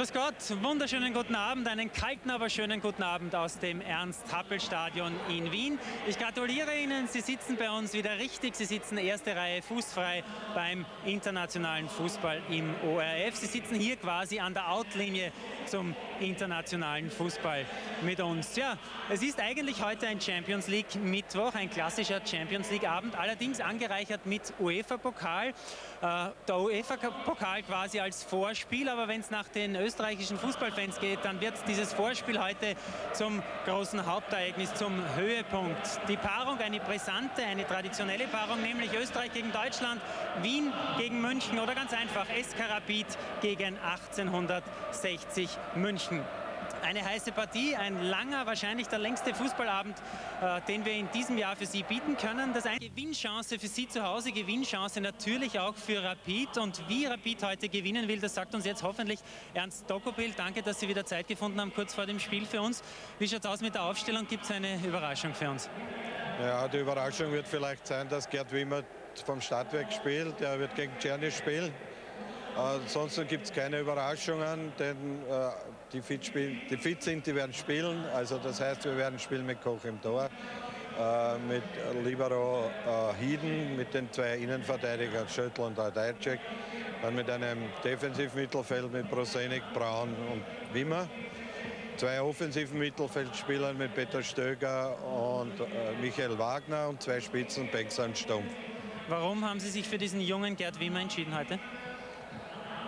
Grüß Gott, wunderschönen guten Abend, einen kalten, aber schönen guten Abend aus dem Ernst-Happel-Stadion in Wien. Ich gratuliere Ihnen, Sie sitzen bei uns wieder richtig, Sie sitzen erste Reihe fußfrei beim internationalen Fußball im ORF. Sie sitzen hier quasi an der Outlinie zum internationalen Fußball mit uns. Ja, es ist eigentlich heute ein Champions League Mittwoch, ein klassischer Champions League Abend, allerdings angereichert mit UEFA-Pokal. Äh, der UEFA-Pokal quasi als Vorspiel, aber wenn es nach den österreichischen Fußballfans geht, dann wird dieses Vorspiel heute zum großen Hauptereignis, zum Höhepunkt. Die Paarung, eine brisante, eine traditionelle Paarung, nämlich Österreich gegen Deutschland, Wien gegen München oder ganz einfach SK gegen 1860 München. Eine heiße Partie, ein langer, wahrscheinlich der längste Fußballabend, äh, den wir in diesem Jahr für Sie bieten können. Das ist eine Gewinnchance für Sie zu Hause, Gewinnchance natürlich auch für Rapid. Und wie Rapid heute gewinnen will, das sagt uns jetzt hoffentlich Ernst Dokopil. Danke, dass Sie wieder Zeit gefunden haben, kurz vor dem Spiel für uns. Wie schaut es aus mit der Aufstellung? Gibt es eine Überraschung für uns? Ja, die Überraschung wird vielleicht sein, dass Gerd Wimmer vom Start weg spielt. Er wird gegen Czerny spielen. Ansonsten gibt es keine Überraschungen, denn äh, die, fit spielen, die fit sind, die werden spielen. Also das heißt, wir werden spielen mit Koch im Tor, äh, mit Libero äh, Hieden, mit den zwei Innenverteidigern Schöttl und Adajcek, dann mit einem Defensivmittelfeld mit Prosenik, Braun und Wimmer. Zwei offensiven Mittelfeldspielern mit Peter Stöger und äh, Michael Wagner und zwei Spitzen, Bexa und Stumpf. Warum haben Sie sich für diesen jungen Gerd Wimmer entschieden heute?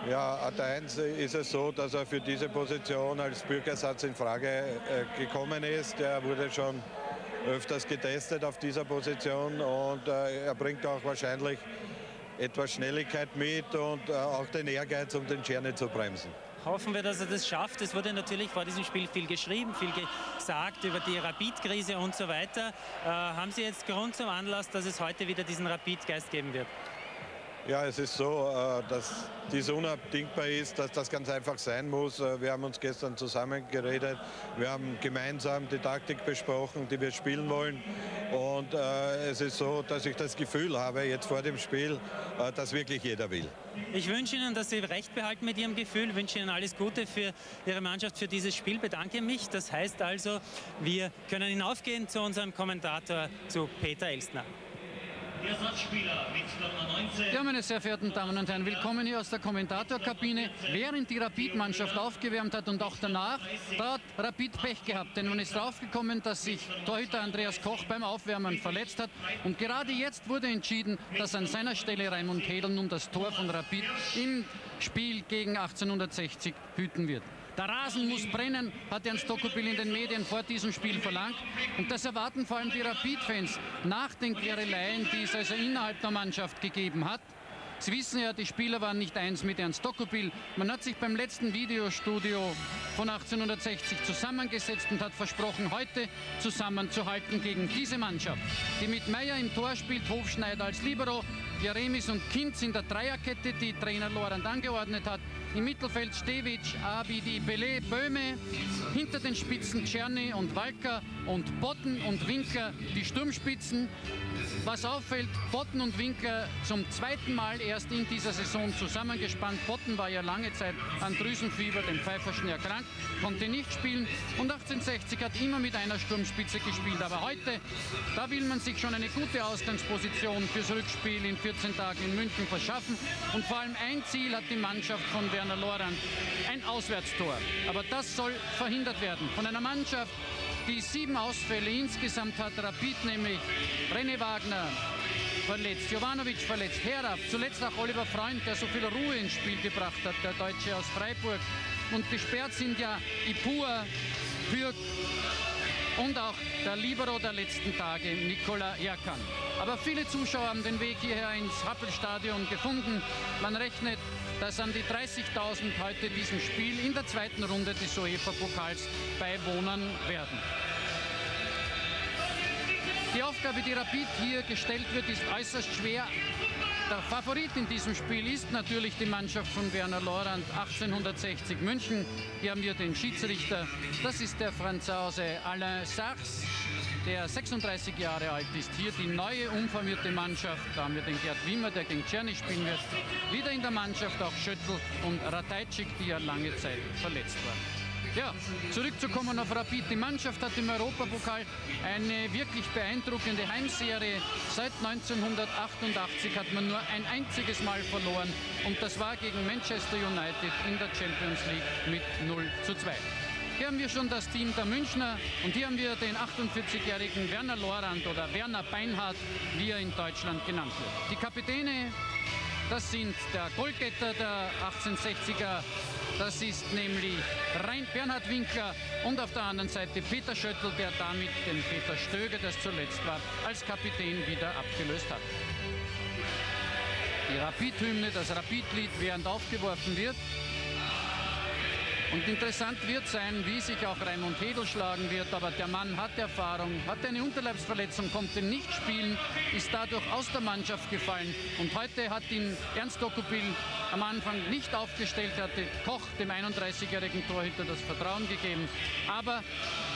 Ja, Ad 1 ist es so, dass er für diese Position als Bürgersatz in Frage äh, gekommen ist. Er wurde schon öfters getestet auf dieser Position und äh, er bringt auch wahrscheinlich etwas Schnelligkeit mit und äh, auch den Ehrgeiz, um den Czerne zu bremsen. Hoffen wir, dass er das schafft. Es wurde natürlich vor diesem Spiel viel geschrieben, viel gesagt über die Rapid-Krise und so weiter. Äh, haben Sie jetzt Grund zum Anlass, dass es heute wieder diesen Rapid-Geist geben wird? Ja, es ist so, äh, dass dies unabdingbar ist, dass das ganz einfach sein muss. Äh, wir haben uns gestern zusammengeredet, wir haben gemeinsam die Taktik besprochen, die wir spielen wollen. Und äh, es ist so, dass ich das Gefühl habe, jetzt vor dem Spiel, dass wirklich jeder will. Ich wünsche Ihnen, dass Sie recht behalten mit Ihrem Gefühl, ich wünsche Ihnen alles Gute für Ihre Mannschaft, für dieses Spiel, bedanke mich. Das heißt also, wir können hinaufgehen zu unserem Kommentator, zu Peter Elstner. Ja, meine sehr verehrten Damen und Herren, willkommen hier aus der Kommentatorkabine. Während die Rapid-Mannschaft aufgewärmt hat und auch danach, da hat Rapid Pech gehabt. Denn man ist draufgekommen, dass sich Torhüter Andreas Koch beim Aufwärmen verletzt hat. Und gerade jetzt wurde entschieden, dass an seiner Stelle Raimund Hedel nun das Tor von Rapid im Spiel gegen 1860 hüten wird. Der Rasen muss brennen, hat Ernst Tokopil in den Medien vor diesem Spiel verlangt. Und das erwarten vor allem die Rapid-Fans nach den Quereleien, die es also innerhalb der Mannschaft gegeben hat. Sie wissen ja, die Spieler waren nicht eins mit Ernst Dokopil. Man hat sich beim letzten Videostudio von 1860 zusammengesetzt und hat versprochen, heute zusammenzuhalten gegen diese Mannschaft, die mit Meyer im Tor spielt, Hofschneider als Libero, Jeremis und Kinz in der Dreierkette, die Trainer Lorand angeordnet hat. Im Mittelfeld Stevic, Abidi, Belé, Böhme. Hinter den Spitzen Czerny und Walker und Botten und Winkler die Sturmspitzen. Was auffällt, Botten und Winkler zum zweiten Mal erst in dieser Saison zusammengespannt. Botten war ja lange Zeit an Drüsenfieber, dem Pfeiferschen erkrankt, konnte nicht spielen und 1860 hat immer mit einer Sturmspitze gespielt. Aber heute, da will man sich schon eine gute Ausgangsposition fürs Rückspiel in 14 Tagen in München verschaffen. Und vor allem ein Ziel hat die Mannschaft von Werner Lorand, ein Auswärtstor. Aber das soll verhindert werden von einer Mannschaft, die sieben Ausfälle insgesamt hat. Rapid nämlich René Wagner verletzt, Jovanovic verletzt, Herab, zuletzt auch Oliver Freund, der so viel Ruhe ins Spiel gebracht hat, der Deutsche aus Freiburg. Und gesperrt sind ja Ipua, Pürk und auch der Libero der letzten Tage, Nikola Erkan. Aber viele Zuschauer haben den Weg hierher ins Happelstadion gefunden. Man rechnet, dass an die 30.000 heute diesem Spiel in der zweiten Runde des UEFA-Pokals beiwohnen werden. Die Aufgabe, die Rapid hier gestellt wird, ist äußerst schwer. Der Favorit in diesem Spiel ist natürlich die Mannschaft von Werner Lorand 1860 München. Hier haben wir den Schiedsrichter. Das ist der Franzose Alain Sachs. der 36 Jahre alt ist. Hier die neue umformierte Mannschaft. Da haben wir den Gerd Wimmer, der gegen Czerny spielen wird. Wieder in der Mannschaft auch Schöttl und Ratajczyk, die ja lange Zeit verletzt waren. Ja, zurückzukommen auf Rapid. Die Mannschaft hat im Europapokal eine wirklich beeindruckende Heimserie. Seit 1988 hat man nur ein einziges Mal verloren und das war gegen Manchester United in der Champions League mit 0 zu 2. Hier haben wir schon das Team der Münchner und hier haben wir den 48-jährigen Werner Lorand oder Werner Beinhardt, wie er in Deutschland genannt wird. Die Kapitäne, das sind der Goalgetter der 1860er das ist nämlich Rein Bernhard Winkler und auf der anderen Seite Peter Schöttl, der damit den Peter Stöger, das zuletzt war, als Kapitän wieder abgelöst hat. Die Rapid-Hymne, das Rapid-Lied, während aufgeworfen wird, und interessant wird sein, wie sich auch Raimund Hedel schlagen wird. Aber der Mann hat Erfahrung, hat eine Unterleibsverletzung, konnte nicht spielen, ist dadurch aus der Mannschaft gefallen. Und heute hat ihn Ernst Dokupil am Anfang nicht aufgestellt, hatte Koch, dem 31-jährigen Torhüter, das Vertrauen gegeben. Aber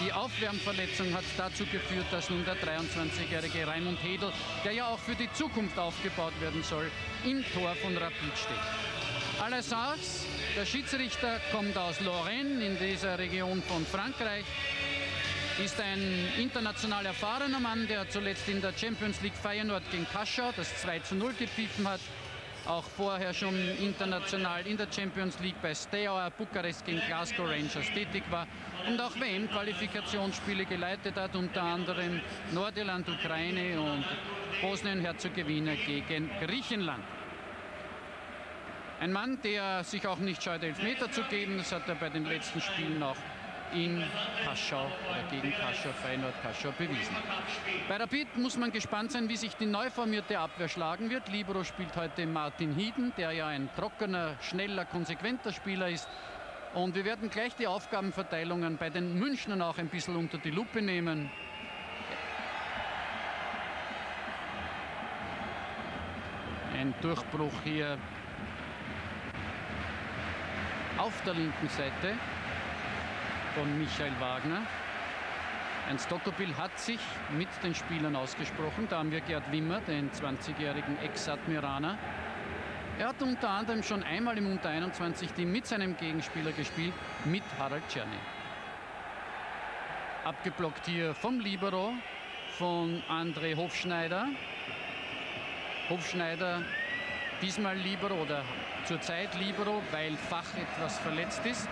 die Aufwärmverletzung hat dazu geführt, dass nun der 23-jährige Raimund Hedel, der ja auch für die Zukunft aufgebaut werden soll, im Tor von Rapid steht. Allerdings der Schiedsrichter kommt aus Lorraine in dieser Region von Frankreich. Ist ein international erfahrener Mann, der zuletzt in der Champions League Feyenoord gegen Kaschau das 2 zu 0 gepfiffen hat. Auch vorher schon international in der Champions League bei Steaua Bukarest gegen Glasgow Rangers tätig war und auch WM-Qualifikationsspiele geleitet hat, unter anderem Nordirland, Ukraine und Bosnien-Herzegowina gegen Griechenland. Ein Mann, der sich auch nicht scheut, Elfmeter zu geben. Das hat er bei den letzten Spielen auch in Kaschau gegen Kaschau, Feyenoord Kaschau bewiesen. Bei Rapid muss man gespannt sein, wie sich die neu formierte Abwehr schlagen wird. Libero spielt heute Martin Hieden, der ja ein trockener, schneller, konsequenter Spieler ist. Und wir werden gleich die Aufgabenverteilungen bei den Münchnern auch ein bisschen unter die Lupe nehmen. Ein Durchbruch hier auf der linken Seite von Michael Wagner. Ein Stockobil hat sich mit den Spielern ausgesprochen. Da haben wir Gerd Wimmer, den 20-jährigen Ex-Admiraner. Er hat unter anderem schon einmal im Unter 21 Team mit seinem Gegenspieler gespielt, mit Harald Czerny. Abgeblockt hier vom Libero, von André Hofschneider. Hofschneider diesmal Libero oder zurzeit Libero, weil Fach etwas verletzt ist.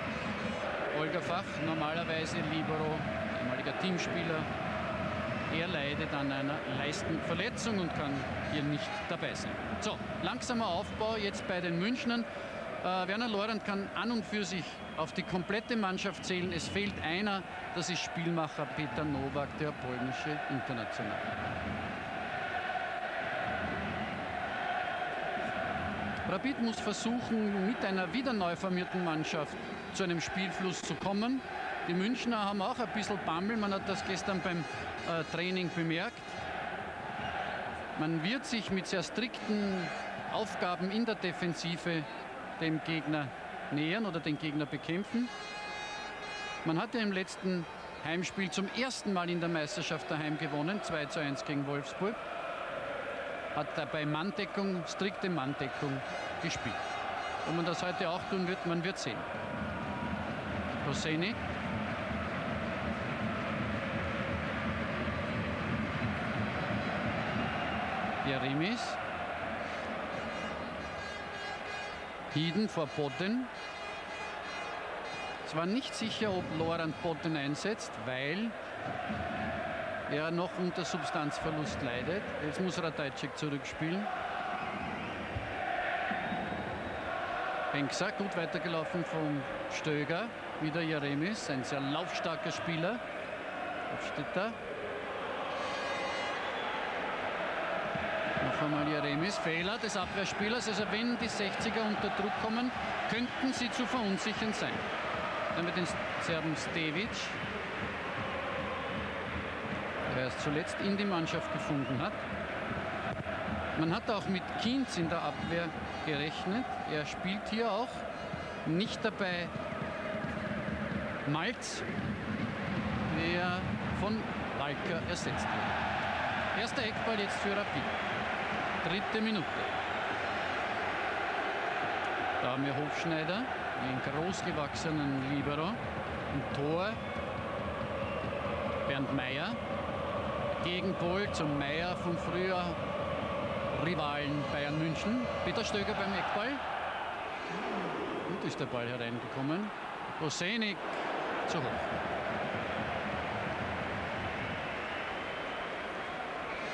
Olga Fach, normalerweise Libero, ehemaliger Teamspieler. Er leidet an einer Leistenverletzung und kann hier nicht dabei sein. So, langsamer Aufbau jetzt bei den Münchnern. Äh, Werner Lorand kann an und für sich auf die komplette Mannschaft zählen. Es fehlt einer, das ist Spielmacher Peter Nowak, der polnische International. Rapid muss versuchen, mit einer wieder neu formierten Mannschaft zu einem Spielfluss zu kommen. Die Münchner haben auch ein bisschen Bammel, man hat das gestern beim äh, Training bemerkt. Man wird sich mit sehr strikten Aufgaben in der Defensive dem Gegner nähern oder den Gegner bekämpfen. Man hatte im letzten Heimspiel zum ersten Mal in der Meisterschaft daheim gewonnen, 2 zu 1 gegen Wolfsburg hat dabei Manndeckung, strikte Manndeckung gespielt. Ob man das heute auch tun wird, man wird sehen. Hosseini. Jeremis. Hieden vor Botten. Es war nicht sicher, ob Lorand Botten einsetzt, weil er noch unter Substanzverlust leidet. Jetzt muss Ratajczyk zurückspielen. Benksa gut weitergelaufen vom Stöger. Wieder Jeremis, ein sehr laufstarker Spieler. da. Noch einmal Jeremis. Fehler des Abwehrspielers. Also wenn die 60er unter Druck kommen, könnten sie zu verunsichern sein. Dann mit den Serben Stevic der erst zuletzt in die Mannschaft gefunden hat. Man hat auch mit Kienz in der Abwehr gerechnet. Er spielt hier auch. Nicht dabei Malz, der von Halker ersetzt wird. Erster Eckball jetzt für Rapid. Dritte Minute. Da haben wir Hofschneider, einen großgewachsenen Libero. Im Tor Bernd Meyer. Gegenpol zum Meyer von früher Rivalen Bayern München. Peter Stöger beim Eckball. Gut ist der Ball hereingekommen. Osenik zu hoch.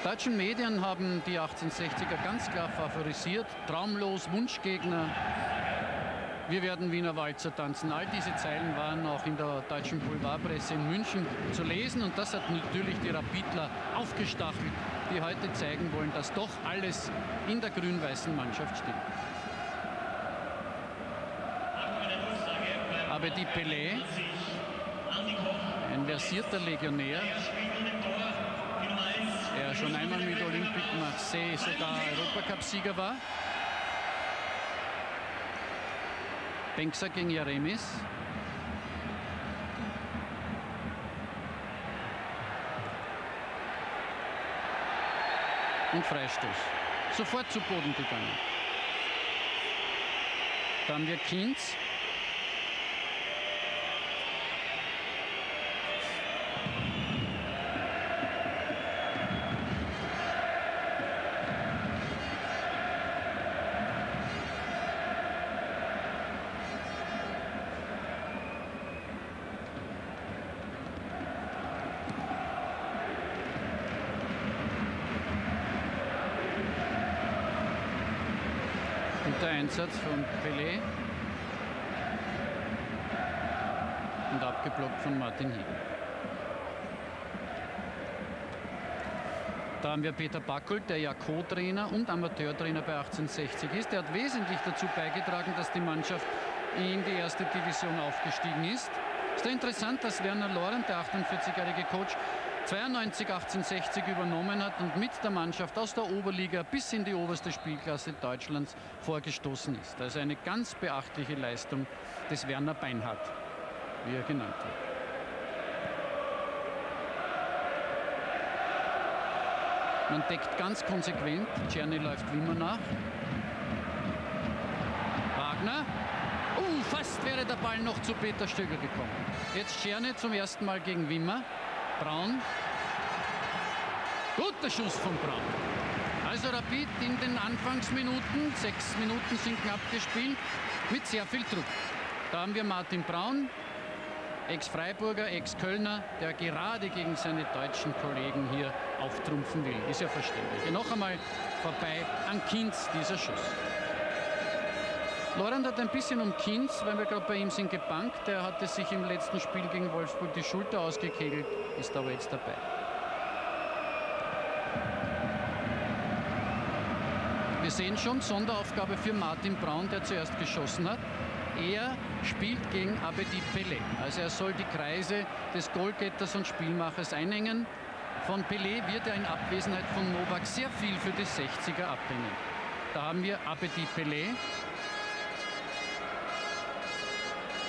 Deutschen Medien haben die 1860er ganz klar favorisiert. Traumlos, Wunschgegner. Wir werden Wiener Walzer tanzen. All diese Zeilen waren auch in der deutschen Boulevardpresse in München zu lesen. Und das hat natürlich die Rapidler aufgestachelt, die heute zeigen wollen, dass doch alles in der grün-weißen Mannschaft stimmt. Aber die Pelé, ein versierter Legionär, der schon einmal mit Olympique Marseille sogar Europacup-Sieger war. Bengtser gegen Jeremis. Und Freistoß. Sofort zu Boden gegangen. Dann wir Kinz. Einsatz von Pelé. Und abgeblockt von Martin Hill. Da haben wir Peter Backel, der ja Co-Trainer und Amateurtrainer bei 1860 ist. Der hat wesentlich dazu beigetragen, dass die Mannschaft in die erste Division aufgestiegen ist. Ist ja interessant, dass Werner Lorenz, der 48-jährige Coach, 92 1860 übernommen hat und mit der Mannschaft aus der Oberliga bis in die oberste Spielklasse Deutschlands vorgestoßen ist. Also eine ganz beachtliche Leistung des Werner Beinhardt, wie er genannt wird. Man deckt ganz konsequent. Czerny läuft wie immer nach. Wagner. Uh, fast wäre der Ball noch zu Peter Stöger gekommen. Jetzt Czerny zum ersten Mal gegen Wimmer. Braun. Guter Schuss von Braun. Also Rapid in den Anfangsminuten, sechs Minuten sind knapp gespielt, mit sehr viel Druck. Da haben wir Martin Braun, Ex-Freiburger, Ex-Kölner, der gerade gegen seine deutschen Kollegen hier auftrumpfen will. Ist ja verständlich. Noch einmal vorbei an Kinz dieser Schuss. Lorand hat ein bisschen um Kinz, weil wir gerade bei ihm sind, gebankt. Der hatte sich im letzten Spiel gegen Wolfsburg die Schulter ausgekegelt, ist aber jetzt dabei. Wir sehen schon, Sonderaufgabe für Martin Braun, der zuerst geschossen hat. Er spielt gegen Abedi Pelé. Also er soll die Kreise des Goalgetters und Spielmachers einhängen. Von Pelé wird er in Abwesenheit von Novak sehr viel für die 60er abhängen. Da haben wir Abedi Pelé,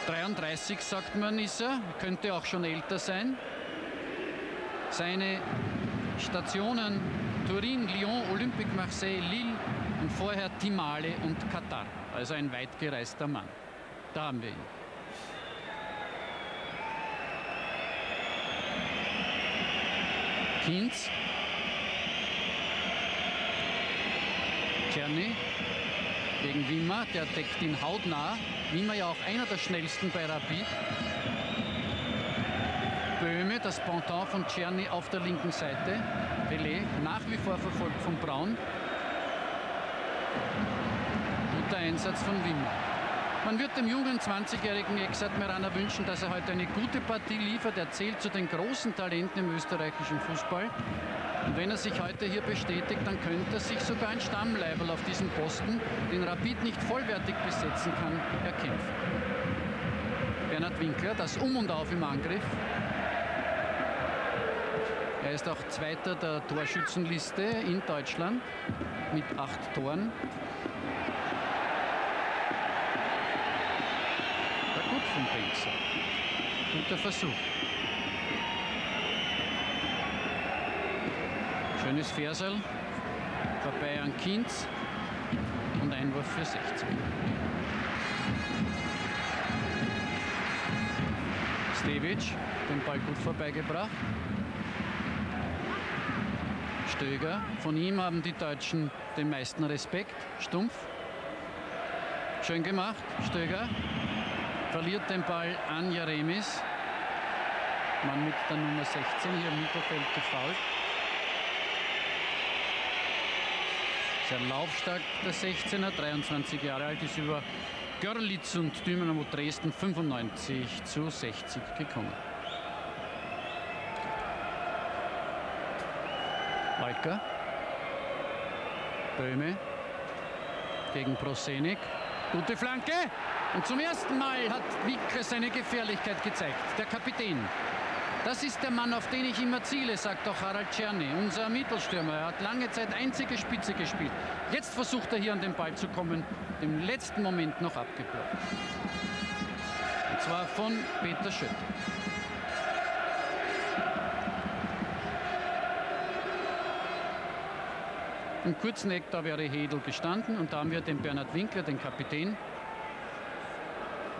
33 sagt man ist er, könnte auch schon älter sein. Seine Stationen Turin, Lyon, Olympique Marseille, Lille und vorher Timale und Katar. Also ein weit gereister Mann. Da haben wir ihn. Kinz. Czerny gegen Wimmer, der deckt ihn hautnah. Wimmer ja auch einer der schnellsten bei Rapid. Böhme, das Pendant von Czerny auf der linken Seite. Pelé nach wie vor verfolgt von Braun. Guter Einsatz von Wimmer. Man wird dem jungen 20-jährigen Ex-Admiraner wünschen, dass er heute eine gute Partie liefert. Er zählt zu den großen Talenten im österreichischen Fußball. Und wenn er sich heute hier bestätigt, dann könnte er sich sogar ein Stammleiberl auf diesem Posten, den Rapid nicht vollwertig besetzen kann, erkämpfen. Bernhard Winkler, das Um und Auf im Angriff. Er ist auch Zweiter der Torschützenliste in Deutschland mit acht Toren. Benzer. Guter Versuch. Schönes Fersel. Vorbei an Kinz. Und Einwurf für 60. Stevic, den Ball gut vorbeigebracht. Stöger, von ihm haben die Deutschen den meisten Respekt. Stumpf. Schön gemacht, Stöger. Verliert den Ball an Jaremis. Mann mit der Nummer 16 hier im Mittelfeld gefault. Sehr laufstark der 16er, 23 Jahre alt, ist über Görlitz und Dynamo Dresden 95 zu 60 gekommen. Walker. Böhme gegen Prosenik. Gute Flanke. Und zum ersten Mal hat Wicke seine Gefährlichkeit gezeigt. Der Kapitän. Das ist der Mann, auf den ich immer ziele, sagt auch Harald Czerny, unser Mittelstürmer. Er hat lange Zeit einzige Spitze gespielt. Jetzt versucht er hier an den Ball zu kommen, im letzten Moment noch abgeblockt. Und zwar von Peter Schött. Im kurzen Eck, da wäre Hedel gestanden und da haben wir den Bernhard Winkler, den Kapitän,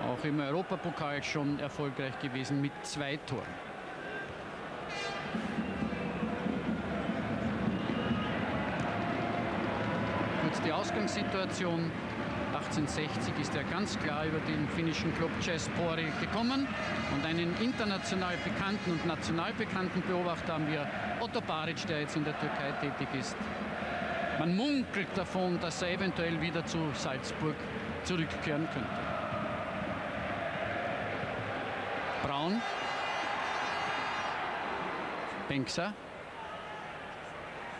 auch im Europapokal schon erfolgreich gewesen mit zwei Toren. die Ausgangssituation. 1860 ist er ganz klar über den finnischen Club Cespori gekommen und einen international bekannten und national bekannten Beobachter haben wir Otto Baric, der jetzt in der Türkei tätig ist. Man munkelt davon, dass er eventuell wieder zu Salzburg zurückkehren könnte. Braun. Benkser.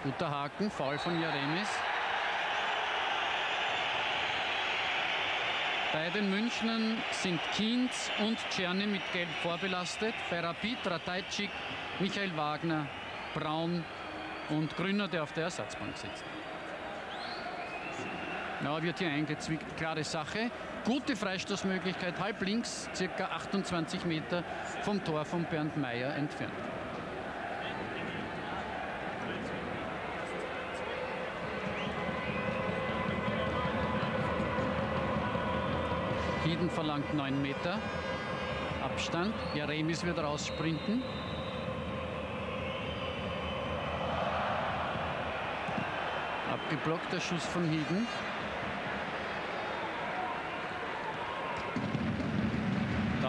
Guter Haken, Foul von Jaremis. Bei den Münchnern sind Kienz und Czerny mit Gelb vorbelastet. Bei Rapid, Ratajczyk, Michael Wagner, Braun und Grüner, der auf der Ersatzbank sitzt. Ja, wird hier eingezwickt. Klare Sache. Gute Freistoßmöglichkeit, halb links, circa 28 Meter vom Tor von Bernd Meyer entfernt. Hieden verlangt 9 Meter Abstand. Jaremis wird raussprinten. Abgeblockt der Schuss von Hieden.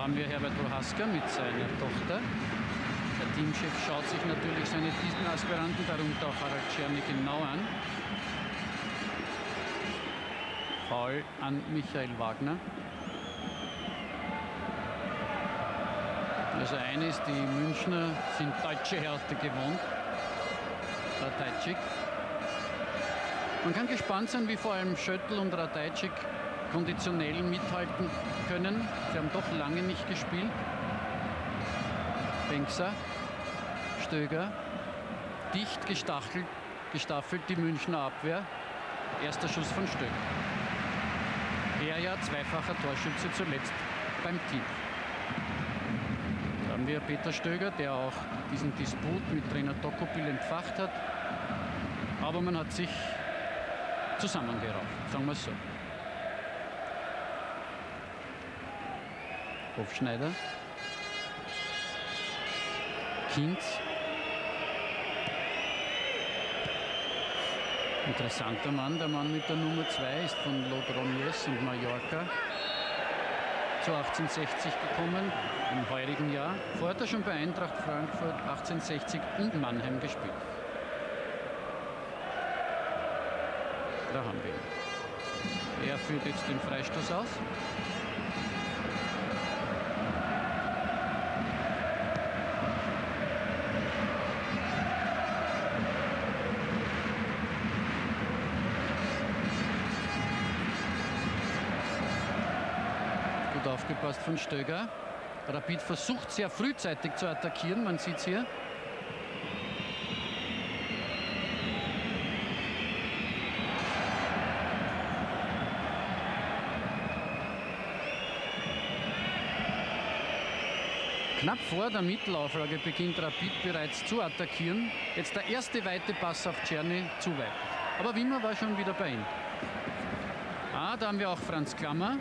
Haben wir Herbert Prohaska mit seiner Tochter. Der Teamchef schaut sich natürlich seine Aspiranten, darunter auch Harald Czerny, genau an. Foul an Michael Wagner. Also eines, die Münchner sind deutsche Härte gewohnt. Ratajczyk. Man kann gespannt sein, wie vor allem Schöttl und Ratajczyk konditionell mithalten können. Sie haben doch lange nicht gespielt. Bengser, Stöger, dicht gestachelt, gestaffelt die Münchner Abwehr. Erster Schuss von Stöger. Er ja zweifacher Torschütze zuletzt beim Team haben wir Peter Stöger, der auch diesen Disput mit Trainer Dokopil entfacht hat. Aber man hat sich zusammengerauft, sagen wir es so. Hofschneider. Kinz. Interessanter Mann, der Mann mit der Nummer 2 ist von Lodronies und Mallorca zu 1860 gekommen, im heurigen Jahr. Vorher hat er schon bei Eintracht Frankfurt 1860 und Mannheim gespielt. Da haben wir ihn. Er führt jetzt den Freistoß aus. aufgepasst von Stöger. Rapid versucht sehr frühzeitig zu attackieren, man sieht es hier. Knapp vor der Mittelauflage beginnt Rapid bereits zu attackieren. Jetzt der erste weite Pass auf Czerny zu weit. Aber Wimmer war schon wieder bei ihm. Ah, da haben wir auch Franz Klammer.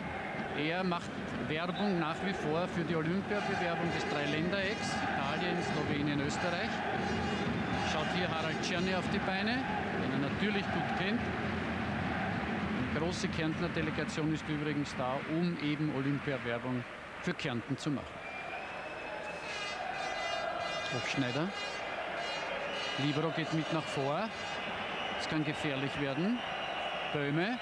Er macht Werbung nach wie vor für die Olympiabewerbung des Dreiländerecks, Italien, Slowenien, Österreich. Schaut hier Harald Czerny auf die Beine, den er natürlich gut kennt. Eine große Kärntner Delegation ist übrigens da, um eben Olympiawerbung für Kärnten zu machen. Hofschneider. Libero geht mit nach vor. Es kann gefährlich werden. Böhme.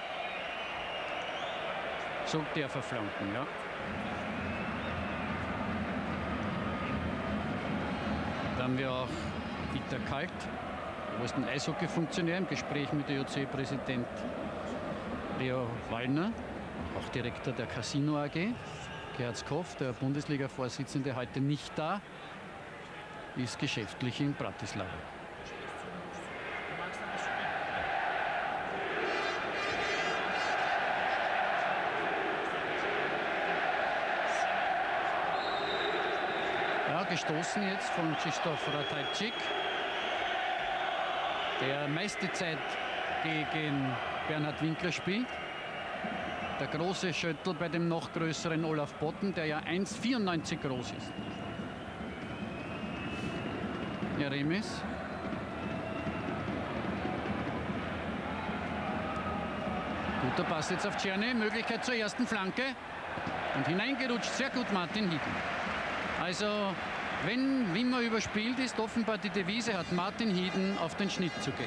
So der verflanken, ja. Dann haben wir auch Peter Kalt, wo ist ein Eishockey-Funktionär im Gespräch mit IOC-Präsident Leo Wallner, auch Direktor der Casino AG. Gerhard Koff, der Bundesliga-Vorsitzende, heute nicht da ist geschäftlich in Bratislava. Gestoßen jetzt von Krzysztof Ratajczyk, der meiste Zeit gegen Bernhard Winkler spielt. Der große Schöttl bei dem noch größeren Olaf Botten, der ja 1,94 groß ist. Jeremis. Guter Pass jetzt auf Czerny. Möglichkeit zur ersten Flanke. Und hineingerutscht. Sehr gut Martin Hieden. Also, wenn Wimmer überspielt ist, offenbar die Devise hat Martin Hieden auf den Schnitt zu gehen.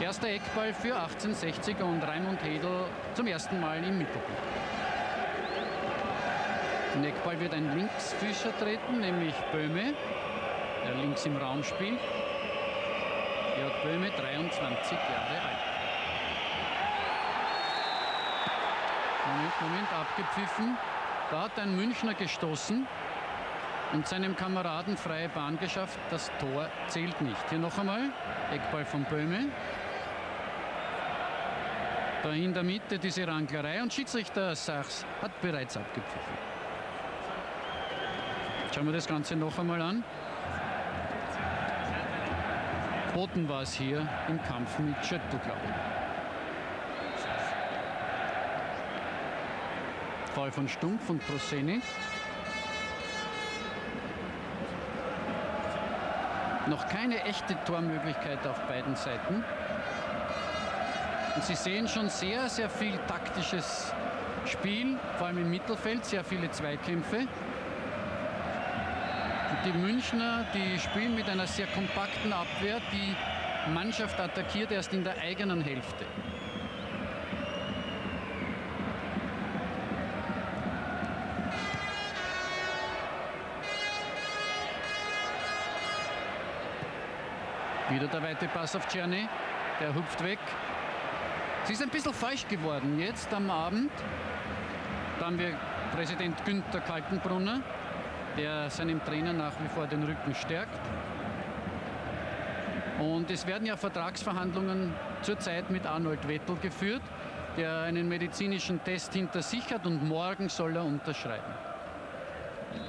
Erster Eckball für 1860 und Raimund Hedel zum ersten Mal im Mittelpunkt. Im Eckball wird ein Linksfischer treten, nämlich Böhme, der links im Raum spielt. Jörg Böhme, 23 Jahre alt. Moment, Moment, abgepfiffen. Da hat ein Münchner gestoßen und seinem Kameraden freie Bahn geschafft. Das Tor zählt nicht. Hier noch einmal. Eckball von Böhme. Da in der Mitte diese Ranglerei und Schiedsrichter Sachs hat bereits abgepfiffen. Schauen wir das Ganze noch einmal an. Boten war es hier im Kampf mit Schöttl, glaube ich. Fall von Stumpf und Proseni. Noch keine echte Tormöglichkeit auf beiden Seiten. Und Sie sehen schon sehr, sehr viel taktisches Spiel, vor allem im Mittelfeld, sehr viele Zweikämpfe. Die Münchner, die spielen mit einer sehr kompakten Abwehr. Die Mannschaft attackiert erst in der eigenen Hälfte. Weite Pass auf Czerny. Der hüpft weg. Sie ist ein bisschen falsch geworden jetzt am Abend. Da haben wir Präsident Günther Kaltenbrunner der seinem Trainer nach wie vor den Rücken stärkt. Und es werden ja Vertragsverhandlungen zurzeit mit Arnold Wettel geführt, der einen medizinischen Test hinter sich hat und morgen soll er unterschreiben.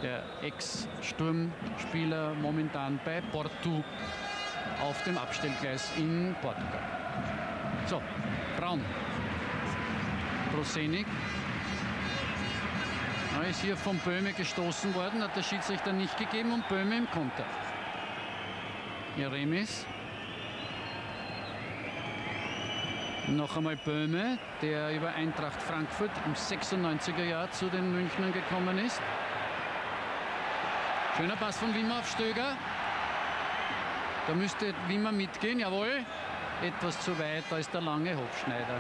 Der Ex-Sturmspieler momentan bei Porto auf dem Abstellgleis in Portugal. So, Braun. Prosenik er ist hier von Böhme gestoßen worden, hat der Schiedsrichter nicht gegeben und Böhme im Konter. Jeremis. Noch einmal Böhme, der über Eintracht Frankfurt im 96er Jahr zu den Münchnern gekommen ist. Schöner Pass von Wimmer auf Stöger. Da müsste Wimmer mitgehen, jawohl. Etwas zu weit, da ist der lange Hofschneider.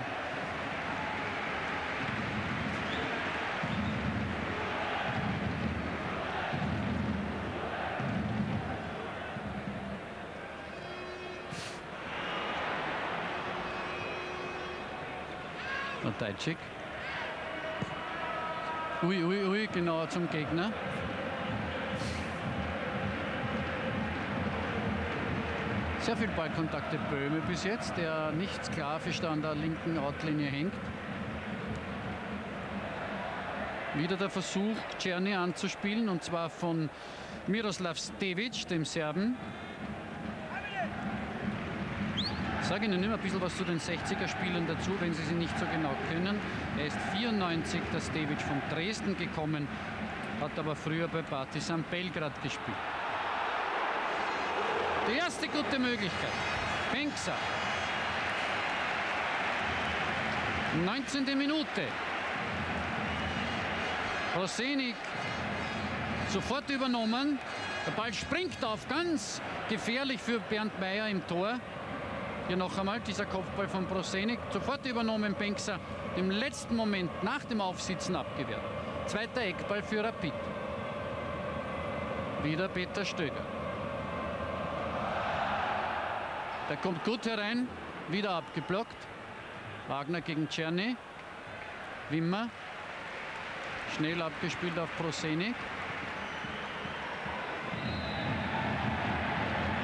Dajcik. Ui, ui, ui, genau zum Gegner. Sehr viel Ballkontakte Böhme bis jetzt, der nicht sklavisch da an der linken Outlinie hängt. Wieder der Versuch, Czerny anzuspielen und zwar von Miroslav Stevic, dem Serben. Ich sage Ihnen immer ein bisschen was zu den 60er-Spielern dazu, wenn Sie sie nicht so genau kennen. Er ist 94, der Stevic von Dresden gekommen, hat aber früher bei Partizan Belgrad gespielt. Die erste gute Möglichkeit. Penksa. 19. Minute. Rosenik sofort übernommen. Der Ball springt auf, ganz gefährlich für Bernd Meyer im Tor. Hier noch einmal dieser Kopfball von Prosenik. Sofort übernommen Penkser. Im letzten Moment nach dem Aufsitzen abgewehrt. Zweiter Eckball für Rapid. Wieder Peter Stöger. Der kommt gut herein. Wieder abgeblockt. Wagner gegen Czerny. Wimmer. Schnell abgespielt auf Prosenik.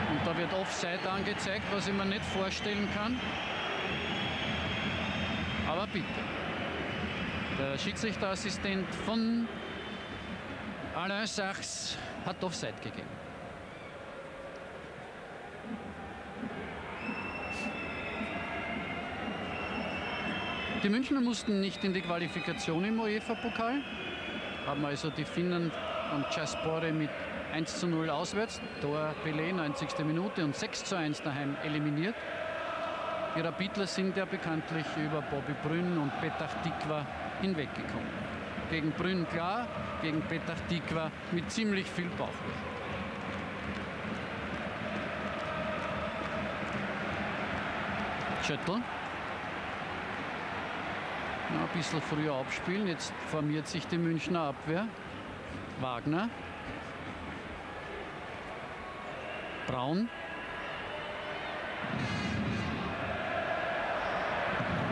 Und da wird Offside angezeigt, was ich mir nicht vorstellen kann. Aber bitte. Der Schiedsrichterassistent von Alain Sachs hat Offside gegeben. Die Münchner mussten nicht in die Qualifikation im UEFA-Pokal, haben also die Finnen und Jaspore mit 1 zu 0 auswärts, Tor Pelé 90. Minute und 6 zu 1 daheim eliminiert. Die Rapidler sind ja bekanntlich über Bobby Brünn und Petach Tikva hinweggekommen. Gegen Brünn klar, gegen Petach Tikva mit ziemlich viel Bauchweh. Schüttel ja, ein bisschen früher abspielen. Jetzt formiert sich die Münchner Abwehr. Wagner. Braun.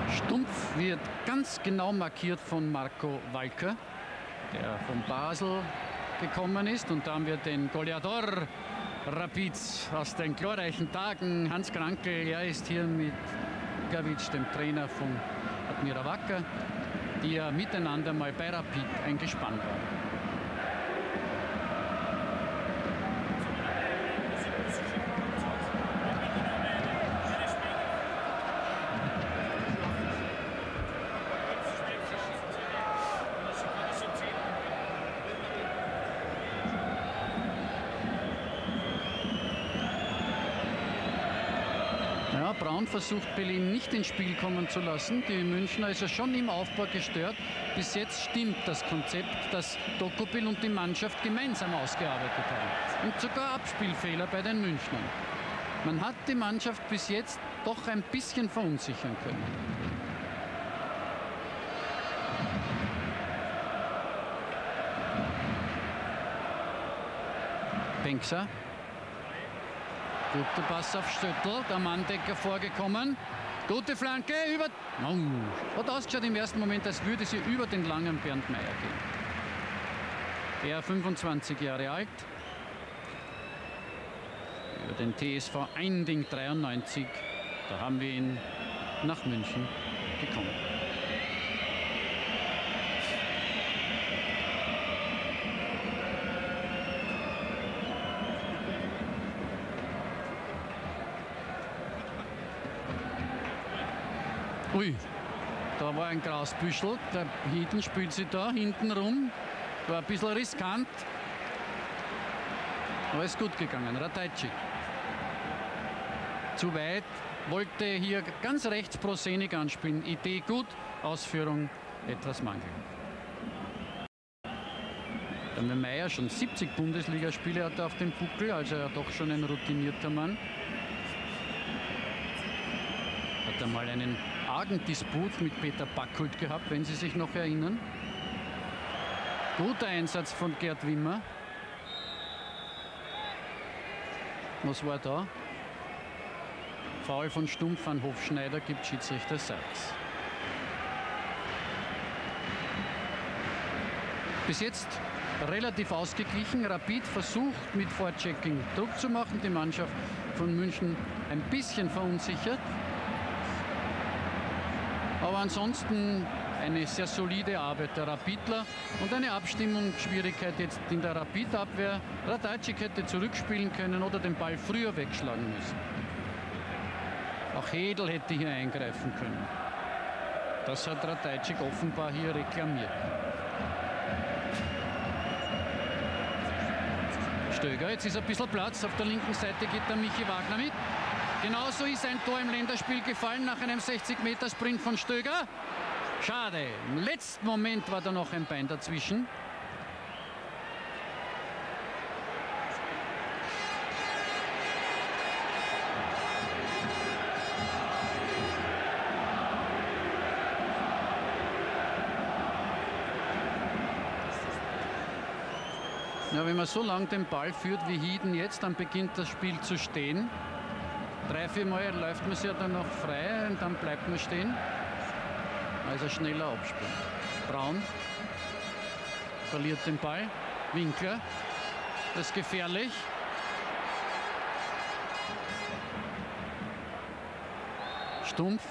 Stumpf wird ganz genau markiert von Marco Walker, der von Basel gekommen ist. Und da haben wir den Goleador Rapids aus den glorreichen Tagen. Hans Krankel, er ist hier mit Gavic, dem Trainer von Admira Wacker, die ja miteinander mal bei Rapid eingespannt waren. Braun versucht Berlin nicht ins Spiel kommen zu lassen. Die Münchner ist ja schon im Aufbau gestört. Bis jetzt stimmt das Konzept, das Dokopil und die Mannschaft gemeinsam ausgearbeitet haben. Und sogar Abspielfehler bei den Münchnern. Man hat die Mannschaft bis jetzt doch ein bisschen verunsichern können. Benkser Guter Pass auf Stöttl, der Manndecker vorgekommen. Gute Flanke über. Oh, hat ausgeschaut im ersten Moment, als würde sie über den langen Bernd Meier gehen. Er 25 Jahre alt. Über den TSV Einding 93. Da haben wir ihn nach München gekommen. Ui, da war ein Grasbüschel. Der Hieden spielt sie da hinten rum. War ein bisschen riskant. Aber ist gut gegangen. Ratajczyk. Zu weit. Wollte hier ganz rechts Prosenik anspielen. Idee gut, Ausführung etwas Mangel. Der Meier schon 70 Bundesligaspiele hat er auf dem Buckel, also er doch schon ein routinierter Mann. Hat er mal einen argen Disput mit Peter Backhult gehabt, wenn Sie sich noch erinnern. Guter Einsatz von Gerd Wimmer. Was war da? Foul von Stumpf an Hofschneider gibt Schiedsrichter Sachs. Bis jetzt relativ ausgeglichen. Rapid versucht mit Vorchecking Druck zu machen. Die Mannschaft von München ein bisschen verunsichert. Aber ansonsten eine sehr solide Arbeit der Rapidler und eine Abstimmungsschwierigkeit jetzt in der Rapid-Abwehr. Radajcik hätte zurückspielen können oder den Ball früher wegschlagen müssen. Auch Hedel hätte hier eingreifen können. Das hat Radajcik offenbar hier reklamiert. Stöger, jetzt ist ein bisschen Platz. Auf der linken Seite geht der Michi Wagner mit. Genauso ist ein Tor im Länderspiel gefallen nach einem 60-Meter-Sprint von Stöger. Schade. Im letzten Moment war da noch ein Bein dazwischen. Ja, wenn man so lange den Ball führt wie Hieden jetzt, dann beginnt das Spiel zu stehen. Drei, vier Mal läuft man sich ja dann noch frei und dann bleibt man stehen. Also schneller abspielen. Braun verliert den Ball. Winkler, das ist gefährlich. Stumpf.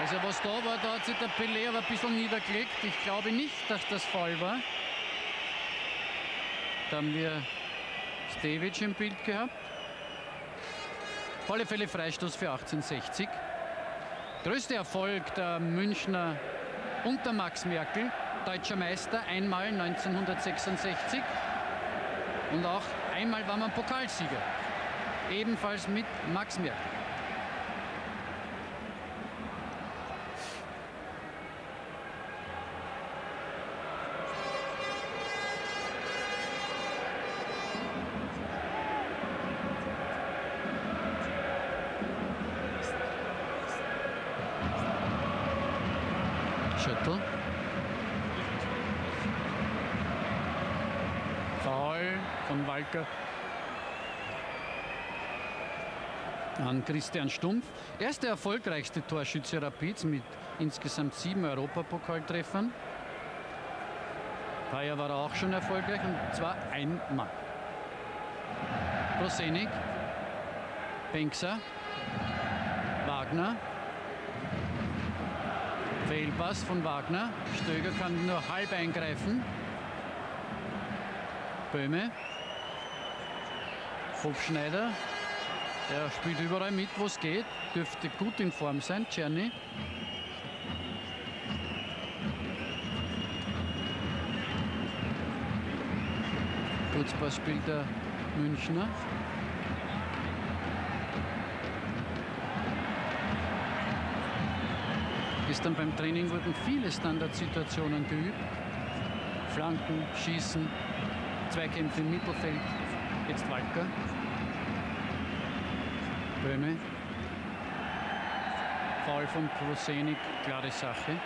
Also was da war, da hat sich der Pelé aber ein bisschen niedergelegt. Ich glaube nicht, dass das Fall war. Da haben wir Stevic im Bild gehabt. Alle Fälle Freistoß für 1860. Größter Erfolg der Münchner unter Max Merkel, deutscher Meister, einmal 1966 und auch einmal war man Pokalsieger, ebenfalls mit Max Merkel. Schüttel. Foul von Walker an Christian Stumpf. Er ist der erfolgreichste Torschütze Rapids mit insgesamt sieben Europapokaltreffern. Heuer war auch schon erfolgreich und zwar einmal. Prosenik, Benkser, Wagner, Fehlpass von Wagner. Stöger kann nur halb eingreifen. Böhme. Hofschneider. Er spielt überall mit, wo es geht. Dürfte gut in Form sein. Czerny. Kurzpass spielt der Münchner. Gestern beim Training wurden viele Standardsituationen geübt. Flanken, Schießen, Zweikämpfe im Mittelfeld. Jetzt Walker. Böhme. Foul von Prosenik, klare Sache.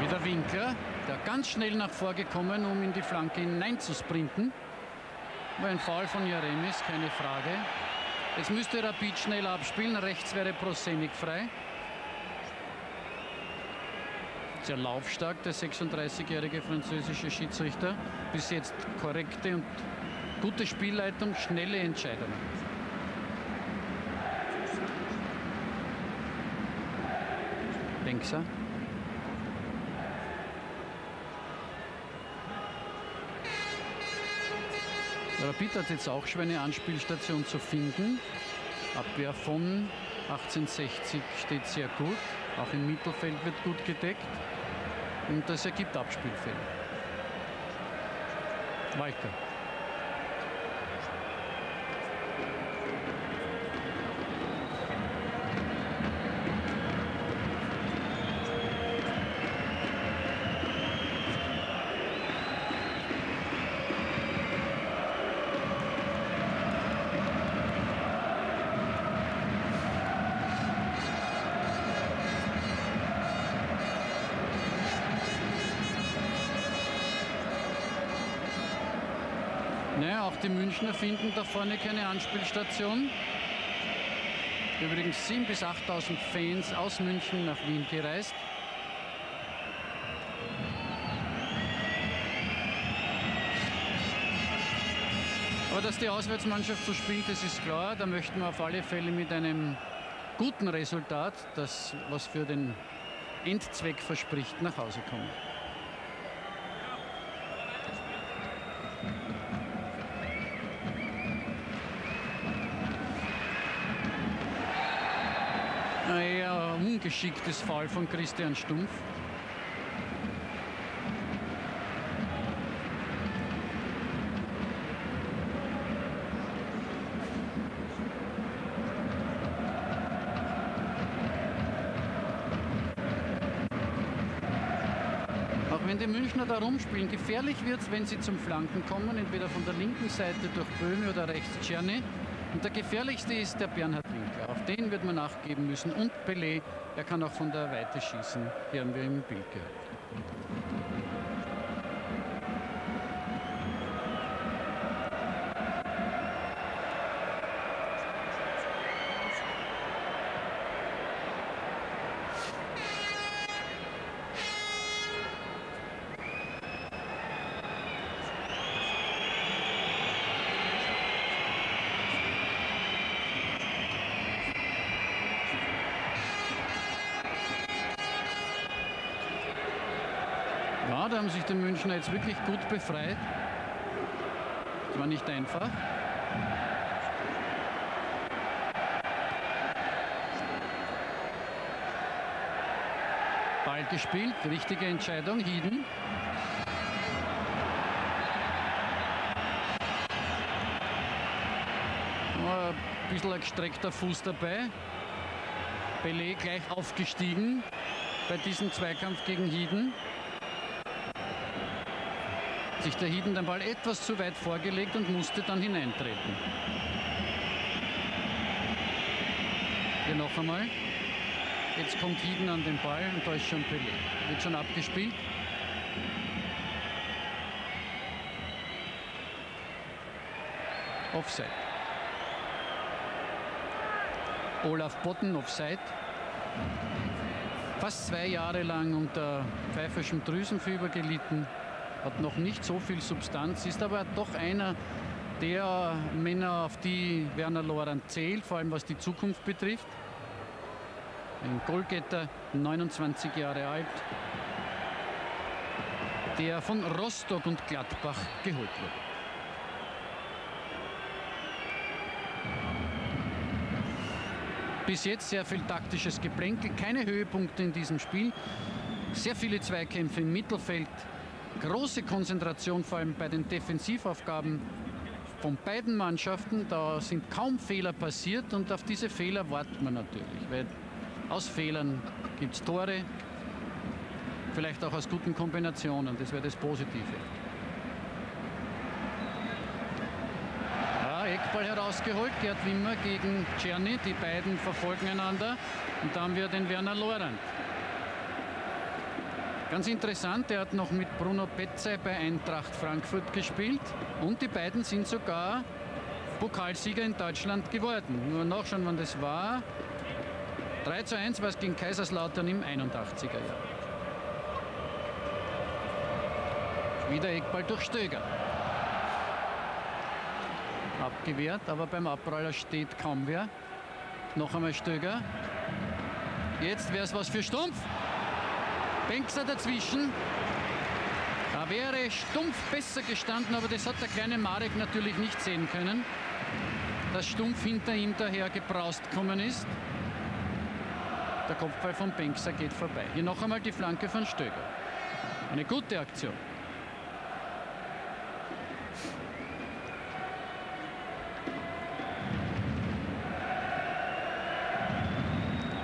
Wieder Winkler, der ganz schnell nach vorgekommen, um in die Flanke hinein zu sprinten. Ein Foul von Jeremis, keine Frage. Jetzt müsste Rapid schnell abspielen. Rechts wäre Prosenik frei. Sehr laufstark, der 36-jährige französische Schiedsrichter. Bis jetzt korrekte und gute Spielleitung, schnelle Entscheidungen. Denkser. Rapid hat jetzt auch schon eine Anspielstation zu finden. Abwehr von 1860 steht sehr gut. Auch im Mittelfeld wird gut gedeckt. Und das ergibt Abspielfälle. Walker. Münchner finden da vorne keine Anspielstation. Übrigens 7.000 bis 8.000 Fans aus München nach Wien gereist. Aber dass die Auswärtsmannschaft so spielt, das ist klar. Da möchten wir auf alle Fälle mit einem guten Resultat, das was für den Endzweck verspricht, nach Hause kommen. Ein eher ungeschicktes Fall von Christian Stumpf. die Münchner da rumspielen. Gefährlich wird es, wenn sie zum Flanken kommen, entweder von der linken Seite durch Böhme oder rechts Czerny. Und der gefährlichste ist der Bernhard Winkler. Auf den wird man nachgeben müssen. Und Pelé, er kann auch von der Weite schießen. Hier haben wir im Bild gehört. da haben sich die Münchner jetzt wirklich gut befreit. Das war nicht einfach. Ball gespielt, richtige Entscheidung, Hieden. Ein bisschen ein gestreckter Fuß dabei. Belay gleich aufgestiegen bei diesem Zweikampf gegen Hieden sich der Hieden den Ball etwas zu weit vorgelegt und musste dann hineintreten. Hier noch einmal. Jetzt kommt Hieden an den Ball und da ist schon Pelé. Wird schon abgespielt. Offside. Olaf Botten Offside. Fast zwei Jahre lang unter pfeiferschem Drüsenfieber gelitten hat noch nicht so viel Substanz, ist aber doch einer der Männer, auf die Werner Lorand zählt, vor allem was die Zukunft betrifft. Ein Goalgetter, 29 Jahre alt, der von Rostock und Gladbach geholt wird. Bis jetzt sehr viel taktisches Geplänkel, keine Höhepunkte in diesem Spiel, sehr viele Zweikämpfe im Mittelfeld, große Konzentration, vor allem bei den Defensivaufgaben von beiden Mannschaften. Da sind kaum Fehler passiert und auf diese Fehler wartet man natürlich, weil aus Fehlern gibt es Tore, vielleicht auch aus guten Kombinationen. Das wäre das Positive. Eckball herausgeholt, Gerd Wimmer gegen Czerny. Die beiden verfolgen einander. Und da haben wir den Werner Lorand. Ganz interessant, er hat noch mit Bruno Petzey bei Eintracht Frankfurt gespielt und die beiden sind sogar Pokalsieger in Deutschland geworden. Nur nachschauen, wann das war. 3 zu 1 war es gegen Kaiserslautern im 81er Jahr. Wieder Eckball durch Stöger. Abgewehrt, aber beim Abpraller steht kaum wer. Noch einmal Stöger. Jetzt wäre es was für Stumpf. Bengtser dazwischen. Da wäre Stumpf besser gestanden, aber das hat der kleine Marek natürlich nicht sehen können, dass Stumpf hinter ihm daher gebraust gekommen ist. Der Kopfball von Bengtser geht vorbei. Hier noch einmal die Flanke von Stöger. Eine gute Aktion.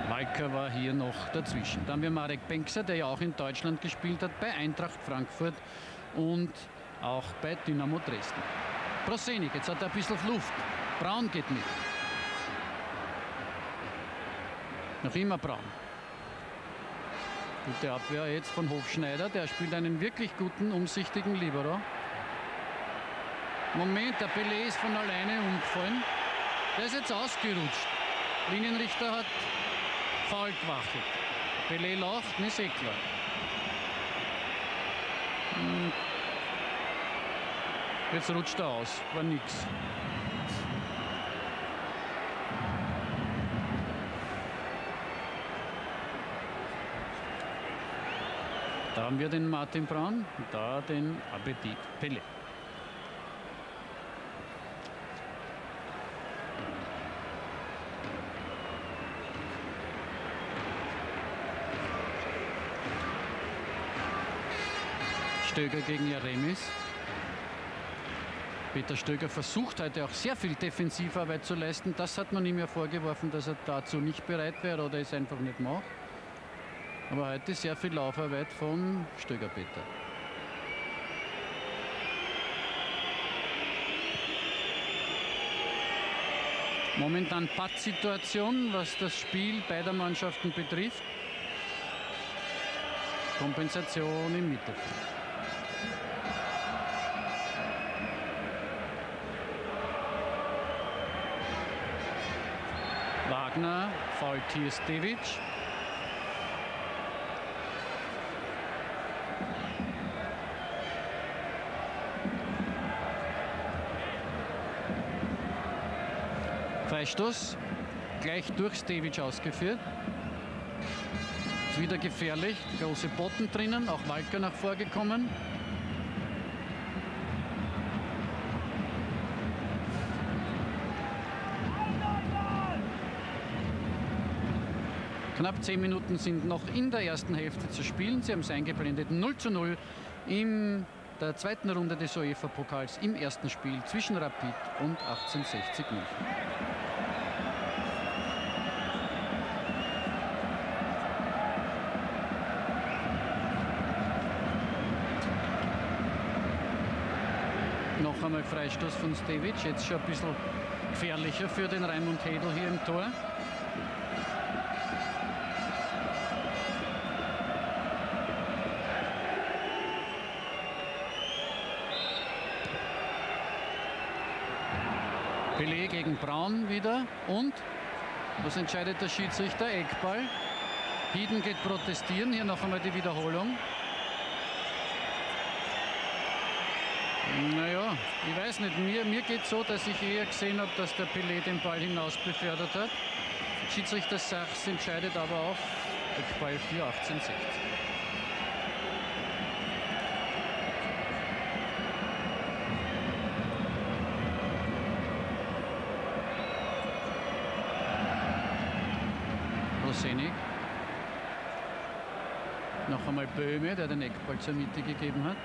Walker war hier noch dazwischen. Dann haben wir Marek Benkser, der ja auch in Deutschland gespielt hat, bei Eintracht Frankfurt und auch bei Dynamo Dresden. Prosenik, jetzt hat er ein bisschen Luft. Braun geht mit. Noch immer Braun. Gute Abwehr jetzt von Hofschneider. Der spielt einen wirklich guten, umsichtigen Libero. Moment, der Pelé ist von alleine umgefallen. Der ist jetzt ausgerutscht. Linienrichter hat faul gewachelt. Pelé lacht, eh klar. Hm. Jetzt rutscht er aus, war nix. Da haben wir den Martin Braun, da den Appetit Pelle. Stöger gegen Jaremis. Peter Stöger versucht heute auch sehr viel Defensivarbeit zu leisten. Das hat man ihm ja vorgeworfen, dass er dazu nicht bereit wäre oder es einfach nicht macht. Aber heute sehr viel Laufarbeit von Stöger Peter. Momentan Pattsituation, was das Spiel beider Mannschaften betrifft. Kompensation im Mittelfeld. Fault hier Stevic. Freistoß. Gleich durch Stevic ausgeführt. Ist wieder gefährlich. Große Botten drinnen. Auch Walker nach vorgekommen. Knapp zehn Minuten sind noch in der ersten Hälfte zu spielen. Sie haben es eingeblendet 0 zu 0 in der zweiten Runde des UEFA-Pokals im ersten Spiel zwischen Rapid und 1860 München. Noch einmal Freistoß von Stevic. Jetzt schon ein bisschen gefährlicher für den Raimund Hedel hier im Tor. Pelé gegen Braun wieder. Und was entscheidet der Schiedsrichter? Eckball. Hieden geht protestieren. Hier noch einmal die Wiederholung. Naja, ich weiß nicht. Mir, mir geht es so, dass ich eher gesehen habe, dass der Pelé den Ball hinaus befördert hat. Schiedsrichter Sachs entscheidet aber auf Eckball für 1860. Rosenik. Noch einmal Böhme, der den Eckball zur Mitte gegeben hat.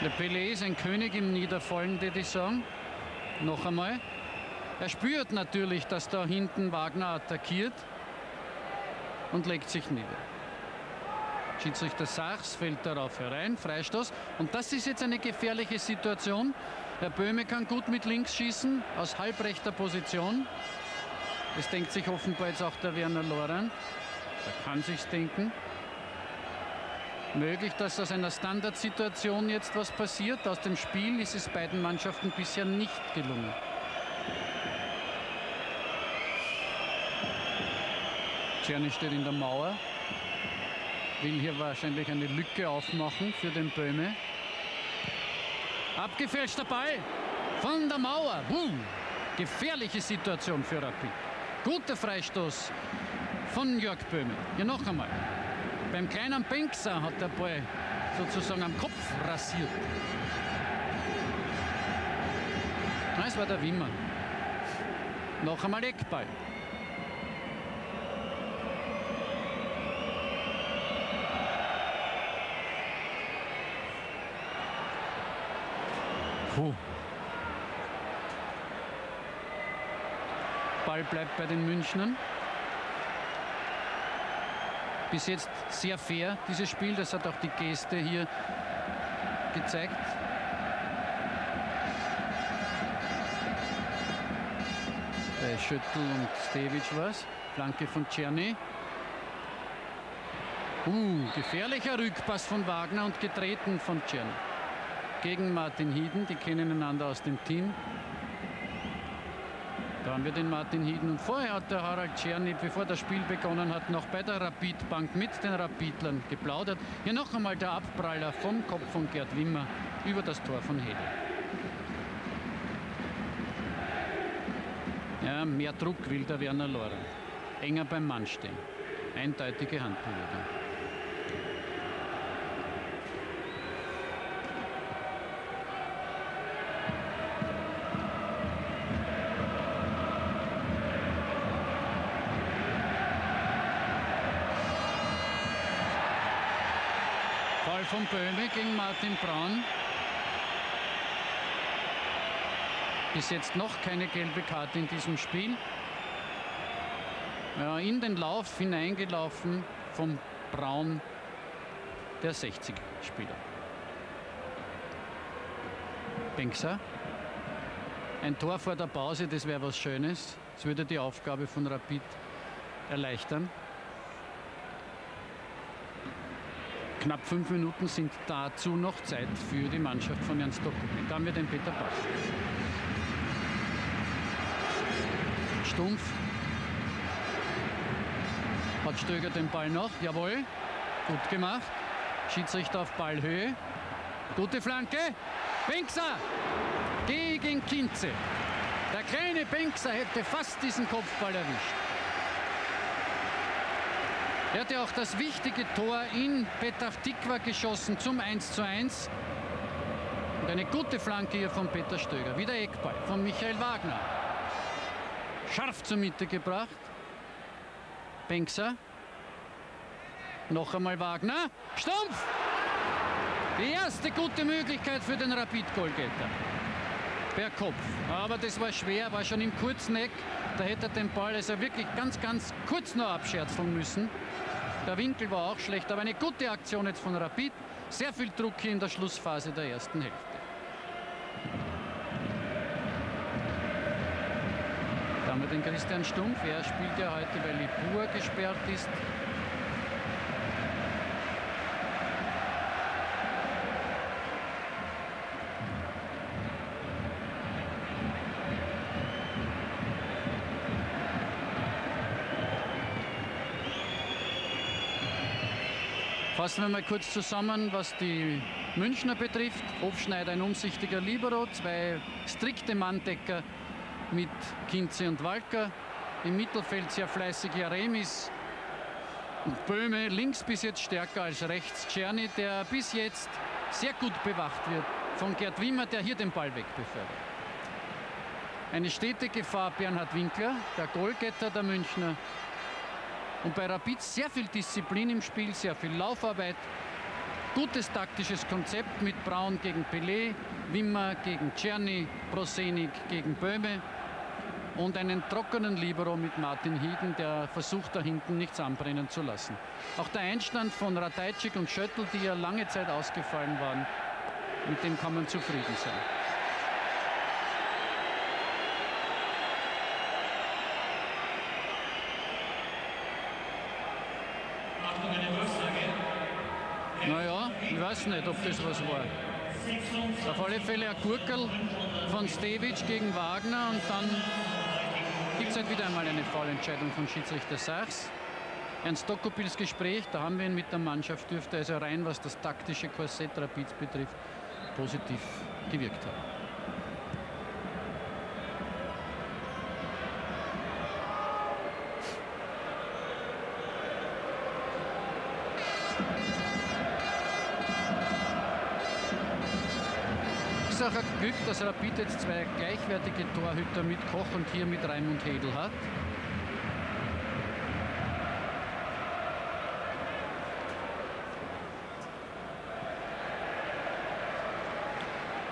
Der Pelé ist ein König im Niederfallen, würde ich sagen. Noch einmal. Er spürt natürlich, dass da hinten Wagner attackiert und legt sich nieder. Schiedsrichter Sachs fällt darauf herein, Freistoß. Und das ist jetzt eine gefährliche Situation. Herr Böhme kann gut mit links schießen, aus halbrechter Position. Das denkt sich offenbar jetzt auch der Werner Loran. Er kann sich's denken. Möglich, dass aus einer Standardsituation jetzt was passiert. Aus dem Spiel ist es beiden Mannschaften bisher nicht gelungen. Czerny steht in der Mauer. Will hier wahrscheinlich eine Lücke aufmachen für den Böhme. Abgefälschter Ball von der Mauer. Uh, gefährliche Situation für Rapid. Guter Freistoß von Jörg Böhme. Hier noch einmal. Beim kleinen Benkser hat der Ball sozusagen am Kopf rasiert. Das war der Wimmer. Noch einmal Eckball. Puh. Ball bleibt bei den Münchnern. Bis jetzt sehr fair, dieses Spiel. Das hat auch die Geste hier gezeigt. Bei Schüttel und Stevic was. Flanke von Czerny. Uh, gefährlicher Rückpass von Wagner und getreten von Czerny. Gegen Martin Hieden, die kennen einander aus dem Team. Da haben wir den Martin Hieden. Und vorher hat der Harald Czerny, bevor das Spiel begonnen hat, noch bei der Rapidbank mit den Rapidlern geplaudert. Hier noch einmal der Abpraller vom Kopf von Gerd Wimmer über das Tor von Hedel. Ja, mehr Druck will der Werner Lora. Enger beim Mann stehen. Eindeutige Handbewegung. von Böhme gegen Martin Braun. Bis jetzt noch keine gelbe Karte in diesem Spiel. Ja, in den Lauf hineingelaufen vom Braun, der 60-Spieler. Benkser. Ein Tor vor der Pause, das wäre was Schönes. Das würde die Aufgabe von Rapid erleichtern. Knapp fünf Minuten sind dazu noch Zeit für die Mannschaft von Ernst Dokupin. Da haben wir den Peter Bach. Stumpf. Hat Stöger den Ball noch? Jawohl. Gut gemacht. Schiedsrichter auf Ballhöhe. Gute Flanke. Benkser gegen Kinze. Der kleine Benkser hätte fast diesen Kopfball erwischt. Er hat ja auch das wichtige Tor in Petach Tikva geschossen zum 1 zu 1. Und eine gute Flanke hier von Peter Stöger. Wieder Eckball von Michael Wagner. Scharf zur Mitte gebracht. Benkser. Noch einmal Wagner. Stumpf! Die erste gute Möglichkeit für den Rapid-Goalgetter. Per Kopf. Aber das war schwer, war schon im kurzen Eck. Da hätte er den Ball also wirklich ganz, ganz kurz noch abscherzeln müssen. Der Winkel war auch schlecht, aber eine gute Aktion jetzt von Rapid. Sehr viel Druck hier in der Schlussphase der ersten Hälfte. Da haben wir den Christian Stumpf. Er spielt ja heute, weil Lipur gesperrt ist. Fassen wir mal kurz zusammen, was die Münchner betrifft. Hofschneider ein umsichtiger Libero, zwei strikte Manndecker mit Kinze und Walker. Im Mittelfeld sehr fleißig Jaremis. Und Böhme links bis jetzt stärker als rechts. Czerny, der bis jetzt sehr gut bewacht wird von Gerd Wimmer, der hier den Ball wegbefördert. Eine stete Gefahr Bernhard Winkler, der Goalgetter der Münchner. Und bei Rapid sehr viel Disziplin im Spiel, sehr viel Laufarbeit. Gutes taktisches Konzept mit Braun gegen Pelé, Wimmer gegen Czerny, Prosenik gegen Böhme und einen trockenen Libero mit Martin Hieden, der versucht da hinten nichts anbrennen zu lassen. Auch der Einstand von Ratajczyk und Schöttl, die ja lange Zeit ausgefallen waren, mit dem kann man zufrieden sein. weiß nicht, ob das was war. Auf alle Fälle ein Gurkel von Stevic gegen Wagner und dann gibt es halt wieder einmal eine Fallentscheidung von Schiedsrichter Sachs. Ernst Dokopils Gespräch, da haben wir ihn mit der Mannschaft, dürfte also rein, was das taktische Korsett Rapids betrifft, positiv gewirkt haben. Ist auch ein Glück, dass Rapid jetzt zwei gleichwertige Torhüter mit Koch und hier mit Raimund Hedel hat.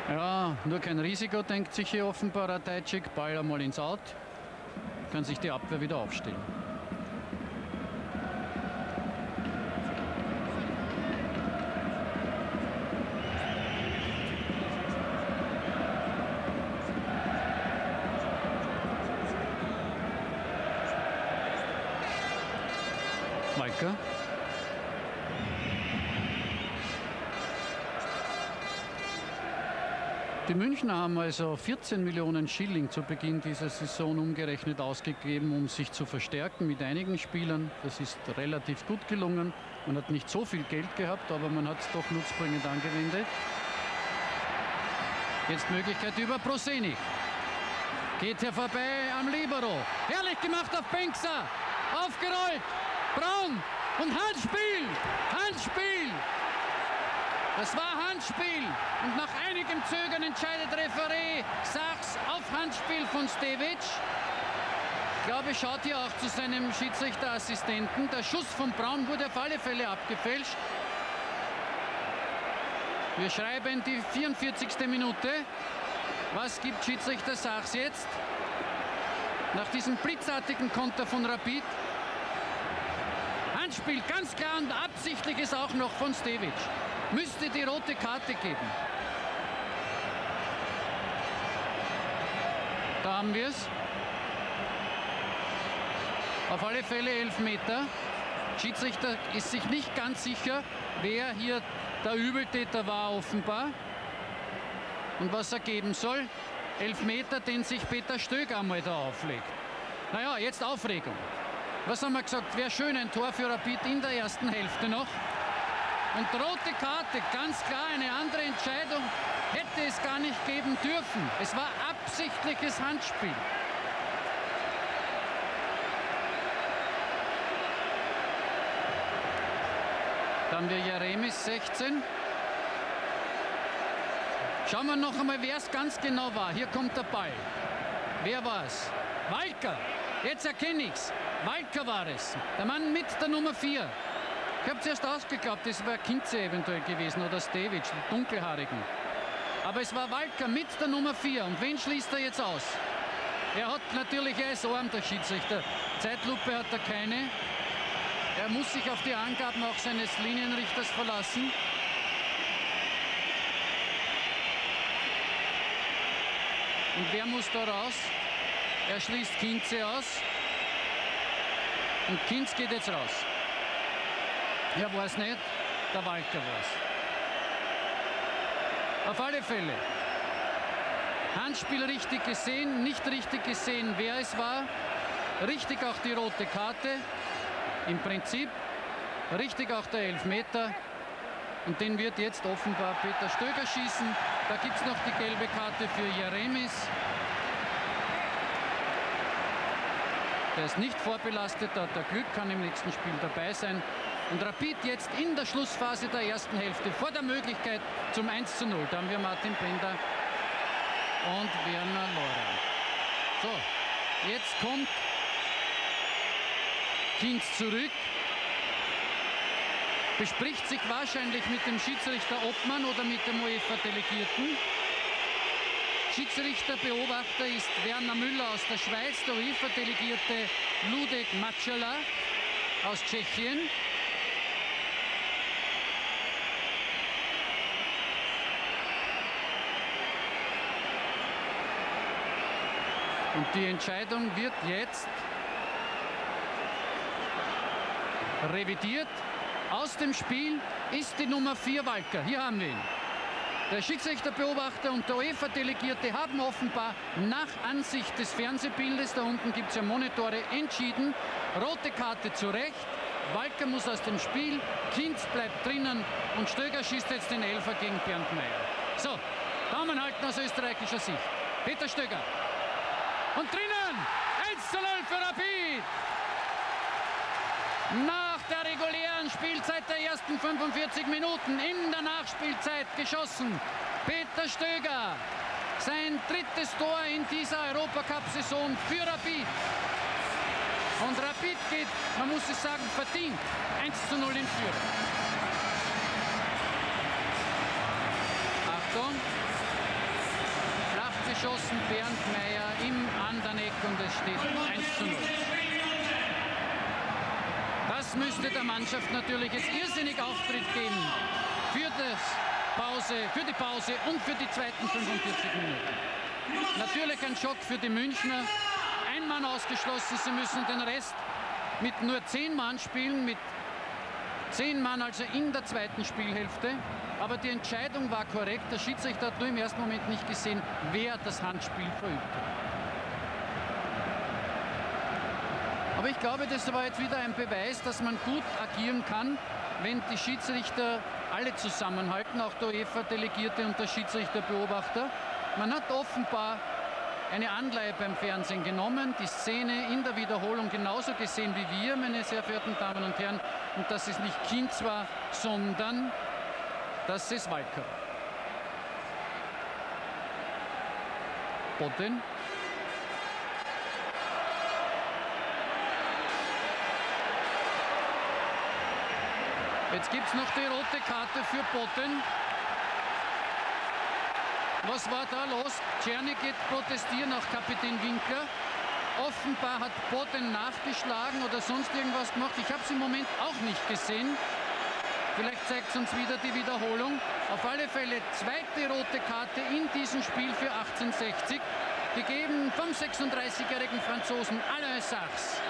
Ja, nur kein Risiko, denkt sich hier offenbar Ratajczyk. Ball einmal ins Out. Kann sich die Abwehr wieder aufstellen. Walker. Die Münchner haben also 14 Millionen Schilling zu Beginn dieser Saison umgerechnet ausgegeben, um sich zu verstärken mit einigen Spielern. Das ist relativ gut gelungen. Man hat nicht so viel Geld gehabt, aber man hat es doch nutzbringend angewendet. Jetzt Möglichkeit über Proseni. Geht hier vorbei am Libero. Herrlich gemacht auf Benkser. Aufgerollt. Braun. Und Handspiel. Handspiel. Das war Handspiel. Und nach einigem Zögern entscheidet Referee Sachs auf Handspiel von Stevic. Ich glaube, schaut hier auch zu seinem Schiedsrichterassistenten. Der Schuss von Braun wurde auf alle Fälle abgefälscht. Wir schreiben die 44. Minute. Was gibt Schiedsrichter Sachs jetzt? Nach diesem blitzartigen Konter von Rapid. Handspiel, ganz klar und absichtlich ist auch noch von Stevic. Müsste die rote Karte geben. Da haben wir es. Auf alle Fälle elf Meter. Schiedsrichter ist sich nicht ganz sicher, wer hier der Übeltäter war offenbar. Und was er geben soll, Elfmeter, den sich Peter Stöger einmal da auflegt. Naja, jetzt Aufregung. Was haben wir gesagt? Wäre schön ein Tor für Rapid in der ersten Hälfte noch. Und rote Karte, ganz klar eine andere Entscheidung hätte es gar nicht geben dürfen. Es war absichtliches Handspiel. Dann wir Jeremis 16. Schauen wir noch einmal, wer es ganz genau war. Hier kommt der Ball. Wer war es? Walker. Jetzt erkenne ich es. Walker war es. Der Mann mit der Nummer 4. Ich habe zuerst ausgeglaubt, es wäre Kinze eventuell gewesen oder Stevic, die Dunkelhaarigen. Aber es war Walker mit der Nummer 4. Und wen schließt er jetzt aus? Er hat natürlich, ist arm, der Schiedsrichter. Zeitlupe hat er keine. Er muss sich auf die Angaben auch seines Linienrichters verlassen. Und wer muss da raus? Er schließt Kinze aus. Und Kinz geht jetzt raus. Er weiß nicht, der Walter weiß. Auf alle Fälle. Handspiel richtig gesehen, nicht richtig gesehen, wer es war. Richtig auch die rote Karte im Prinzip richtig auch der Elfmeter. Und den wird jetzt offenbar Peter Stöger schießen. Da gibt es noch die gelbe Karte für Jeremis. Der ist nicht vorbelastet, da hat er Glück, kann im nächsten Spiel dabei sein. Und Rapid jetzt in der Schlussphase der ersten Hälfte vor der Möglichkeit zum 1 zu 0. Da haben wir Martin Bender und Werner Lora. So, jetzt kommt Kings zurück. Bespricht sich wahrscheinlich mit dem Schiedsrichter Obmann oder mit dem UEFA-Delegierten. Schiedsrichterbeobachter ist Werner Müller aus der Schweiz, der UEFA-Delegierte Ludek Machala aus Tschechien. Und die Entscheidung wird jetzt revidiert. Aus dem Spiel ist die Nummer 4 Walker. Hier haben wir ihn. Der Schiedsrichterbeobachter und der UEFA-Delegierte haben offenbar nach Ansicht des Fernsehbildes, da unten gibt es ja Monitore, entschieden. Rote Karte zu Recht. Walker muss aus dem Spiel, Kinz bleibt drinnen und Stöger schießt jetzt den Elfer gegen Bernd Meyer. So, Daumen halten aus österreichischer Sicht. Peter Stöger. Und drinnen 1 zu 0 für Rapid. Nach der regulären Spielzeit der ersten 45 Minuten in der Nachspielzeit geschossen. Peter Stöger. Sein drittes Tor in dieser Europacup-Saison für Rapid. Und Rapid geht, man muss es sagen, verdient 1 zu 0 in Führung. Geschossen Bernd Meyer im anderen Eck und es steht 1 zu 0. Das müsste der Mannschaft natürlich jetzt irrsinnig Auftritt geben für, das Pause, für die Pause und für die zweiten 45 Minuten. Natürlich ein Schock für die Münchner. Ein Mann ausgeschlossen, sie müssen den Rest mit nur zehn Mann spielen, mit zehn Mann also in der zweiten Spielhälfte. Aber die Entscheidung war korrekt. Der Schiedsrichter hat nur im ersten Moment nicht gesehen, wer das Handspiel verübt hat. Aber ich glaube, das war jetzt wieder ein Beweis, dass man gut agieren kann, wenn die Schiedsrichter alle zusammenhalten, auch der UEFA-Delegierte und der Schiedsrichterbeobachter. Man hat offenbar eine Anleihe beim Fernsehen genommen, die Szene in der Wiederholung genauso gesehen wie wir, meine sehr verehrten Damen und Herren, und dass es nicht Kinz war, sondern dass es Walker war. Boden Jetzt gibt es noch die rote Karte für Botten. Was war da los? Czerny geht protestieren nach Kapitän Winkler. Offenbar hat Botten nachgeschlagen oder sonst irgendwas gemacht. Ich habe es im Moment auch nicht gesehen. Vielleicht zeigt es uns wieder die Wiederholung. Auf alle Fälle zweite rote Karte in diesem Spiel für 1860. Gegeben vom 36-jährigen Franzosen Alain Sachs.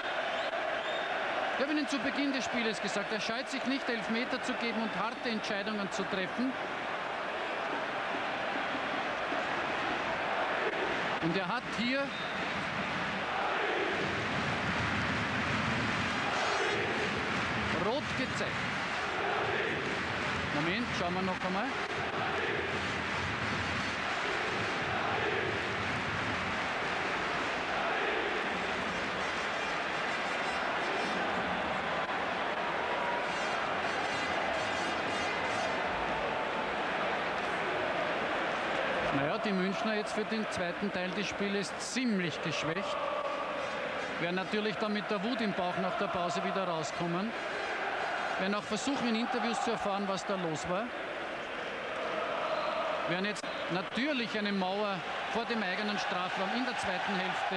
Ich habe Ihnen zu Beginn des Spieles gesagt, er scheut sich nicht, Elfmeter zu geben und harte Entscheidungen zu treffen. Und er hat hier rot gezeigt. Moment, schauen wir noch einmal. Die Münchner jetzt für den zweiten Teil des Spieles ziemlich geschwächt. Werden natürlich dann mit der Wut im Bauch nach der Pause wieder rauskommen. Werden auch versuchen, in Interviews zu erfahren, was da los war. Werden jetzt natürlich eine Mauer vor dem eigenen Strafraum in der zweiten Hälfte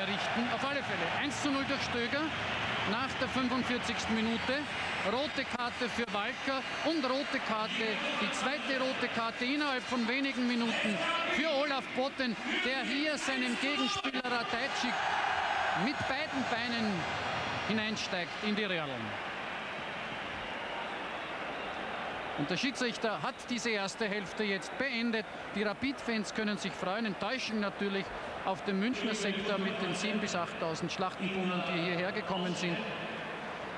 errichten. Auf alle Fälle 1 zu 0 durch Stöger nach der 45. Minute. Rote Karte für Walker und rote Karte, die zweite rote Karte innerhalb von wenigen Minuten für Olaf Botten, der hier seinem Gegenspieler Radajcik mit beiden Beinen hineinsteigt in die Realen. Und der Schiedsrichter hat diese erste Hälfte jetzt beendet. Die Rapid-Fans können sich freuen, enttäuschen natürlich auf dem Münchner Sektor mit den 7.000 bis 8.000 Schlachtenbullen, die hierher gekommen sind.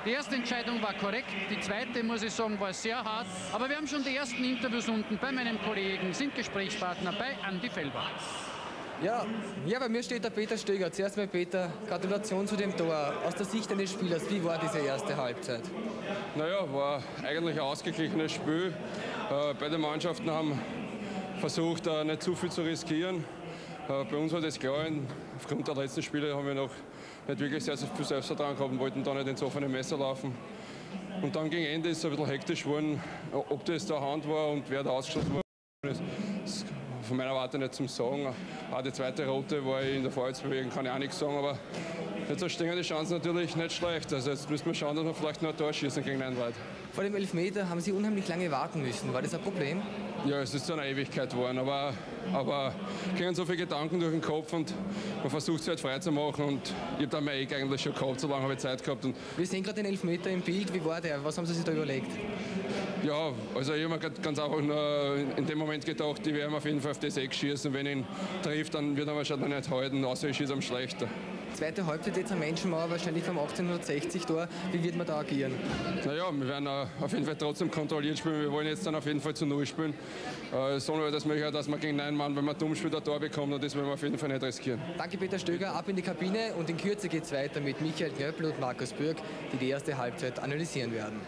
Die erste Entscheidung war korrekt, die zweite, muss ich sagen, war sehr hart. Aber wir haben schon die ersten Interviews unten bei meinem Kollegen, sind Gesprächspartner bei Andi Felber. Ja, ja, bei mir steht der Peter Stöger. Zuerst mal Peter, Gratulation zu dem Tor. Aus der Sicht eines Spielers, wie war diese erste Halbzeit? Naja, war eigentlich ein ausgeglichenes Spiel. Äh, beide Mannschaften haben versucht, äh, nicht zu viel zu riskieren. Äh, bei uns war das klar, aufgrund der letzten Spiele haben wir noch nicht wirklich sehr, sehr viel Selbstvertrauen gehabt und wollten da nicht ins offene Messer laufen. Und dann gegen Ende ist es ein bisschen hektisch geworden, ob das der Hand war und wer da ausgeschlossen wurde. Das, das von meiner Warte nicht zum Sagen. Auch die zweite Rote war ich in der Vorwärtsbewegung, kann ich auch nichts sagen, aber jetzt stehen die Chancen natürlich nicht schlecht. Also jetzt müssen wir schauen, dass wir vielleicht noch ein Tor schießen gegen Einweit. Vor dem Elfmeter haben Sie unheimlich lange warten müssen. War das ein Problem? Ja, es ist so eine Ewigkeit geworden, aber, aber gehen so viele Gedanken durch den Kopf und man versucht sich halt frei zu machen und ich habe da mein Eck eigentlich schon gehabt, so lange habe ich Zeit gehabt. Und Wir sehen gerade den Elfmeter im Bild, wie war der? Was haben Sie sich da überlegt? Ja, also ich habe mir ganz einfach nur in dem Moment gedacht, die werden auf jeden Fall auf das Eck schießen. Wenn ihn trifft, dann wird er wahrscheinlich nicht halten, außer ich schieße am schlechter. Zweite Halbzeit jetzt am Menschenmauer, wahrscheinlich vom 1860-Tor. Wie wird man da agieren? Naja, wir werden auf jeden Fall trotzdem kontrolliert spielen. Wir wollen jetzt dann auf jeden Fall zu Null spielen. Äh, so nur das möglich, dass man gegen einen Mann, wenn man dumm spielt, ein Tor bekommt und das wollen wir auf jeden Fall nicht riskieren. Danke Peter Stöger, ab in die Kabine und in Kürze geht es weiter mit Michael Knöppel und Markus Bürg, die die erste Halbzeit analysieren werden.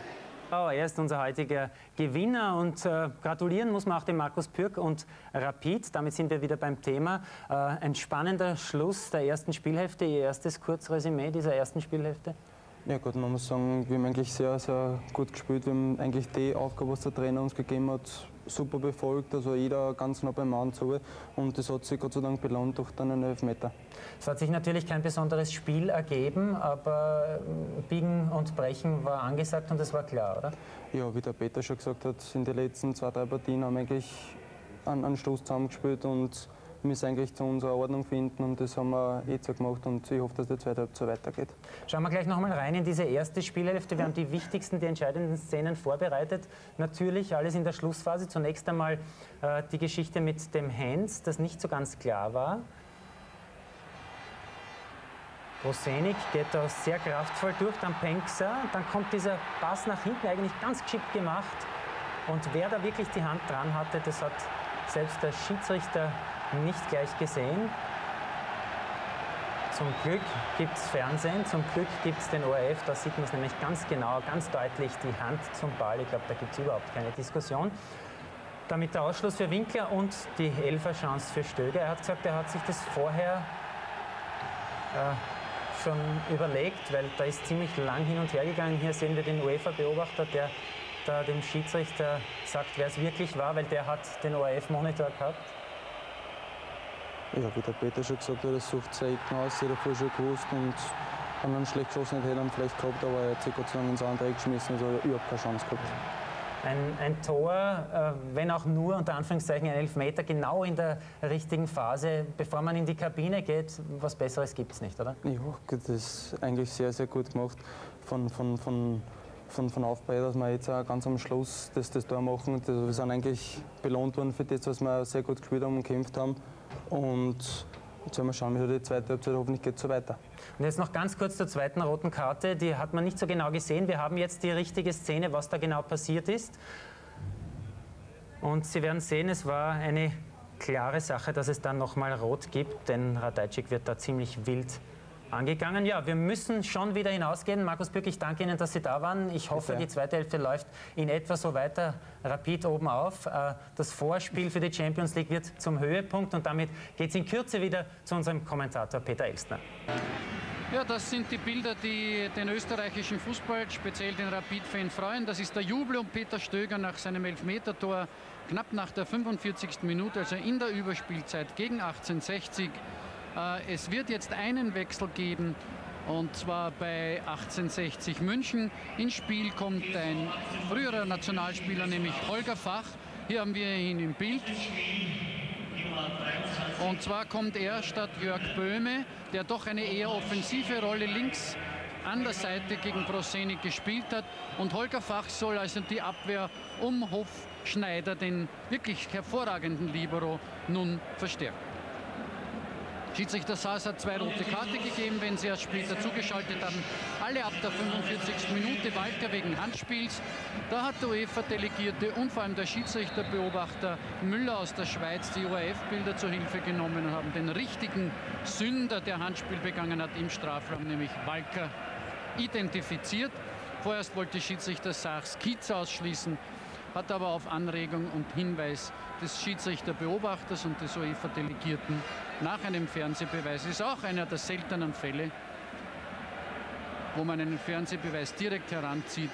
Er ist unser heutiger Gewinner und äh, gratulieren muss man auch dem Markus Pürk und Rapid. Damit sind wir wieder beim Thema. Äh, ein spannender Schluss der ersten Spielhälfte. Ihr erstes Kurzresümee dieser ersten Spielhälfte? Ja gut, man muss sagen, wir haben eigentlich sehr, sehr gut gespielt. Wir haben eigentlich die Aufgabe, was der Trainer uns gegeben hat, super befolgt. Also jeder ganz nah beim Mann zu. Und das hat sich Gott sei Dank belohnt durch dann einen Elfmeter. Es hat sich natürlich kein besonderes Spiel ergeben, aber ähm, Biegen und Brechen war angesagt und das war klar, oder? Ja, wie der Peter schon gesagt hat, in den letzten zwei, drei Partien haben wir eigentlich einen, einen Stoß zusammengespielt und müssen eigentlich zu unserer Ordnung finden und das haben wir eh so gemacht und ich hoffe, dass die zweite Halbzeit so weitergeht. Schauen wir gleich nochmal rein in diese erste Spielhälfte. Wir haben die wichtigsten, die entscheidenden Szenen vorbereitet. Natürlich alles in der Schlussphase. Zunächst einmal äh, die Geschichte mit dem Hands, das nicht so ganz klar war. Rosenik geht da sehr kraftvoll durch, dann Penkser, dann kommt dieser Pass nach hinten, eigentlich ganz geschickt gemacht. Und wer da wirklich die Hand dran hatte, das hat selbst der Schiedsrichter nicht gleich gesehen. Zum Glück gibt es Fernsehen, zum Glück gibt es den ORF, da sieht man es nämlich ganz genau, ganz deutlich, die Hand zum Ball. Ich glaube, da gibt es überhaupt keine Diskussion. Damit der Ausschluss für Winkler und die Elferchance für Stöger. Er hat gesagt, er hat sich das vorher äh, schon überlegt, weil da ist ziemlich lang hin und her gegangen. Hier sehen wir den UEFA-Beobachter, der da dem Schiedsrichter sagt, wer es wirklich war, weil der hat den ORF-Monitor gehabt. Ja, wie der Peter schon gesagt hat, das sucht Ecken aus, jeder vorher schon gewusst und wenn einen schlecht geschossen hätte, hätte er vielleicht gehabt, aber er hat sich Gott sei Dank ins andere geschmissen, also überhaupt keine Chance gehabt. Ein, ein Tor, äh, wenn auch nur unter Anführungszeichen ein Elfmeter, genau in der richtigen Phase, bevor man in die Kabine geht, was Besseres gibt es nicht, oder? Ja, das ist eigentlich sehr, sehr gut gemacht von, von, von von, von Aufbau, dass wir jetzt auch ganz am Schluss das, das Tor machen. Das, wir sind eigentlich belohnt worden für das, was wir sehr gut gespielt haben und gekämpft haben. Und jetzt werden wir schauen, wie die zweite Halbzeit hoffentlich geht so weiter. Und jetzt noch ganz kurz zur zweiten roten Karte. Die hat man nicht so genau gesehen. Wir haben jetzt die richtige Szene, was da genau passiert ist. Und Sie werden sehen, es war eine klare Sache, dass es dann nochmal rot gibt, denn Radajcik wird da ziemlich wild angegangen. Ja, wir müssen schon wieder hinausgehen. Markus Bück, ich danke Ihnen, dass Sie da waren. Ich hoffe, Bitte. die zweite Hälfte läuft in etwa so weiter. Rapid oben auf. Äh, das Vorspiel für die Champions League wird zum Höhepunkt und damit geht es in Kürze wieder zu unserem Kommentator Peter Elstner. Ja, das sind die Bilder, die den österreichischen Fußball, speziell den Rapid-Fan freuen. Das ist der Jubel um Peter Stöger nach seinem Elfmetertor knapp nach der 45. Minute, also in der Überspielzeit gegen 1860. Äh, es wird jetzt einen Wechsel geben und zwar bei 1860 München. Ins Spiel kommt ein früherer Nationalspieler, nämlich Holger Fach. Hier haben wir ihn im Bild. Und zwar kommt er statt Jörg Böhme, der doch eine eher offensive Rolle links an der Seite gegen Prosenik gespielt hat. Und Holger Fach soll also die Abwehr um Hofschneider, den wirklich hervorragenden Libero, nun verstärken. Schiedsrichter Saas hat zwei rote Karte gegeben, wenn sie erst später zugeschaltet haben. Alle ab der 45. Minute Walker wegen Handspiels. Da hat der UEFA-Delegierte und vor allem der Schiedsrichterbeobachter Müller aus der Schweiz die ORF-Bilder zur Hilfe genommen und haben den richtigen Sünder, der Handspiel begangen hat, im Strafraum, nämlich Walker, identifiziert. Vorerst wollte Schiedsrichter Saas Kiez ausschließen hat aber auf Anregung und Hinweis des Schiedsrichterbeobachters und des UEFA-Delegierten nach einem Fernsehbeweis, ist auch einer der seltenen Fälle, wo man einen Fernsehbeweis direkt heranzieht,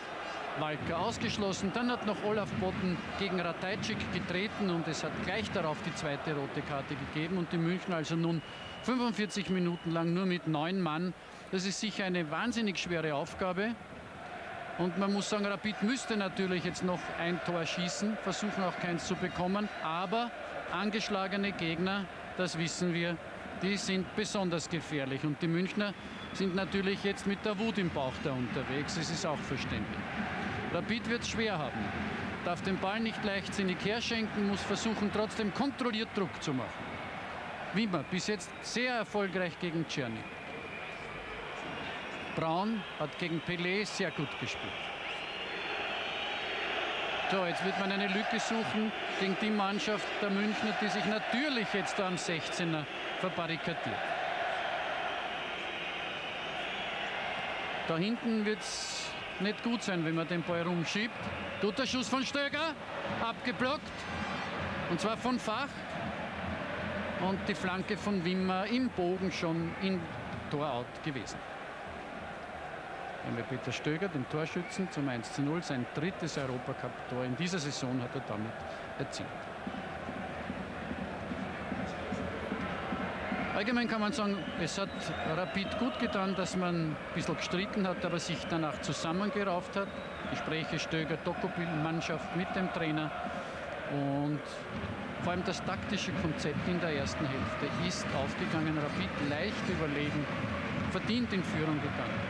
Walker ausgeschlossen. Dann hat noch Olaf Botten gegen Ratajczyk getreten und es hat gleich darauf die zweite rote Karte gegeben und die München also nun 45 Minuten lang nur mit neun Mann. Das ist sicher eine wahnsinnig schwere Aufgabe. Und man muss sagen, Rapid müsste natürlich jetzt noch ein Tor schießen, versuchen auch keins zu bekommen. Aber angeschlagene Gegner, das wissen wir, die sind besonders gefährlich. Und die Münchner sind natürlich jetzt mit der Wut im Bauch da unterwegs. Es ist auch verständlich. Rapid wird es schwer haben. Darf den Ball nicht leichtsinnig herschenken, muss versuchen, trotzdem kontrolliert Druck zu machen. Wie man bis jetzt sehr erfolgreich gegen Czerny. Braun hat gegen Pelé sehr gut gespielt. So, jetzt wird man eine Lücke suchen gegen die Mannschaft der Münchner, die sich natürlich jetzt da am 16er verbarrikadiert. Da hinten wird es nicht gut sein, wenn man den Ball rumschiebt. Tut der Schuss von Stöger, abgeblockt. Und zwar von Fach. Und die Flanke von Wimmer im Bogen schon in Torout gewesen. Einmal Peter Stöger, den Torschützen zum 1 zu 0. Sein drittes Europacup-Tor in dieser Saison hat er damit erzielt. Allgemein kann man sagen, es hat Rapid gut getan, dass man ein bisschen gestritten hat, aber sich danach zusammengerauft hat. Gespräche Stöger, Dokopil, Mannschaft mit dem Trainer. Und vor allem das taktische Konzept in der ersten Hälfte ist aufgegangen. Rapid leicht überlegen, verdient in Führung gegangen.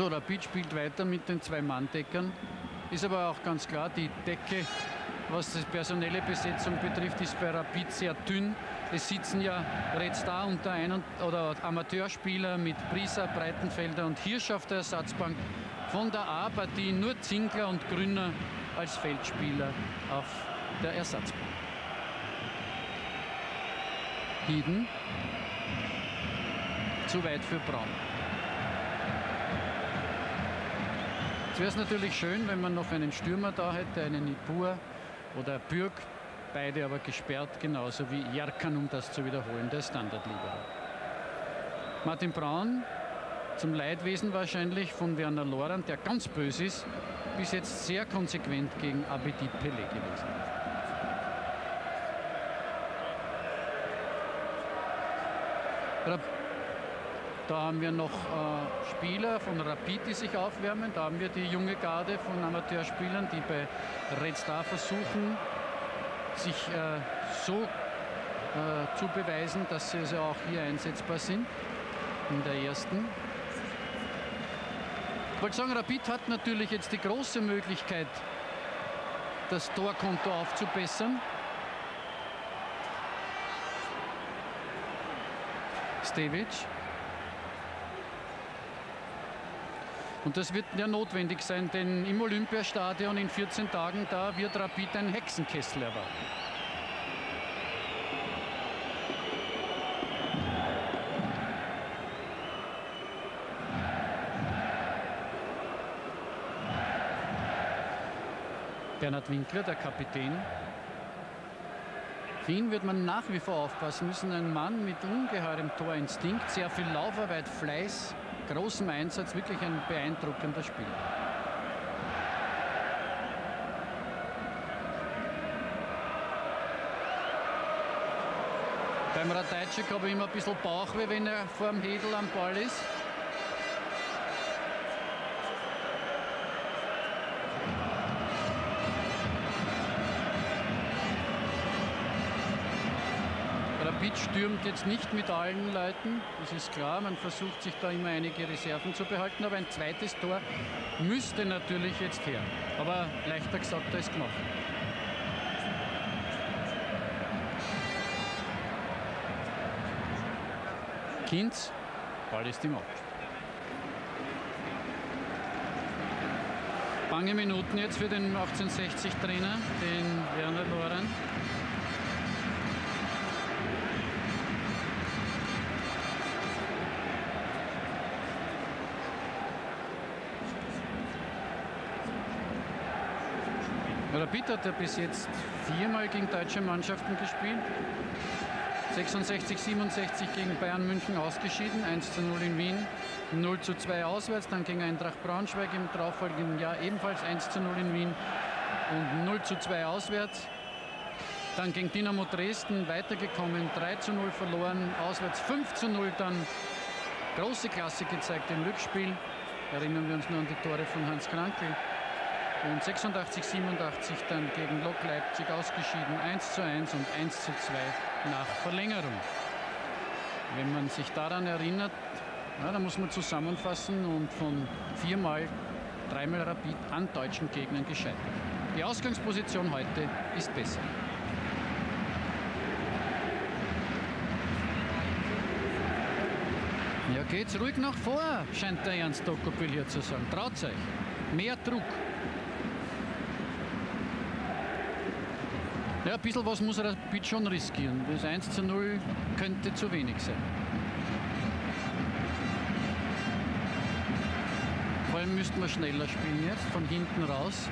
So, Rapid spielt weiter mit den zwei Manndeckern. Ist aber auch ganz klar, die Decke, was die personelle Besetzung betrifft, ist bei Rapid sehr dünn. Es sitzen ja Red Star unter ein oder Amateurspieler mit Brisa, Breitenfelder und Hirsch auf der Ersatzbank. Von der A-Partie nur Zinkler und Grüner als Feldspieler auf der Ersatzbank. Hieden. Zu weit für Braun. Wäre es natürlich schön, wenn man noch einen Stürmer da hätte, einen Ipur oder Bürg. Beide aber gesperrt, genauso wie Jarkan, um das zu wiederholen, der Standardlibero. Martin Braun, zum Leidwesen wahrscheinlich von Werner Lorand, der ganz böse ist, bis jetzt sehr konsequent gegen Abedit Pelé gewesen. Da haben wir noch äh, Spieler von Rapid, die sich aufwärmen. Da haben wir die junge Garde von Amateurspielern, die bei Red Star versuchen, sich äh, so äh, zu beweisen, dass sie also auch hier einsetzbar sind in der ersten. Ich wollte sagen, Rapid hat natürlich jetzt die große Möglichkeit, das Torkonto aufzubessern. Stevic. Und das wird ja notwendig sein, denn im Olympiastadion in 14 Tagen, da wird Rapid ein Hexenkessel erwarten. Bernhard Winkler, der Kapitän. Für ihn wird man nach wie vor aufpassen müssen. Ein Mann mit ungeheurem Torinstinkt, sehr viel Laufarbeit, Fleiß, großem Einsatz wirklich ein beeindruckender Spiel. Beim Ratajczyk habe ich immer ein bisschen Bauchweh, wenn er vor dem Hedel am Ball ist. Stürmt jetzt nicht mit allen Leuten, das ist klar. Man versucht sich da immer einige Reserven zu behalten, aber ein zweites Tor müsste natürlich jetzt her. Aber leichter gesagt als gemacht. Kinz, Ball ist im Out. Bange Minuten jetzt für den 1860-Trainer, den Werner Loren. Hat er bis jetzt viermal gegen deutsche Mannschaften gespielt. 66, 67 gegen Bayern München ausgeschieden, 1 zu 0 in Wien, 0 zu 2 auswärts, dann gegen Eintracht Braunschweig im darauffolgenden Jahr ebenfalls 1 zu 0 in Wien und 0 zu 2 auswärts. Dann gegen Dynamo Dresden weitergekommen, 3 zu 0 verloren, auswärts 5 zu 0 dann große Klasse gezeigt im Rückspiel. Erinnern wir uns nur an die Tore von Hans Krankel und 86, 87 dann gegen Lok Leipzig ausgeschieden. 1 zu 1 und 1 zu 2 nach Verlängerung. Wenn man sich daran erinnert, ja, dann muss man zusammenfassen und von viermal, dreimal Rapid an deutschen Gegnern gescheitert. Die Ausgangsposition heute ist besser. Ja, geht's ruhig nach vor, scheint der Ernst Dokopil hier zu sagen. Traut euch. Mehr Druck. Ja, ein bisschen was muss er schon riskieren. Das 1 zu 0 könnte zu wenig sein. Vor allem müssten wir schneller spielen jetzt, von hinten raus,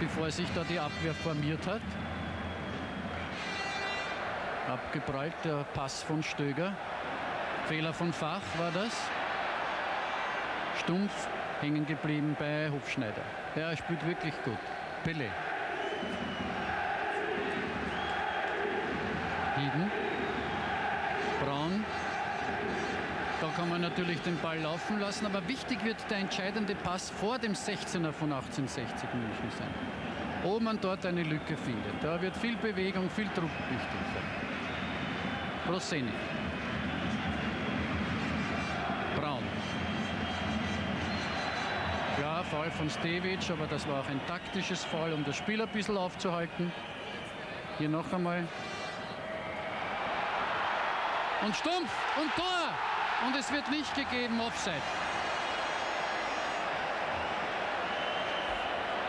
bevor sich da die Abwehr formiert hat. Abgeprallt der Pass von Stöger. Fehler von Fach war das. Stumpf hängen geblieben bei Hofschneider. Ja, er spielt wirklich gut. Pelé. Hieden. Braun. Da kann man man natürlich den Ball laufen lassen, aber wichtig wird der entscheidende Pass vor dem 16er von 1860 München sein. Ob man dort eine Lücke findet. Da wird viel Bewegung, viel Druck wichtig sein. Rossini. Braun. Ja, Fall von Stevic, aber das war auch ein taktisches Fall, um das Spiel ein bisschen aufzuhalten. Hier noch einmal. Und Stumpf und Tor. Und es wird nicht gegeben, Offside.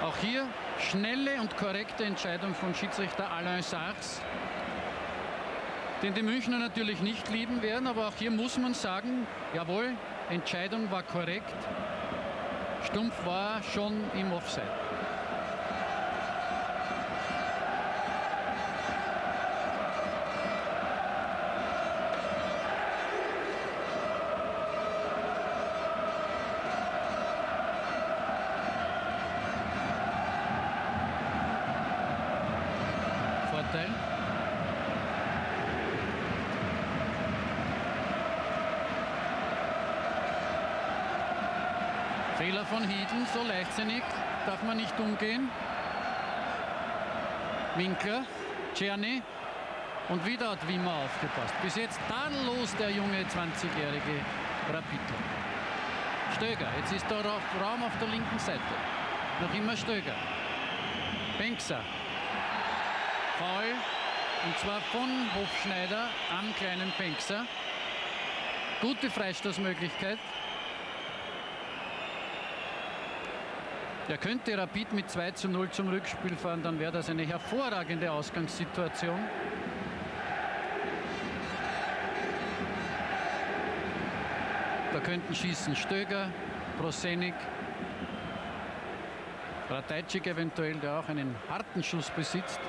Auch hier schnelle und korrekte Entscheidung von Schiedsrichter Alain Sachs, den die Münchner natürlich nicht lieben werden, aber auch hier muss man sagen, jawohl, Entscheidung war korrekt. Stumpf war schon im Offside. So leichtsinnig darf man nicht umgehen. Winkler, Czerny und wieder hat Wimmer aufgepasst. Bis jetzt tadellos der junge 20-jährige Rapidler. Stöger, jetzt ist da Raum auf der linken Seite. Noch immer Stöger. Benkser. Foul. Und zwar von Hofschneider am kleinen Benkser. Gute Freistoßmöglichkeit. Er könnte Rapid mit 2 zu 0 zum Rückspiel fahren, dann wäre das eine hervorragende Ausgangssituation. Da könnten schießen Stöger, Prosenik, Ratajczyk eventuell, der auch einen harten Schuss besitzt.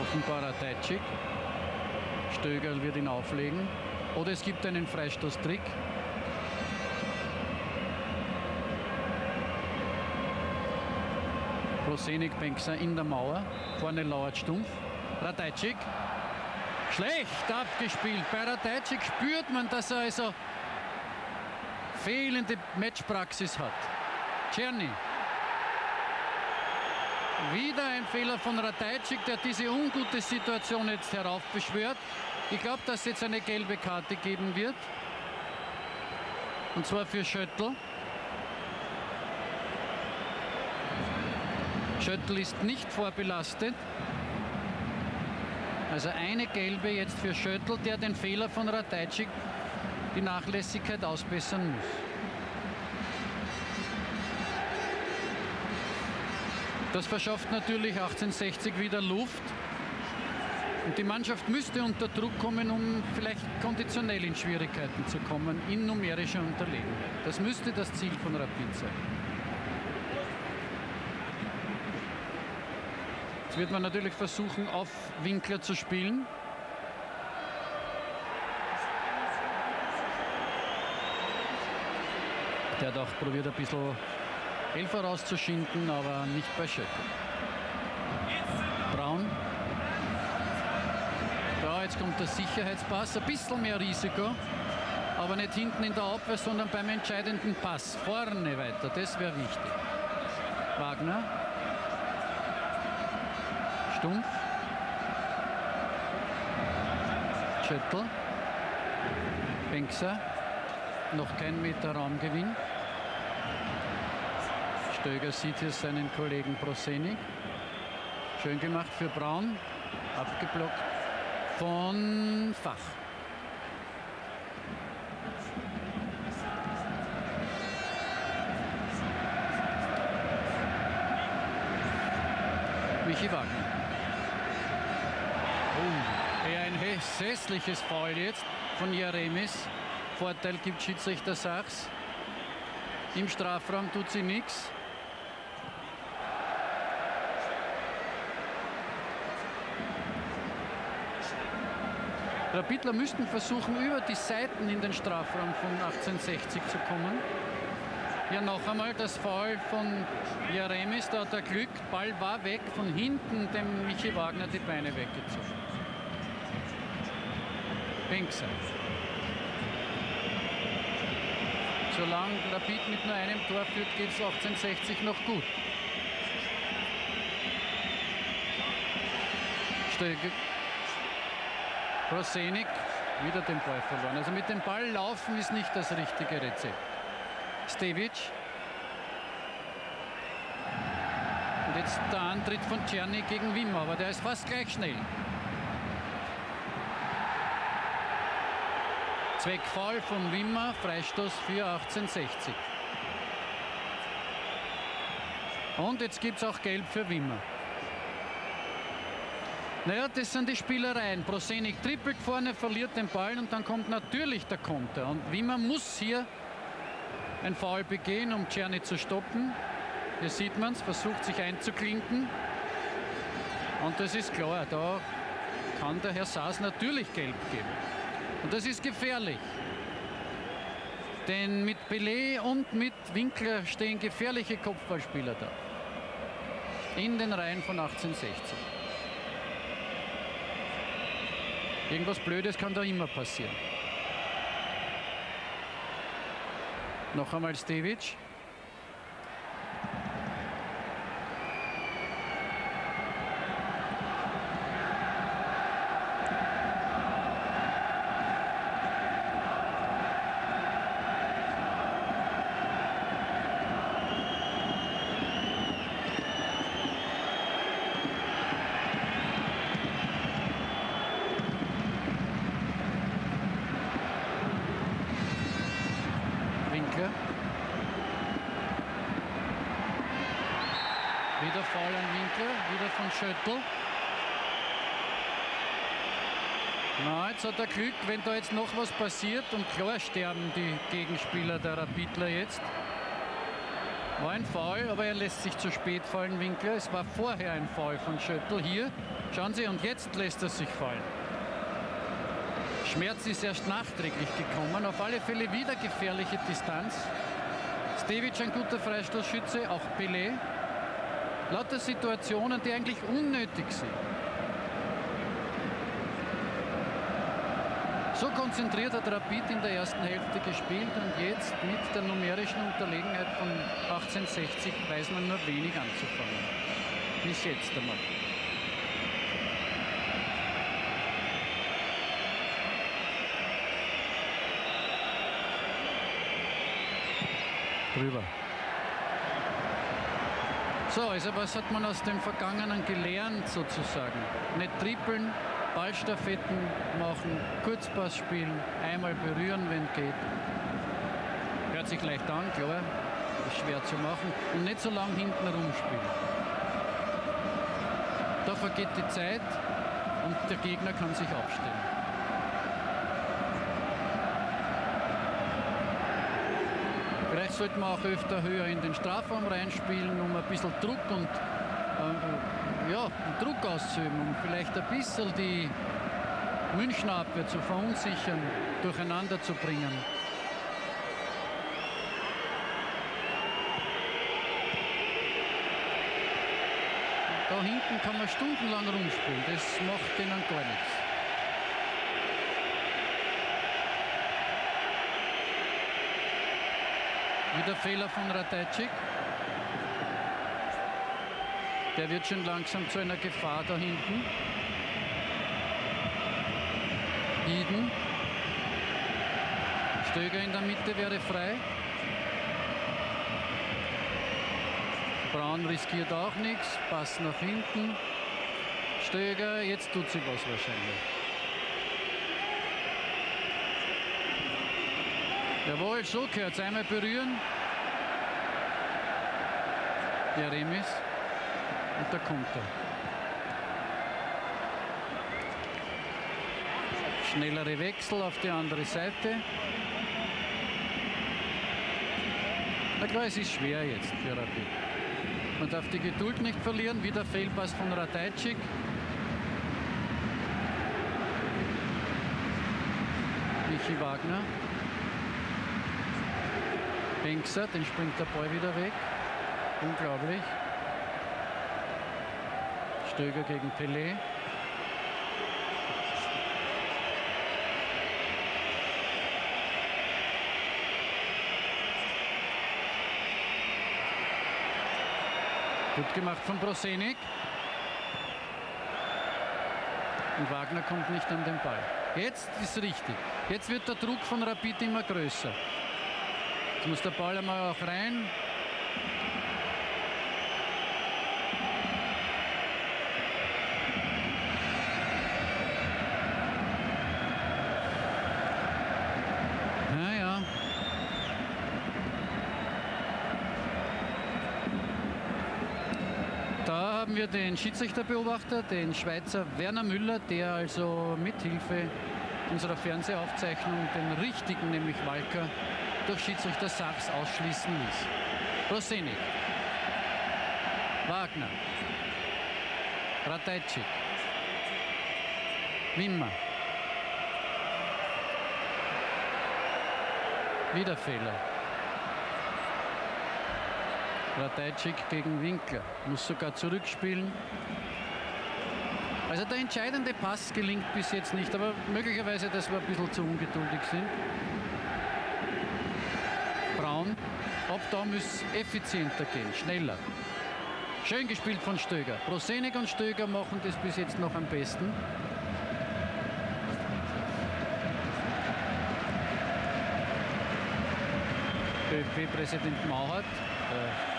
Offenbar Ratajczyk. Stöger wird ihn auflegen. Oder es gibt einen Freistoßtrick. Prosenik Benkser in der Mauer. Vorne lauert Stumpf. Ratajczyk. Schlecht abgespielt. Bei Ratajczyk spürt man, dass er also fehlende Matchpraxis hat. Czerny. Wieder ein Fehler von Ratajczyk, der diese ungute Situation jetzt heraufbeschwört. Ich glaube, dass es jetzt eine gelbe Karte geben wird. Und zwar für Schöttl. Schöttl ist nicht vorbelastet. Also eine gelbe jetzt für Schöttl, der den Fehler von Ratajczyk, die Nachlässigkeit ausbessern muss. Das verschafft natürlich 1860 wieder Luft. Und die Mannschaft müsste unter Druck kommen, um vielleicht konditionell in Schwierigkeiten zu kommen, in numerischer Unterlegenheit. Das müsste das Ziel von Rapid sein. Wird man natürlich versuchen, auf Winkler zu spielen. Der hat auch probiert, ein bisschen Helfer rauszuschinden, aber nicht bei Schöttl. Braun. Ja, jetzt kommt der Sicherheitspass. Ein bisschen mehr Risiko, aber nicht hinten in der Abwehr, sondern beim entscheidenden Pass. Vorne weiter, das wäre wichtig. Wagner. Stumpf. Schöttl. Benkser. Noch kein Meter Raumgewinn. Stöger sieht hier seinen Kollegen Prosenik. Schön gemacht für Braun. Abgeblockt von Fach. Michi Wagner. Oh, eher ein hässliches Foul jetzt von Jeremis. Vorteil gibt Schiedsrichter Sachs. Im Strafraum tut sie nichts. Rapidler müssten versuchen, über die Seiten in den Strafraum von 1860 zu kommen. Ja, noch einmal das Foul von Jeremis, da hat er Glück, Ball war weg, von hinten dem Michi Wagner die Beine weggezogen. Bengtser. Solange Rapid mit nur einem Tor führt, geht es 1860 noch gut. Stöge. Prosenik wieder den Ball verloren. Also mit dem Ball laufen ist nicht das richtige Rezept. Stevic. Und jetzt der Antritt von Czerny gegen Wimmer, aber der ist fast gleich schnell. Zweckfall von Wimmer, Freistoß für 1860. Und jetzt gibt es auch Gelb für Wimmer. Naja, das sind die Spielereien. Prosenik trippelt vorne, verliert den Ball und dann kommt natürlich der Konter. Und Wimmer muss hier ein Foul begehen, um Czerny zu stoppen. Hier sieht man es, versucht sich einzuklinken. Und das ist klar, da kann der Herr Saas natürlich gelb geben. Und das ist gefährlich. Denn mit Pelé und mit Winkler stehen gefährliche Kopfballspieler da. In den Reihen von 1860. Irgendwas Blödes kann da immer passieren. Noch einmal Stevic. Schöttl. Na, jetzt hat er Glück, wenn da jetzt noch was passiert und klar sterben die Gegenspieler der Rapidler jetzt. War ein Foul, aber er lässt sich zu spät fallen, Winkler. Es war vorher ein Foul von Schöttl. Hier, schauen Sie, und jetzt lässt er sich fallen. Schmerz ist erst nachträglich gekommen. Auf alle Fälle wieder gefährliche Distanz. Stevic ein guter Freistoßschütze, auch Pelé. Lauter Situationen, die eigentlich unnötig sind. So konzentriert hat Rapid in der ersten Hälfte gespielt und jetzt mit der numerischen Unterlegenheit von 1860 weiß man nur wenig anzufangen. Bis jetzt einmal. Drüber. So, also was hat man aus dem Vergangenen gelernt sozusagen? Nicht trippeln, Ballstaffetten machen, Kurzpass spielen, einmal berühren, wenn geht. Hört sich leicht an, klar, ist schwer zu machen und nicht so lange hinten rumspielen. Da vergeht die Zeit und der Gegner kann sich aufstellen. Vielleicht sollte man auch öfter höher in den Strafraum reinspielen, um ein bisschen Druck und äh, ja, Druck auszuüben, um vielleicht ein bisschen die Münchner Abwehr zu verunsichern, durcheinander zu bringen. Da hinten kann man stundenlang rumspielen, das macht denen gar nichts. Wieder Fehler von Ratajczyk. Der wird schon langsam zu einer Gefahr da hinten. Iden. Stöger in der Mitte wäre frei. Braun riskiert auch nichts. Pass nach hinten. Stöger, jetzt tut sie was wahrscheinlich. Jawohl, so gehört. Einmal berühren. Der Remis. Und da kommt er. Schnellere Wechsel auf die andere Seite. Na klar, es ist schwer jetzt für Rapid. Man darf die Geduld nicht verlieren. Wieder Fehlpass von Ratajczyk. Michi Wagner. Bengtser, den springt der Ball wieder weg. Unglaublich. Stöger gegen Pelé. Gut gemacht von Prosenik. Und Wagner kommt nicht an den Ball. Jetzt ist richtig. Jetzt wird der Druck von Rapid immer größer. Jetzt muss der Ball einmal auch rein. Den Schiedsrichterbeobachter, den Schweizer Werner Müller, der also mithilfe unserer Fernsehaufzeichnung den richtigen, nämlich Walker, durch Schiedsrichter Sachs ausschließen ließ. Rosenik, Wagner, Ratajczyk, Wimmer, wieder Fehler. Ratajczyk gegen Winkler. Muss sogar zurückspielen. Also der entscheidende Pass gelingt bis jetzt nicht, aber möglicherweise, dass wir ein bisschen zu ungeduldig sind. Braun, ab da muss effizienter gehen, schneller. Schön gespielt von Stöger. Prosenik und Stöger machen das bis jetzt noch am besten. ÖP-Präsident Mauert, äh,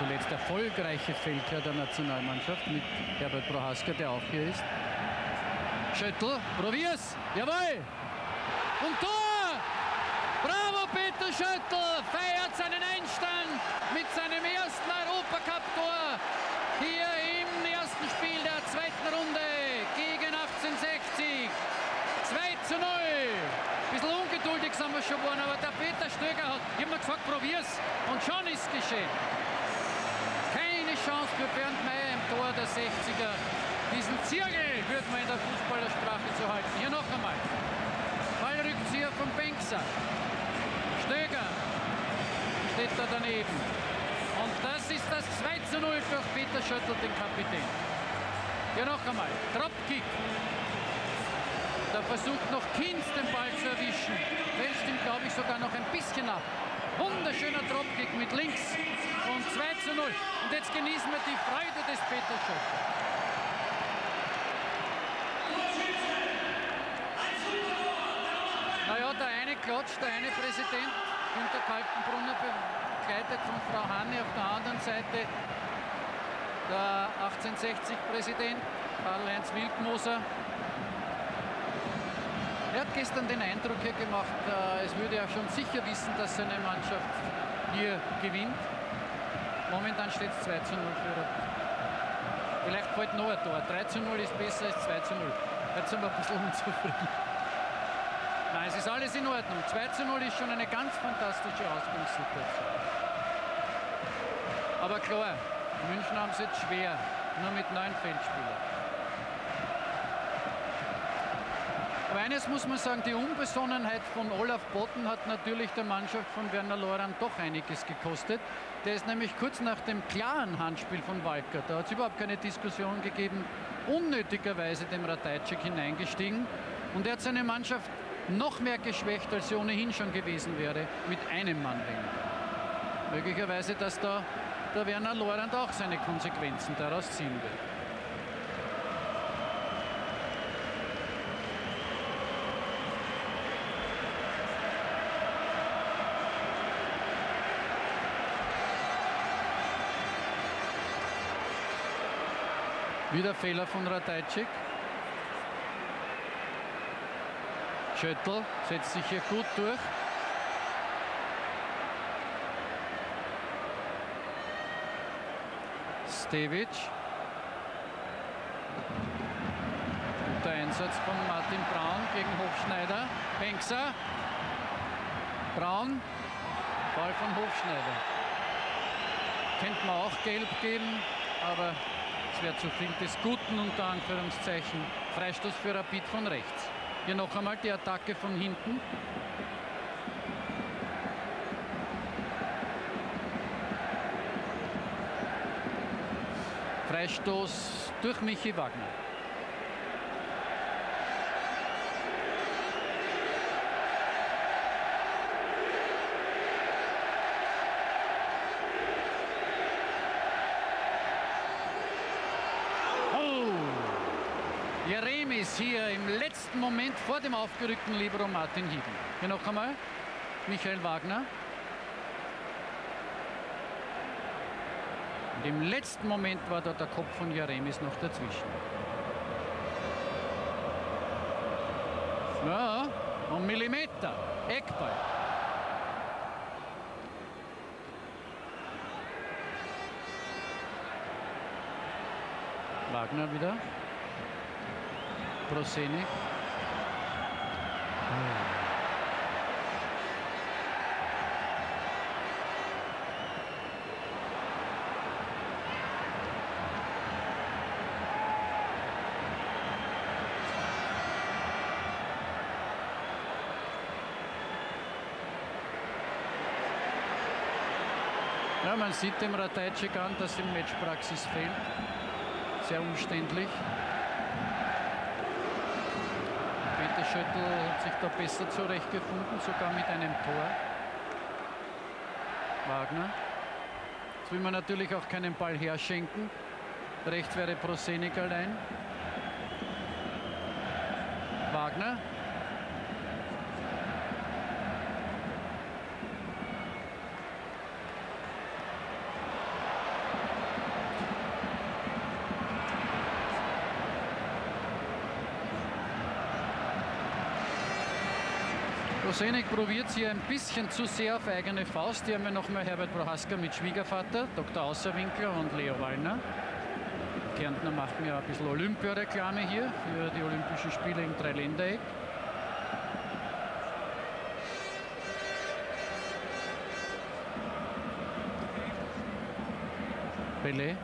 zuletzt erfolgreiche Feldherr der Nationalmannschaft mit Herbert Prohaska, der auch hier ist. Schöttl, probier's, jawohl! Und Tor! Bravo Peter Schöttl, feiert seinen Einstand mit seinem ersten Europacup-Tor hier im ersten Spiel der zweiten Runde gegen 1860. 2 zu 0. Ein bisschen ungeduldig sind wir schon geworden, aber der Peter Stöger hat immer gesagt, probier's und schon ist geschehen. Chance für Bernd Meyer im Tor der 60er. Diesen Zirkel würde man in der Fußballersprache zu halten. Hier noch einmal. Ballrückzieher von Benkser. Stöger steht da daneben. Und das ist das 2 zu 0 durch Peter Schöttl, den Kapitän. Hier noch einmal. Dropkick. Da versucht noch Kinz den Ball zu erwischen. Fälscht ihm, glaube ich, sogar noch ein bisschen ab. Wunderschöner Dropkick mit links und 2 zu 0. Und jetzt genießen wir die Freude des Peter Schöpfer. Naja, der eine klatscht, der eine Präsident, Günter Kaltenbrunner, begleitet von Frau Hanne auf der anderen Seite der 1860-Präsident Karl-Heinz Wildmoser. Er hat gestern den Eindruck hier gemacht, äh, es würde er schon sicher wissen, dass seine Mannschaft hier gewinnt. Momentan steht es 2 zu 0 für Vielleicht fällt noch ein Tor. 3 zu 0 ist besser als 2 zu 0. Jetzt sind wir ein bisschen unzufrieden. Nein, es ist alles in Ordnung. 2 zu 0 ist schon eine ganz fantastische Ausgangssituation. Aber klar, München haben es jetzt schwer, nur mit neun Feldspielern. Eines muss man sagen, die Unbesonnenheit von Olaf Botten hat natürlich der Mannschaft von Werner Loran doch einiges gekostet. Der ist nämlich kurz nach dem klaren Handspiel von Walker, da hat es überhaupt keine Diskussion gegeben, unnötigerweise dem Ratajczyk hineingestiegen. Und er hat seine Mannschaft noch mehr geschwächt, als sie ohnehin schon gewesen wäre, mit einem Mann weniger. Möglicherweise, dass da der Werner Lorand auch seine Konsequenzen daraus ziehen wird. Wieder Fehler von Ratajczyk. Schöttl setzt sich hier gut durch. Stevic. Guter Einsatz von Martin Braun gegen Hofschneider. Benkser. Braun. Ball von Hofschneider. Könnte man auch gelb geben, aber wäre zu viel des Guten unter Anführungszeichen. Freistoß für Rapid von rechts. Hier noch einmal die Attacke von hinten. Freistoß durch Michi Wagner. Jeremis hier im letzten Moment vor dem aufgerückten Libero Martin Hieden. Hier noch einmal Michael Wagner. Und im letzten Moment war da der Kopf von Jeremis noch dazwischen. Ja, um Millimeter. Eckball. Wagner wieder. Proseni. Ja, man sieht dem Ratajczyk an, dass ihm Matchpraxis fehlt. Sehr umständlich. Schöttl hat sich da besser zurechtgefunden, sogar mit einem Tor. Wagner. Jetzt will man natürlich auch keinen Ball herschenken. Rechts wäre Prosenik allein. Wagner. Prosenik probiert sie ein bisschen zu sehr auf eigene Faust. Hier haben wir nochmal Herbert Prohaska mit Schwiegervater, Dr. Außerwinkler und Leo Wallner. Kärntner macht mir ein bisschen Olympia-Reklame hier für die Olympischen Spiele im Dreiländereck. Pelé,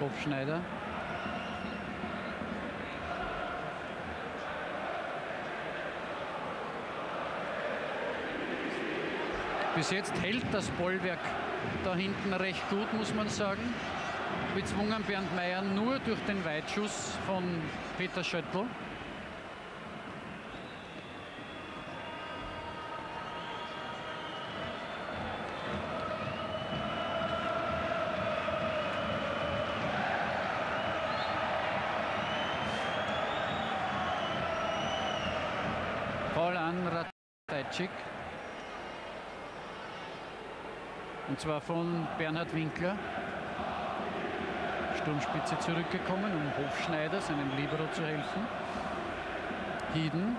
Hofschneider. Bis jetzt hält das Bollwerk da hinten recht gut, muss man sagen. Bezwungen Bernd Meyer nur durch den Weitschuss von Peter Schöttl. Paul an Ratajczyk. Und zwar von Bernhard Winkler. Sturmspitze zurückgekommen, um Hofschneider, seinem Libero zu helfen. Hieden.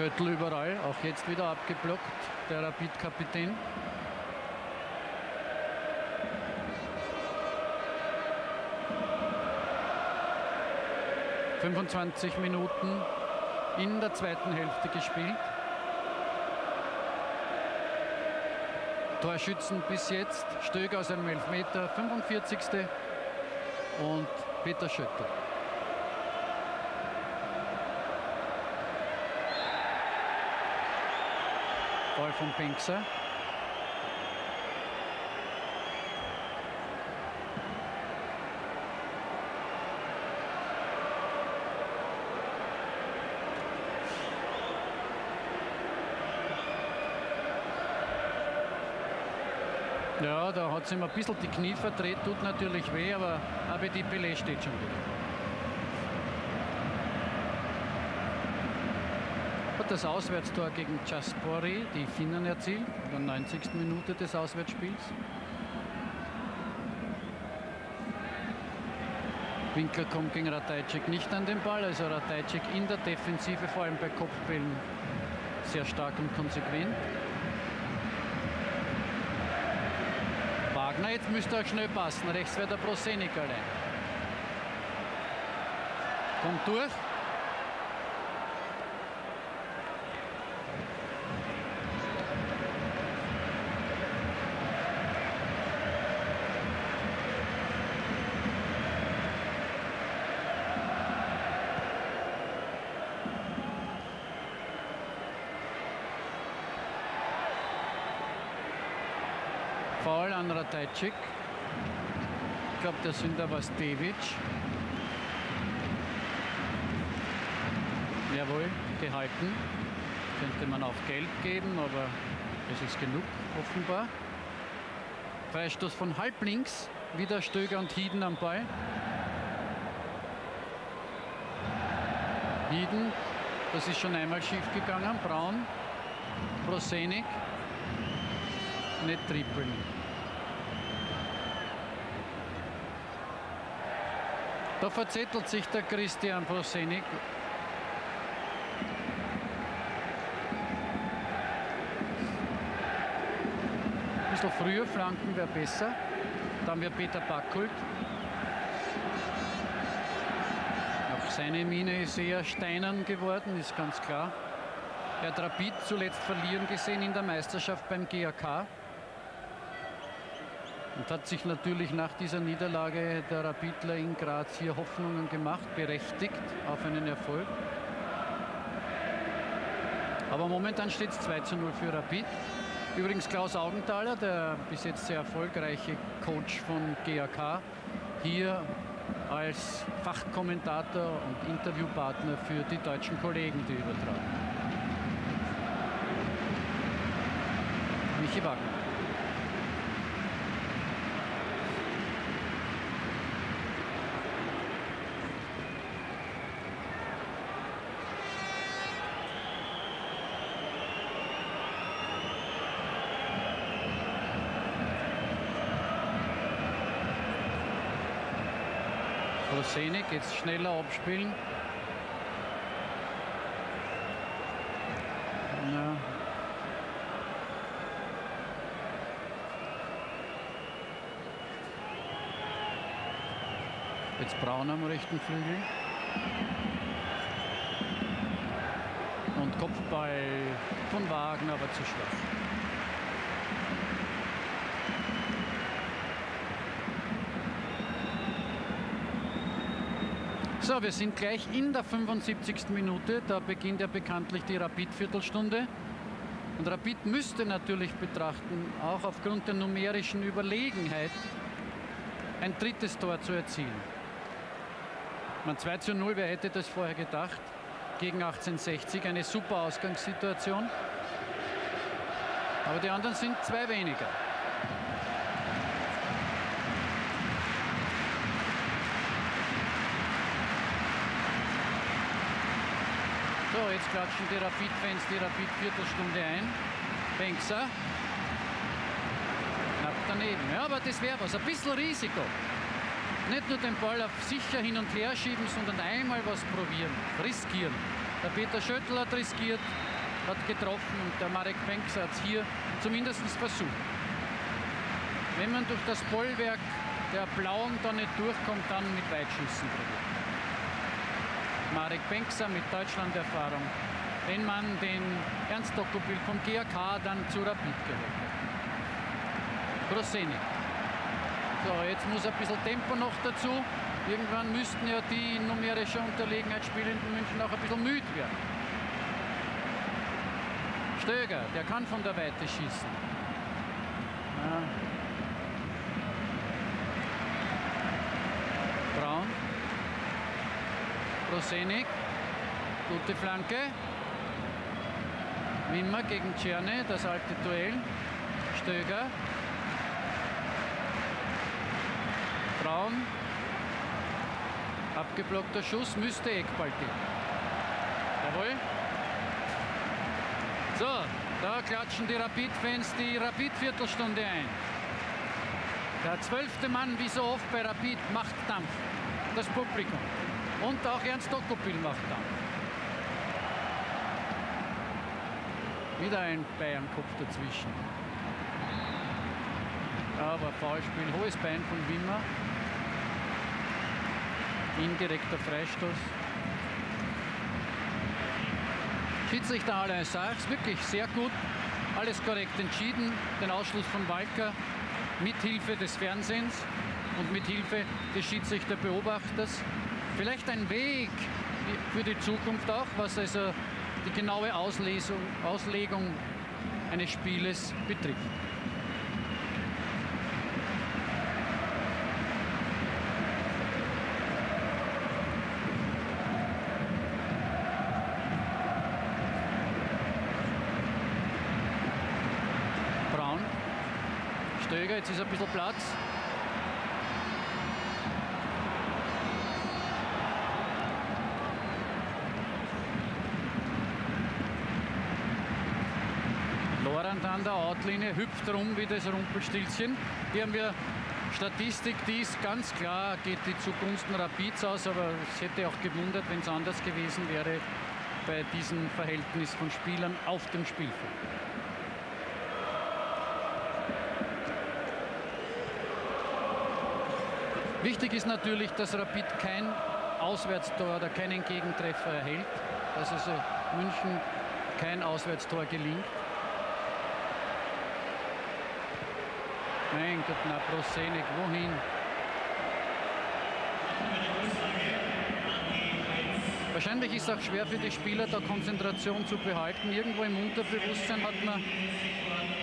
Schöttl überall, auch jetzt wieder abgeblockt, der Rapid-Kapitän. ...25 Minuten in der zweiten Hälfte gespielt. Torschützen bis jetzt, Stöger aus einem Elfmeter, 45. und Peter Schöttl. Von Pinkser. Ja, da hat sie ihm ein bisschen die Knie verdreht, tut natürlich weh, aber die Pelé steht schon wieder. Das Auswärtstor gegen Jaspori, die Finnen, erzielt, in der 90. Minute des Auswärtsspiels. Winkler kommt gegen Ratajczyk nicht an den Ball, also Ratajczyk in der Defensive, vor allem bei Kopfbällen, sehr stark und konsequent. Wagner, jetzt müsste auch schnell passen. Rechts wäre der Prosenik allein. Kommt durch. Ratajczyk. Ich glaube, der Sünder war Stevic. Jawohl, gehalten. Könnte man auch Geld geben, aber es ist genug, offenbar. Freistoß von halblinks. Wieder Stöger und Hieden am Ball. Hieden, das ist schon einmal schief gegangen. Braun, Prosenik. Nicht trippeln. Da verzettelt sich der Christian Prosenik. Ein bisschen früher flanken wäre besser. Dann wird Peter Backholt. Auch seine Mine ist eher steinern geworden, ist ganz klar. Er hat Rapid zuletzt verlieren gesehen in der Meisterschaft beim GAK. Und hat sich natürlich nach dieser Niederlage der Rapidler in Graz hier Hoffnungen gemacht, berechtigt auf einen Erfolg. Aber momentan steht es 2 zu 0 für Rapid. Übrigens Klaus Augenthaler, der bis jetzt sehr erfolgreiche Coach von GAK, hier als Fachkommentator und Interviewpartner für die deutschen Kollegen, die übertragen. Michi Wagner. Prosenik jetzt schneller abspielen. Ja. Jetzt Braun am rechten Flügel. Und Kopfball von Wagner, aber zu schwach. So, wir sind gleich in der 75. Minute. Da beginnt ja bekanntlich die Rapid-Viertelstunde. Und Rapid müsste natürlich betrachten, auch aufgrund der numerischen Überlegenheit, ein drittes Tor zu erzielen. Man 2 zu 0, wer hätte das vorher gedacht? Gegen 1860 eine super Ausgangssituation. Aber die anderen sind zwei weniger. Jetzt klatschen die Rapid-Fans die Rapid-Viertelstunde ein. Bengtser. Knapp daneben. Ja, aber das wäre was. Ein bisschen Risiko. Nicht nur den Ball auf sicher hin und her schieben, sondern einmal was probieren. Riskieren. Der Peter Schöttl hat riskiert, hat getroffen und der Marek Bengtser hat es hier zumindest versucht. Wenn man durch das Bollwerk der Blauen dann nicht durchkommt, dann mit Weitschüssen probieren. Marek Benkser mit Deutschland-Erfahrung, wenn man den Ernst Dokopil vom GAK dann zu Rapid geholt hat. Prosenik. So, jetzt muss ein bisschen Tempo noch dazu. Irgendwann müssten ja die in numerischer Unterlegenheit spielenden München auch ein bisschen müde werden. Stöger, der kann von der Weite schießen. Ja. Braun. Prosenik. Gute Flanke. Wimmer gegen Czerne, das alte Duell. Stöger. Braun. Abgeblockter Schuss, müsste Eckball geben. Jawohl. So, da klatschen die Rapid-Fans die Rapid-Viertelstunde ein. Der zwölfte Mann, wie so oft bei Rapid, macht Dampf. Das Publikum. Und auch Ernst Dokopil macht Dampf. Wieder ein Bayern-Kopf dazwischen. Aber Foulspiel, hohes Bein von Wimmer. Indirekter Freistoß. Schiedsrichter Alain Sachs, wirklich sehr gut. Alles korrekt entschieden. Den Ausschluss von Walker mit Hilfe des Fernsehens und mit Hilfe des Schiedsrichterbeobachters vielleicht ein Weg für die Zukunft auch, was also die genaue Auslesung, Auslegung eines Spieles betrifft. Braun, Stöger, jetzt ist ein bisschen Platz. An der Outlinie, hüpft rum wie das Rumpelstilzchen. Hier haben wir Statistik, die ist ganz klar, geht die zugunsten Rapids aus, aber es hätte auch gewundert, wenn es anders gewesen wäre bei diesem Verhältnis von Spielern auf dem Spielfeld. Wichtig ist natürlich, dass Rapid kein Auswärtstor oder keinen Gegentreffer erhält, dass also München kein Auswärtstor gelingt. Mein Gott, na Prosenik, wohin? Wahrscheinlich ist es auch schwer für die Spieler, da Konzentration zu behalten. Irgendwo im Unterbewusstsein hat man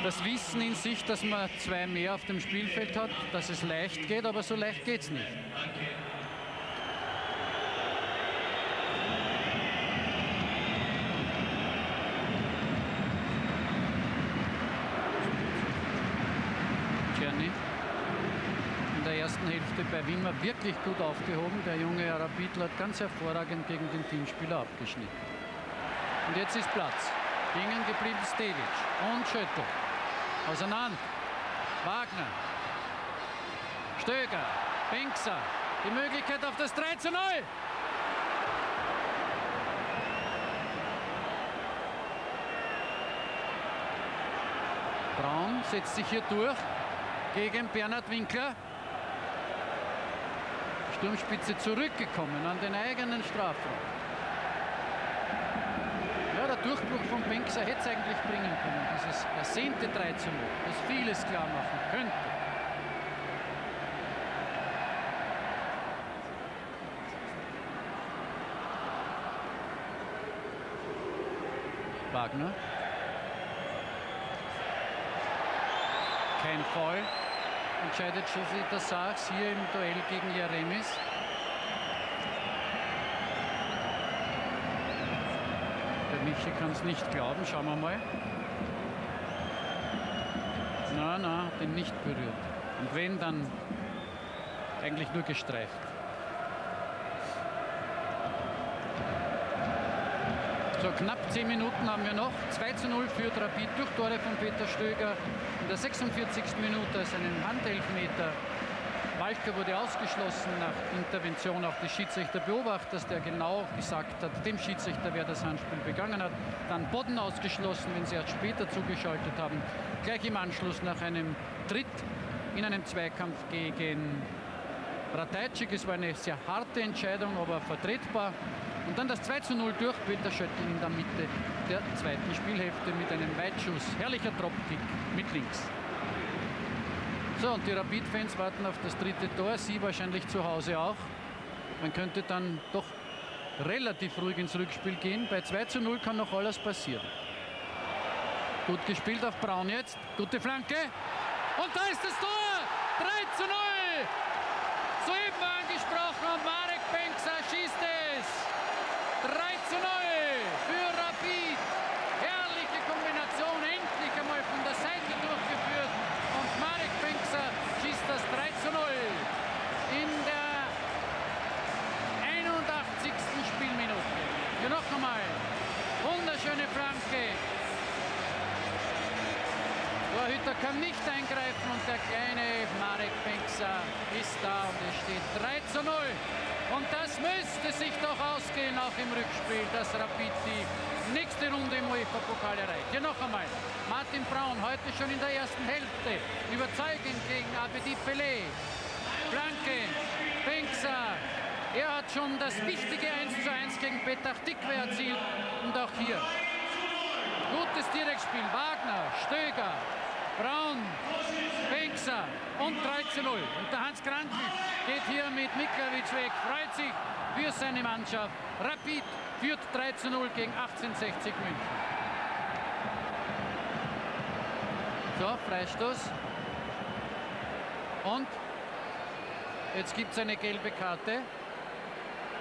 das Wissen in sich, dass man zwei mehr auf dem Spielfeld hat, dass es leicht geht, aber so leicht geht es nicht. bei Wimmer wirklich gut aufgehoben. Der junge Arabitler hat ganz hervorragend gegen den Teamspieler abgeschnitten. Und jetzt ist Platz. Hingen geblieben Stevic und Schöttl. Auseinander. Wagner. Stöger. Pinkser. Die Möglichkeit auf das 3 zu 0. Braun setzt sich hier durch gegen Bernhard Winkler. Sturmspitze zurückgekommen an den eigenen Strafraum. Ja, der Durchbruch von Benkser hätte es eigentlich bringen können. Dieses ersehnte 3 zu 0, das vieles klar machen könnte. Wagner. Kein Foul entscheidet Josita Sachs hier im Duell gegen Jeremis. Der Michi kann es nicht glauben, schauen wir mal. Na, na, den nicht berührt. Und wenn, dann eigentlich nur gestreift. So knapp 10 Minuten haben wir noch. 2 zu 0 führt Rapid durch Tore von Peter Stöger. In der 46. Minute ist einen Handelfmeter. Walker wurde ausgeschlossen nach Intervention auch des Schiedsrichterbeobachters, der genau gesagt hat, dem Schiedsrichter, wer das Handspiel begangen hat. Dann Bodden ausgeschlossen, wenn sie erst später zugeschaltet haben. Gleich im Anschluss nach einem Tritt in einem Zweikampf gegen Ratajczyk. Es war eine sehr harte Entscheidung, aber vertretbar. Und dann das 2 zu 0 durch Peter Schöttl in der Mitte der zweiten Spielhälfte mit einem Weitschuss. Herrlicher Dropkick mit links. So, und die Rapid-Fans warten auf das dritte Tor. Sie wahrscheinlich zu Hause auch. Man könnte dann doch relativ ruhig ins Rückspiel gehen. Bei 2 zu 0 kann noch alles passieren. Gut gespielt auf Braun jetzt. Gute Flanke. Und da ist das Tor. 3 zu 0. Soeben angesprochen und Marek Benksa schießt es. 3 zu 0 für Rapid. Herrliche Kombination, endlich einmal von der Seite durchgeführt. Und Marek Benkser schießt das 3 zu 0 in der 81. Spielminute. Hier noch einmal. Wunderschöne Flanke. Torhüter kann nicht eingreifen und der kleine Marek Benkser ist da und es steht 3 zu 0. Und das müsste sich doch ausgehen, auch im Rückspiel, dass Rapid die nächste Runde im UEFA-Pokal erreicht. Hier noch einmal. Martin Braun, heute schon in der ersten Hälfte. Überzeugend gegen Abedi Pelé. Flanke, Benksa. Er hat schon das wichtige 1 zu 1 gegen Petach Tikwe erzielt. Und auch hier. Gutes Direktspiel. Wagner, Stöger, Braun, Benkser und 3 zu 0. Und der Hans Krankel geht hier mit Miklowitsch weg, freut sich für seine Mannschaft. Rapid führt 3 zu 0 gegen 1860 München. So, Freistoß. Und jetzt gibt es eine gelbe Karte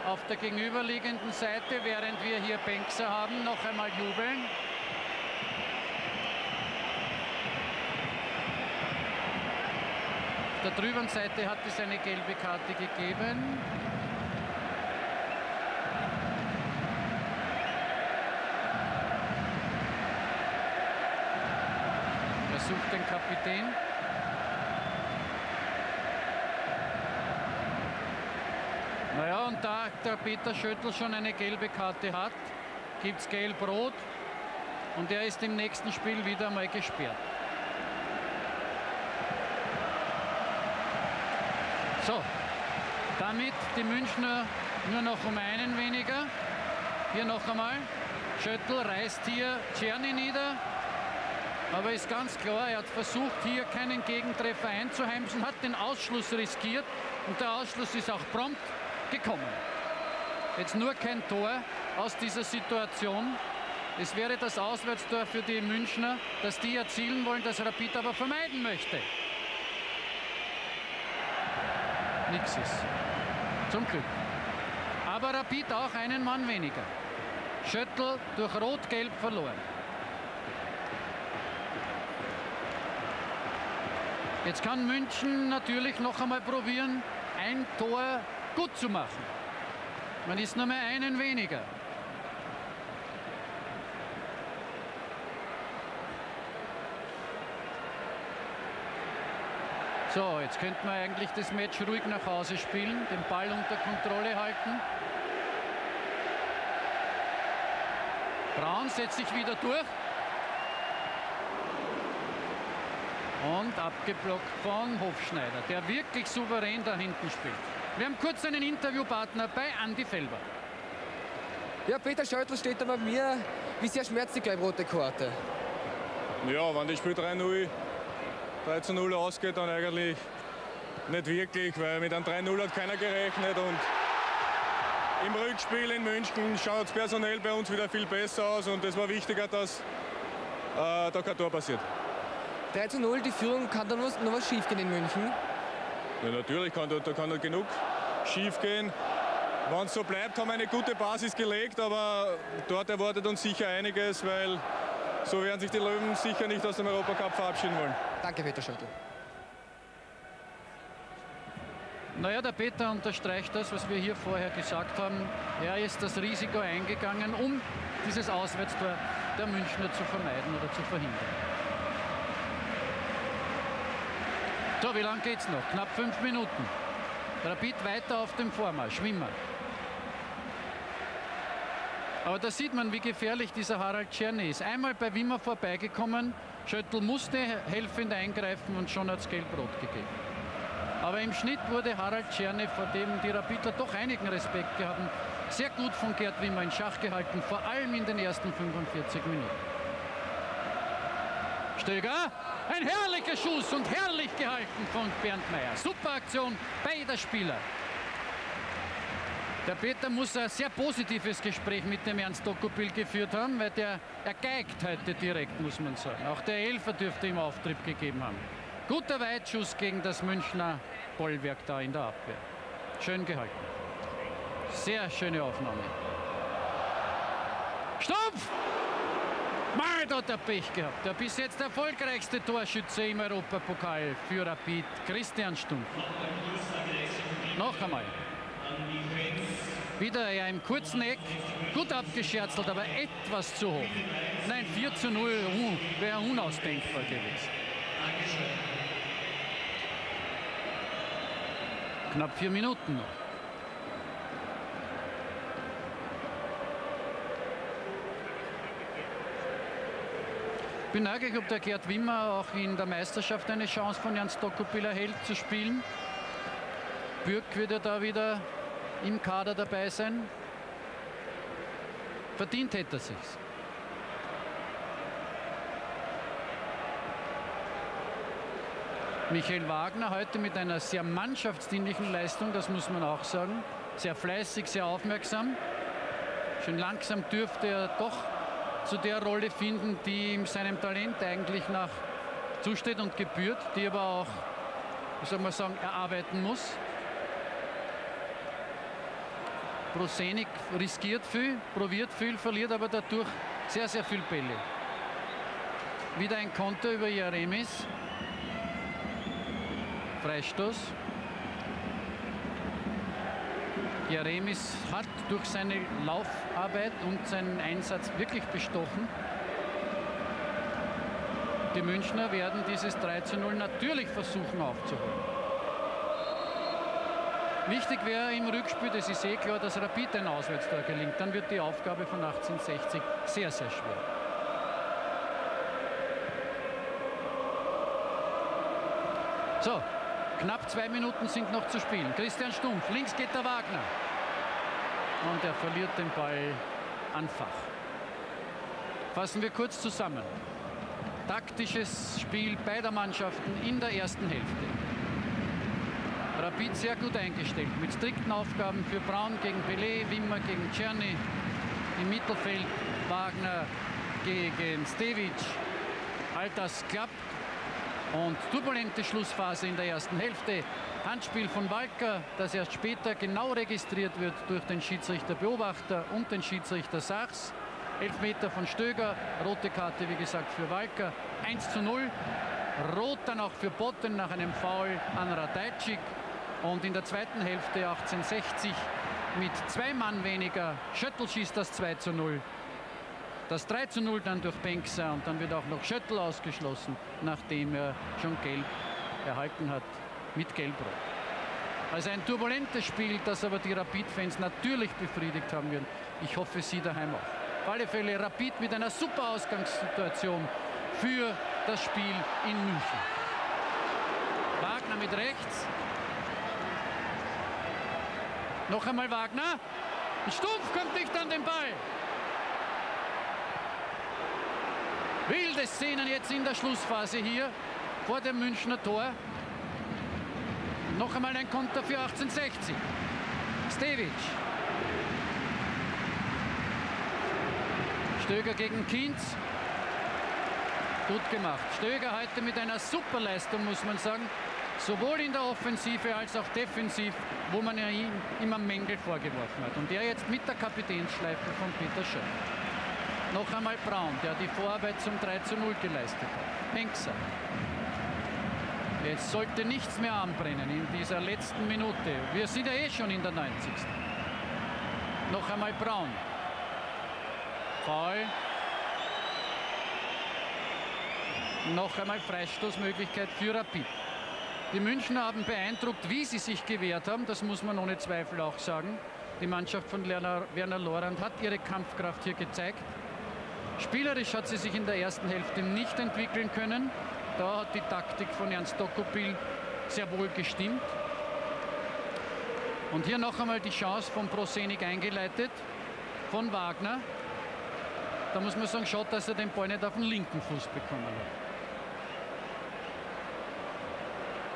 auf der gegenüberliegenden Seite, während wir hier Benkser haben, noch einmal jubeln. Der drüben Seite hat es eine gelbe Karte gegeben. Er sucht den Kapitän. Naja, und da der Peter Schöttl schon eine gelbe Karte hat, gibt es gelb-rot und er ist im nächsten Spiel wieder mal gesperrt. So, damit die Münchner nur noch um einen weniger. Hier noch einmal. Schöttl reißt hier Czerny nieder. Aber ist ganz klar, er hat versucht, hier keinen Gegentreffer einzuheimsen, hat den Ausschluss riskiert und der Ausschluss ist auch prompt gekommen. Jetzt nur kein Tor aus dieser Situation. Es wäre das Auswärtstor für die Münchner, das die erzielen wollen, das Rapid aber vermeiden möchte. Nix ist. Zum Glück. Aber Rapid auch einen Mann weniger. Schöttl durch Rot-Gelb verloren. Jetzt kann München natürlich noch einmal probieren, ein Tor gut zu machen. Man ist nur mehr einen weniger. So, jetzt könnte man eigentlich das Match ruhig nach Hause spielen, den Ball unter Kontrolle halten. Braun setzt sich wieder durch. Und abgeblockt von Hofschneider, der wirklich souverän da hinten spielt. Wir haben kurz einen Interviewpartner bei Andy Felber. Ja, Peter Schöttl steht da bei mir. Wie sehr schmerzt die gelb-rote Karte? Ja, wenn das Spiel 3-0 3 zu 0 ausgeht, dann eigentlich nicht wirklich, weil mit einem 3-0 hat keiner gerechnet und im Rückspiel in München schaut es personell bei uns wieder viel besser aus und es war wichtiger, dass äh, da kein Tor passiert. 3 zu 0, die Führung, kann da noch, noch was schief gehen in München? Ja, natürlich kann da, da kann da genug schief gehen. Wenn es so bleibt, haben wir eine gute Basis gelegt, aber dort erwartet uns sicher einiges, weil so werden sich die Löwen sicher nicht aus dem Europacup verabschieden wollen. Danke, Peter Schöttl. Naja, der Peter unterstreicht das, was wir hier vorher gesagt haben. Er ist das Risiko eingegangen, um dieses Auswärtstor der Münchner zu vermeiden oder zu verhindern. So, wie lange geht's noch? Knapp fünf Minuten. Rapid weiter auf dem Vormarsch. Schwimmer. Aber da sieht man, wie gefährlich dieser Harald Czerny ist. Einmal bei Wimmer vorbeigekommen, Schöttl musste helfend eingreifen und schon hat es gelb-rot gegeben. Aber im Schnitt wurde Harald Czerny, vor dem die Rapidler doch einigen Respekt gehabt sehr gut von Gerd Wimmer in Schach gehalten, vor allem in den ersten 45 Minuten. Stöger, ein herrlicher Schuss und herrlich gehalten von Bernd Meyer. Super Aktion beider Spieler. Der Peter muss ein sehr positives Gespräch mit dem Ernst Dokopil geführt haben, weil der ergeigt heute direkt, muss man sagen. Auch der Elfer dürfte ihm Auftrieb gegeben haben. Guter Weitschuss gegen das Münchner Bollwerk da in der Abwehr. Schön gehalten. Sehr schöne Aufnahme. Stumpf! Mal hat er Pech gehabt. Der bis jetzt erfolgreichste Torschütze im Europapokal für Rapid, Christian Stumpf. Noch einmal. Wieder ja im kurzen Eck. Gut abgescherzelt, aber etwas zu hoch. Nein, 4 zu 0 uh, wäre unausdenkbar gewesen. Knapp vier Minuten noch. bin neugierig, ob der Gerd Wimmer auch in der Meisterschaft eine Chance von Jan Stokopil erhält zu spielen. Bürg wird ja da wieder im Kader dabei sein. Verdient hätte er sich's. Michael Wagner heute mit einer sehr mannschaftsdienlichen Leistung, das muss man auch sagen. Sehr fleißig, sehr aufmerksam. Schon langsam dürfte er doch zu der Rolle finden, die ihm seinem Talent eigentlich nach zusteht und gebührt, die aber auch, wie soll man sagen, erarbeiten muss. Prosenik riskiert viel, probiert viel, verliert aber dadurch sehr, sehr viel Bälle. Wieder ein Konter über Jeremis. Freistoß. Jeremis hat durch seine Laufarbeit und seinen Einsatz wirklich bestochen. Die Münchner werden dieses 3 zu 0 natürlich versuchen aufzuholen. Wichtig wäre im Rückspiel, das ist eh klar, dass Rapid ein Auswärtstor gelingt. Dann wird die Aufgabe von 1860 sehr, sehr schwer. So, knapp zwei Minuten sind noch zu spielen. Christian Stumpf, links geht der Wagner. Und er verliert den Ball an Fach. Fassen wir kurz zusammen. Taktisches Spiel beider Mannschaften in der ersten Hälfte. Rapid sehr gut eingestellt mit strikten Aufgaben für Braun gegen Pelé, Wimmer gegen Czerny. Im Mittelfeld Wagner gegen Stevic. All das klappt. Und turbulente Schlussphase in der ersten Hälfte. Handspiel von Walker, das erst später genau registriert wird durch den Schiedsrichter Beobachter und den Schiedsrichter Sachs. Elfmeter von Stöger, rote Karte wie gesagt für Walker. 1 zu 0. Rot dann auch für Botten nach einem Foul an Radajcik. Und in der zweiten Hälfte 1860 mit zwei Mann weniger. Schöttl schießt das 2 zu 0. Das 3 zu 0 dann durch Benkser und dann wird auch noch Schöttl ausgeschlossen, nachdem er schon Gelb erhalten hat mit Gelbrot. Also ein turbulentes Spiel, das aber die Rapid-Fans natürlich befriedigt haben werden. Ich hoffe, Sie daheim auch. Auf alle Fälle Rapid mit einer super Ausgangssituation für das Spiel in München. Wagner mit rechts. Noch einmal Wagner. Stumpf kommt nicht an den Ball. Wilde Szenen jetzt in der Schlussphase hier vor dem Münchner Tor. Noch einmal ein Konter für 1860. Stevic. Stöger gegen Kinz. Gut gemacht. Stöger heute mit einer super Leistung, muss man sagen. Sowohl in der Offensive als auch defensiv, wo man ihm immer Mängel vorgeworfen hat. Und er jetzt mit der Kapitänsschleife von Peter Schön. Noch einmal Braun, der die Vorarbeit zum 3 zu 0 geleistet hat. Hengser. Jetzt sollte nichts mehr anbrennen in dieser letzten Minute. Wir sind ja eh schon in der 90. Noch einmal Braun. Foul. Noch einmal Freistoßmöglichkeit für Rapid. Die Münchner haben beeindruckt, wie sie sich gewehrt haben. Das muss man ohne Zweifel auch sagen. Die Mannschaft von Werner, Werner Lorand hat ihre Kampfkraft hier gezeigt. Spielerisch hat sie sich in der ersten Hälfte nicht entwickeln können. Da hat die Taktik von Ernst Dokopil sehr wohl gestimmt. Und hier noch einmal die Chance von Prosenik eingeleitet, von Wagner. Da muss man sagen, schaut, dass er den Ball nicht auf den linken Fuß bekommen hat.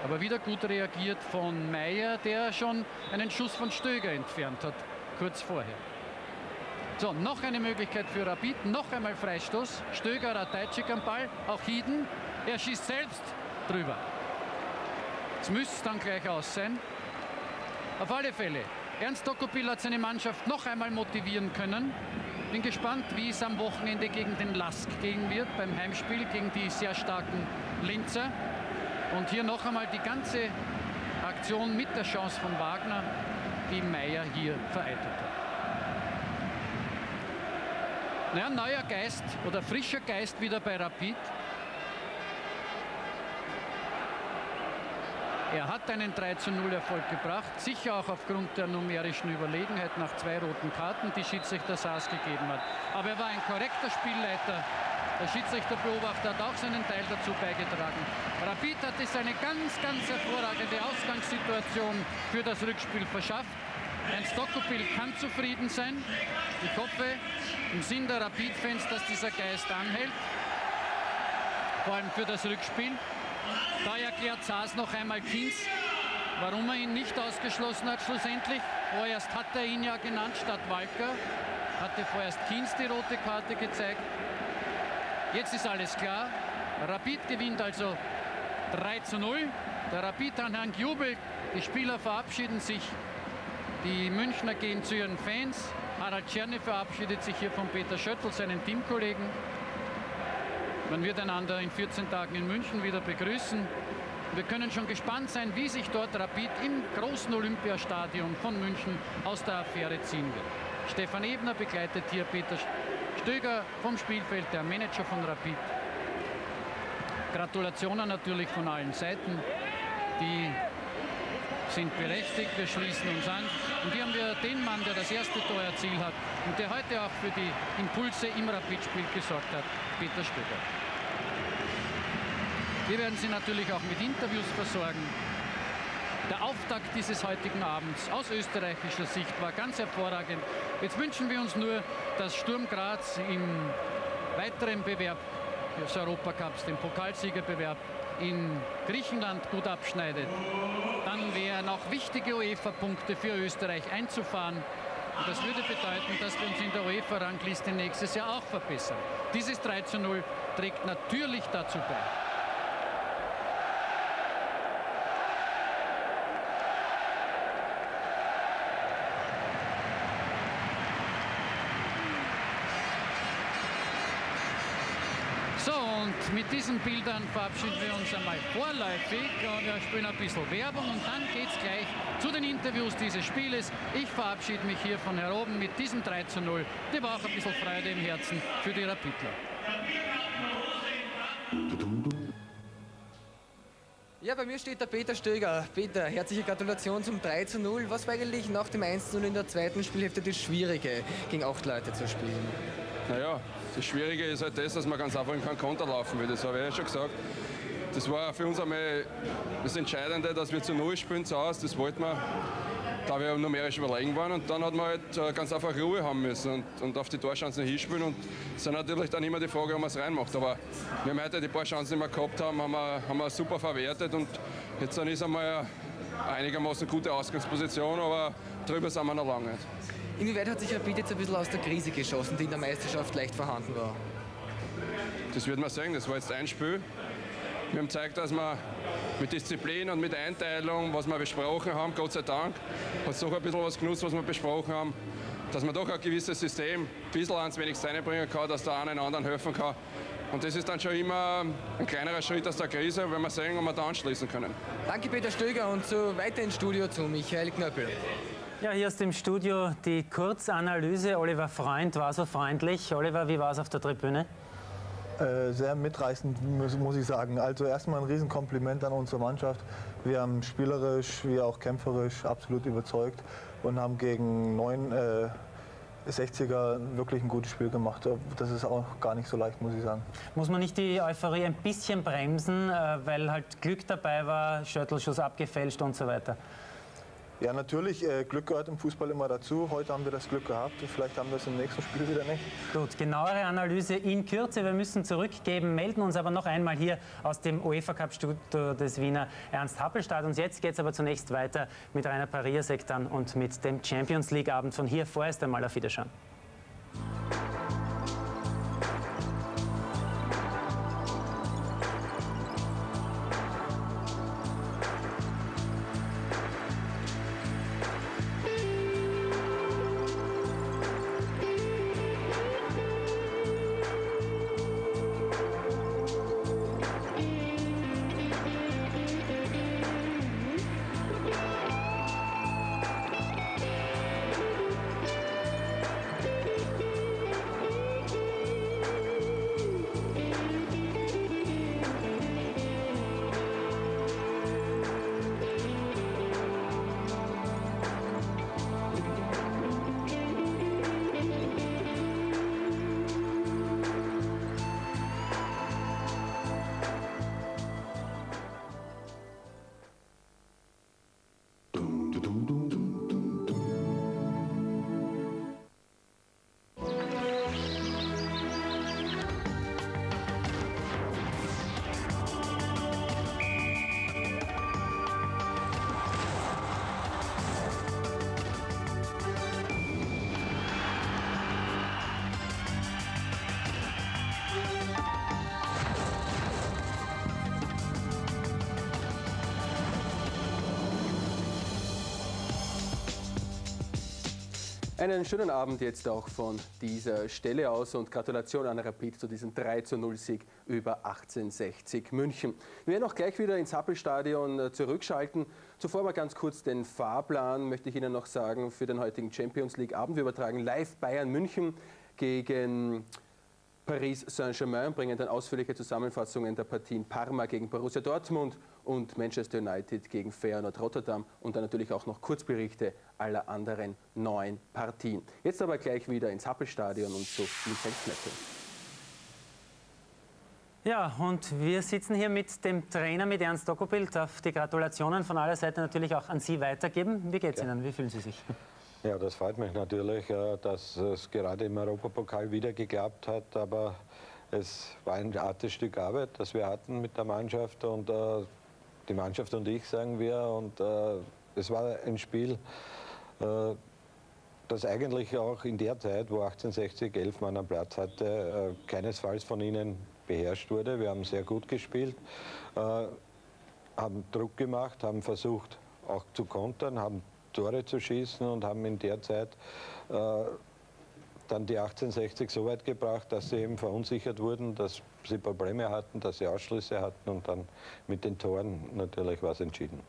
Aber wieder gut reagiert von Meyer, der schon einen Schuss von Stöger entfernt hat, kurz vorher. So, noch eine Möglichkeit für Rapid. Noch einmal Freistoß. Stöger, Ratajczyk am Ball. Auch Hieden. Er schießt selbst drüber. Es müsste dann gleich aus sein. Auf alle Fälle. Ernst Dokopil hat seine Mannschaft noch einmal motivieren können. Bin gespannt, wie es am Wochenende gegen den Lask gehen wird, beim Heimspiel gegen die sehr starken Linzer. Und hier noch einmal die ganze Aktion mit der Chance von Wagner, die Meier hier vereitelt hat. Naja, neuer Geist oder frischer Geist wieder bei Rapid. Er hat einen 3 zu 0 Erfolg gebracht, sicher auch aufgrund der numerischen Überlegenheit nach zwei roten Karten, die Schiedsrichter Saas gegeben hat. Aber er war ein korrekter Spielleiter. Der Schiedsrichterbeobachter hat auch seinen Teil dazu beigetragen. Rapid hat es eine ganz, ganz hervorragende Ausgangssituation für das Rückspiel verschafft. Ein Stockerbild kann zufrieden sein. Ich hoffe im Sinn der Rapid-Fans, dass dieser Geist anhält. Vor allem für das Rückspiel. Da erklärt Saas noch einmal Kins, warum er ihn nicht ausgeschlossen hat schlussendlich. Vorerst hat er ihn ja genannt statt Walker. Hatte vorerst Kins die rote Karte gezeigt. Jetzt ist alles klar. Rapid gewinnt also 3 zu 0. Der Rapid-Anhang jubelt. Die Spieler verabschieden sich die Münchner gehen zu ihren Fans. Harald Czerny verabschiedet sich hier von Peter Schöttl, seinen Teamkollegen. Man wird einander in 14 Tagen in München wieder begrüßen. Wir können schon gespannt sein, wie sich dort Rapid im großen Olympiastadion von München aus der Affäre ziehen wird. Stefan Ebner begleitet hier Peter Stöger vom Spielfeld, der Manager von Rapid. Gratulationen natürlich von allen Seiten. Die sind berechtigt. Wir schließen uns an. Und hier haben wir den Mann, der das erste Tor erzielt hat und der heute auch für die Impulse im Rapidspiel gesorgt hat, Peter Stöger. Wir werden Sie natürlich auch mit Interviews versorgen. Der Auftakt dieses heutigen Abends aus österreichischer Sicht war ganz hervorragend. Jetzt wünschen wir uns nur, dass Sturm Graz im weiteren Bewerb des Europacups, dem Pokalsiegerbewerb in Griechenland gut abschneidet. Dann wären auch wichtige UEFA-Punkte für Österreich einzufahren. Und das würde bedeuten, dass wir uns in der UEFA-Rangliste nächstes Jahr auch verbessern. Dieses 3 zu 0 trägt natürlich dazu bei. Und mit diesen Bildern verabschieden wir uns einmal vorläufig. Wir spielen ein bisschen Werbung und dann geht es gleich zu den Interviews dieses Spieles. Ich verabschiede mich hier von hier oben mit diesem 3 zu 0. Die war auch ein bisschen Freude im Herzen für die Rapidler. Ja, bei mir steht der Peter Stöger. Peter, herzliche Gratulation zum 3 zu 0. Was war eigentlich nach dem 1 zu 0 in der zweiten Spielhälfte das Schwierige, gegen acht Leute zu spielen? Naja, das Schwierige ist halt das, dass man ganz einfach in keinen Konter laufen will. Das habe ich ja schon gesagt. Das war für uns einmal das Entscheidende, dass wir zu Null spielen zu Hause. Das wollten wir, da wir numerisch überlegen waren. Und dann hat man halt äh, ganz einfach Ruhe haben müssen und, und auf die Torchancen hinspielen. Und es ist natürlich dann immer die Frage, ob man es reinmacht. Aber wir haben heute die paar Chancen, die wir gehabt haben, haben wir, haben wir super verwertet. Und jetzt dann ist einmal einigermaßen gute Ausgangsposition, aber drüber sind wir noch lange nicht. Inwieweit hat sich Rapid jetzt ein bisschen aus der Krise geschossen, die in der Meisterschaft leicht vorhanden war? Das wird man sagen, das war jetzt ein Spiel. Wir haben gezeigt, dass wir mit Disziplin und mit Einteilung, was wir besprochen haben, Gott sei Dank, hat es doch ein bisschen was genutzt, was wir besprochen haben, dass man doch ein gewisses System ein bisschen ans wenigstens reinbringen kann, dass der eine den anderen helfen kann. Und das ist dann schon immer ein kleinerer Schritt aus der Krise, wenn wir sehen, ob wir da anschließen können. Danke Peter Stöger und so weiter ins Studio zu Michael Knöppel. Ja, hier aus dem Studio die Kurzanalyse. Oliver Freund war so freundlich. Oliver, wie war es auf der Tribüne? Äh, sehr mitreißend, muss, muss, ich sagen. Also erstmal ein Riesenkompliment an unsere Mannschaft. Wir haben spielerisch wie auch kämpferisch absolut überzeugt und haben gegen neun äh, 60er wirklich ein gutes Spiel gemacht. Das ist auch gar nicht so leicht, muss ich sagen. Muss man nicht die Euphorie ein bisschen bremsen, äh, weil halt Glück dabei war, Schöttelschuss abgefälscht und so weiter? Ja, natürlich. Äh, Glück gehört im Fußball immer dazu. Heute haben wir das Glück gehabt. Vielleicht haben wir es im nächsten Spiel wieder nicht. Gut, genauere Analyse in Kürze. Wir müssen zurückgeben, melden uns aber noch einmal hier aus dem UEFA Cup Studio des Wiener Ernst-Happel-Stadions. Jetzt geht es aber zunächst weiter mit Rainer Pariasek dann und mit dem Champions League-Abend von hier. Vorerst einmal auf Wiederschauen. Einen schönen Abend jetzt auch von dieser Stelle aus und Gratulation an Rapid zu diesem 3 zu 0 Sieg über 1860 München. Wir werden auch gleich wieder ins Happelstadion äh, zurückschalten. Zuvor mal ganz kurz den Fahrplan möchte ich Ihnen noch sagen für den heutigen Champions League Abend. Wir übertragen live Bayern München gegen Paris Saint-Germain, bringen dann ausführliche Zusammenfassungen der Partien Parma gegen Borussia Dortmund und Manchester United gegen Feyenoord Rotterdam und dann natürlich auch noch Kurzberichte aller anderen neun Partien. Jetzt aber gleich wieder ins Happelstadion und zu Michael Kneppel. Ja, und wir sitzen hier mit dem Trainer, mit Ernst Dokobild. Darf die Gratulationen von aller Seite natürlich auch an Sie weitergeben. Wie geht es ja. Ihnen? Wie fühlen Sie sich? Ja, das freut mich natürlich, dass es gerade im Europapokal wieder geklappt hat. Aber es war ein hartes Stück Arbeit, das wir hatten mit der Mannschaft. Und äh, die Mannschaft und ich, sagen wir. Und äh, es war ein Spiel, äh, das eigentlich auch in der Zeit, wo 1860 elf Mann am Platz hatte, äh, keinesfalls von ihnen beherrscht wurde. Wir haben sehr gut gespielt, haben Druck gemacht, haben versucht auch zu kontern, haben Tore zu schießen und haben in der Zeit dann die 1860 so weit gebracht, dass sie eben verunsichert wurden, dass sie Probleme hatten, dass sie Ausschlüsse hatten und dann mit den Toren natürlich was entschieden.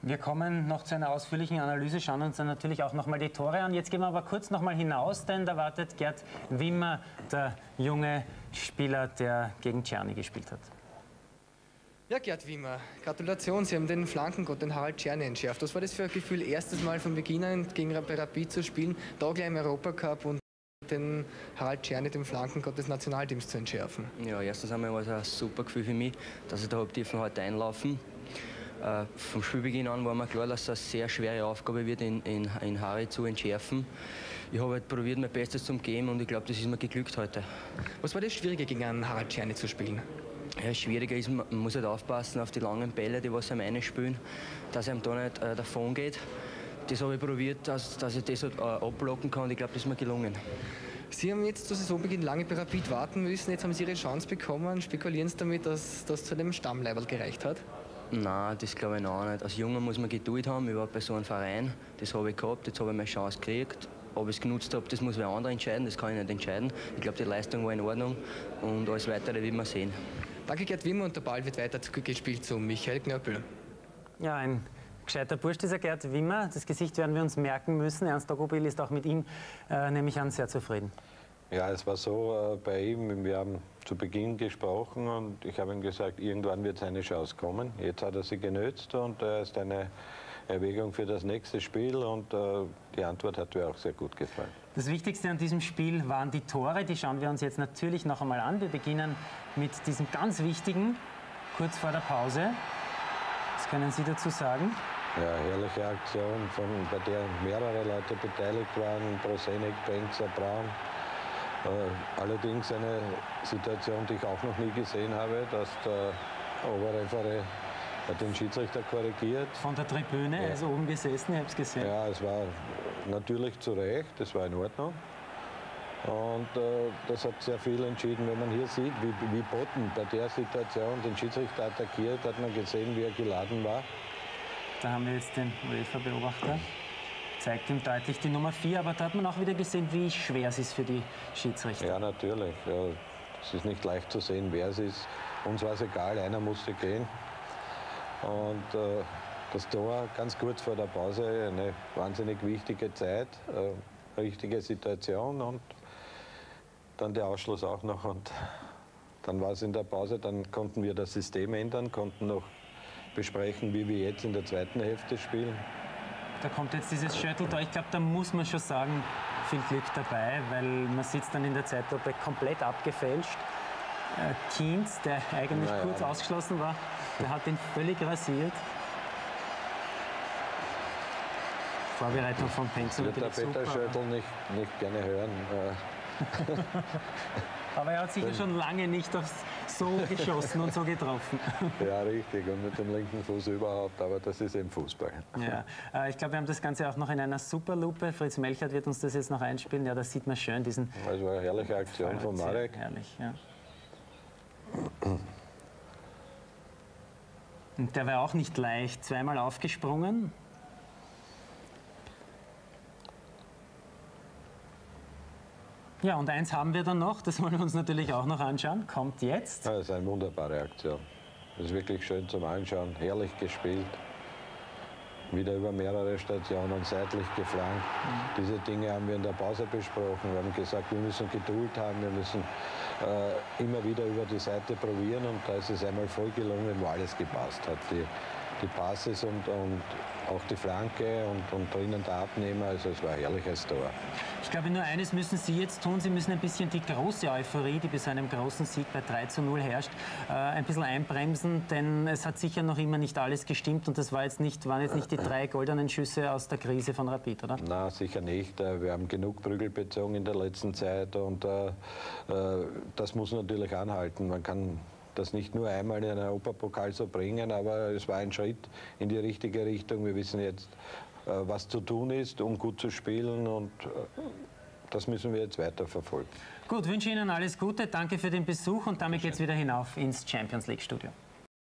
Wir kommen noch zu einer ausführlichen Analyse, schauen uns dann natürlich auch nochmal die Tore an. Jetzt gehen wir aber kurz nochmal hinaus, denn da wartet Gerd Wimmer, der junge Spieler, der gegen Czerny gespielt hat. Ja, Gerd Wimmer, Gratulation, Sie haben den Flankengott, den Harald Czerny entschärft. Was war das für ein Gefühl, erstes Mal von Beginn an gegen Rapid zu spielen, da gleich im Europacup und den Harald Czerny, den Flankengott des Nationalteams, zu entschärfen? Ja, erstens einmal war es ein super Gefühl für mich, dass ich da habe dürfen heute einlaufen äh, vom Spielbeginn an war mir klar, dass es eine sehr schwere Aufgabe wird, in, in, in Harry zu entschärfen. Ich habe halt probiert, mein Bestes zu geben und ich glaube, das ist mir geglückt heute. Was war das Schwierige, gegen einen Harald Czerny zu spielen? Ja, schwieriger ist, man muss halt aufpassen auf die langen Bälle, die was einem spielen, dass er da nicht äh, davon geht. Das habe ich probiert, dass, dass ich das halt, äh, abblocken kann und ich glaube, das ist mir gelungen. Sie haben jetzt zu Saisonbeginn lange bei Rapid warten müssen, jetzt haben Sie Ihre Chance bekommen. Spekulieren Sie damit, dass das zu dem Stammleiberl gereicht hat? Nein, das glaube ich noch nicht. Als Junge muss man Geduld haben. Ich war bei so einem Verein, das habe ich gehabt, jetzt habe ich meine Chance gekriegt. Ob ich es genutzt habe, das muss wer andere entscheiden, das kann ich nicht entscheiden. Ich glaube, die Leistung war in Ordnung und alles Weitere wird man sehen. Danke, Gerd Wimmer, und der Ball wird weiter gespielt zu Michael Knöppel. Ja, ein gescheiter Bursch, dieser Gerd Wimmer. Das Gesicht werden wir uns merken müssen. Ernst Dogobil ist auch mit ihm, äh, nehme ich an, sehr zufrieden. Ja, es war so äh, bei ihm, wir haben zu Beginn gesprochen und ich habe ihm gesagt, irgendwann wird seine Chance kommen. Jetzt hat er sie genützt und er äh, ist eine Erwägung für das nächste Spiel und äh, die Antwort hat mir auch sehr gut gefallen. Das Wichtigste an diesem Spiel waren die Tore, die schauen wir uns jetzt natürlich noch einmal an. Wir beginnen mit diesem ganz wichtigen, kurz vor der Pause. Was können Sie dazu sagen? Ja, herrliche Aktion, von, bei der mehrere Leute beteiligt waren, Prosenik, Benzer, Braun. Äh, allerdings eine Situation, die ich auch noch nie gesehen habe, dass der Oberreferee den Schiedsrichter korrigiert. Von der Tribüne, ja. also oben gesessen, ich habe es gesehen. Ja, es war natürlich zu Recht, das war in Ordnung. Und äh, das hat sehr viel entschieden. Wenn man hier sieht, wie, wie Botten bei der Situation den Schiedsrichter attackiert, hat man gesehen, wie er geladen war. Da haben wir jetzt den UEFA-Beobachter zeigt ihm deutlich die Nummer 4, aber da hat man auch wieder gesehen, wie schwer es ist für die Schiedsrichter. Ja, natürlich. Ja, es ist nicht leicht zu sehen, wer es ist. Uns war es egal, einer musste gehen. Und äh, das Tor ganz kurz vor der Pause, eine wahnsinnig wichtige Zeit, äh, richtige Situation und dann der Ausschluss auch noch. Und dann war es in der Pause, dann konnten wir das System ändern, konnten noch besprechen, wie wir jetzt in der zweiten Hälfte spielen. Da kommt jetzt dieses Shuttle da. Ich glaube, da muss man schon sagen, viel Glück dabei, weil man sitzt dann in der Zeitlupe komplett abgefälscht. Äh, der eigentlich naja. kurz ausgeschlossen war, der hat ihn völlig rasiert. Vorbereitung von Penzel. Wird der Peter Schöttl nicht, nicht gerne hören. Aber er hat sicher schon lange nicht so geschossen und so getroffen. Ja, richtig. Und mit dem linken Fuß überhaupt. Aber das ist eben Fußball. Ja, äh, ich glaube, wir haben das Ganze auch noch in einer Superlupe. Fritz Melchert wird uns das jetzt noch einspielen. Ja, das sieht man schön, diesen. Das war eine herrliche Aktion von Marek. Herrlich, ja. Und der war auch nicht leicht. Zweimal aufgesprungen. Ja, und eins haben wir dann noch, das wollen wir uns natürlich auch noch anschauen. Kommt jetzt. Ja, das ist eine wunderbare Aktion. Das ist wirklich schön zum Anschauen, herrlich gespielt. Wieder über mehrere Stationen seitlich geflankt. Mhm. Diese Dinge haben wir in der Pause besprochen. Wir haben gesagt, wir müssen Geduld haben, wir müssen äh, immer wieder über die Seite probieren und da ist es einmal voll gelungen, wo alles gepasst hat. Die, die Passes und, und auch die Flanke und, und drinnen der Abnehmer. Also es war ein herrliches Tor. Ich glaube, nur eines müssen Sie jetzt tun. Sie müssen ein bisschen die große Euphorie, die bei so einem großen Sieg bei 3 zu 0 herrscht, äh, ein bisschen einbremsen, denn es hat sicher noch immer nicht alles gestimmt und das war jetzt nicht, waren jetzt nicht die drei goldenen Schüsse aus der Krise von Rapid, oder? Na, sicher nicht. Äh, wir haben genug Prügel bezogen in der letzten Zeit und äh, äh, das muss natürlich anhalten. Man kann das nicht nur einmal in einen Europapokal so bringen, aber es war ein Schritt in die richtige Richtung. Wir wissen jetzt, äh, was zu tun ist, um gut zu spielen und äh, das müssen wir jetzt weiter verfolgen. Gut, wünsche Ihnen alles Gute, danke für den Besuch und damit geht es wieder hinauf ins Champions League Studio.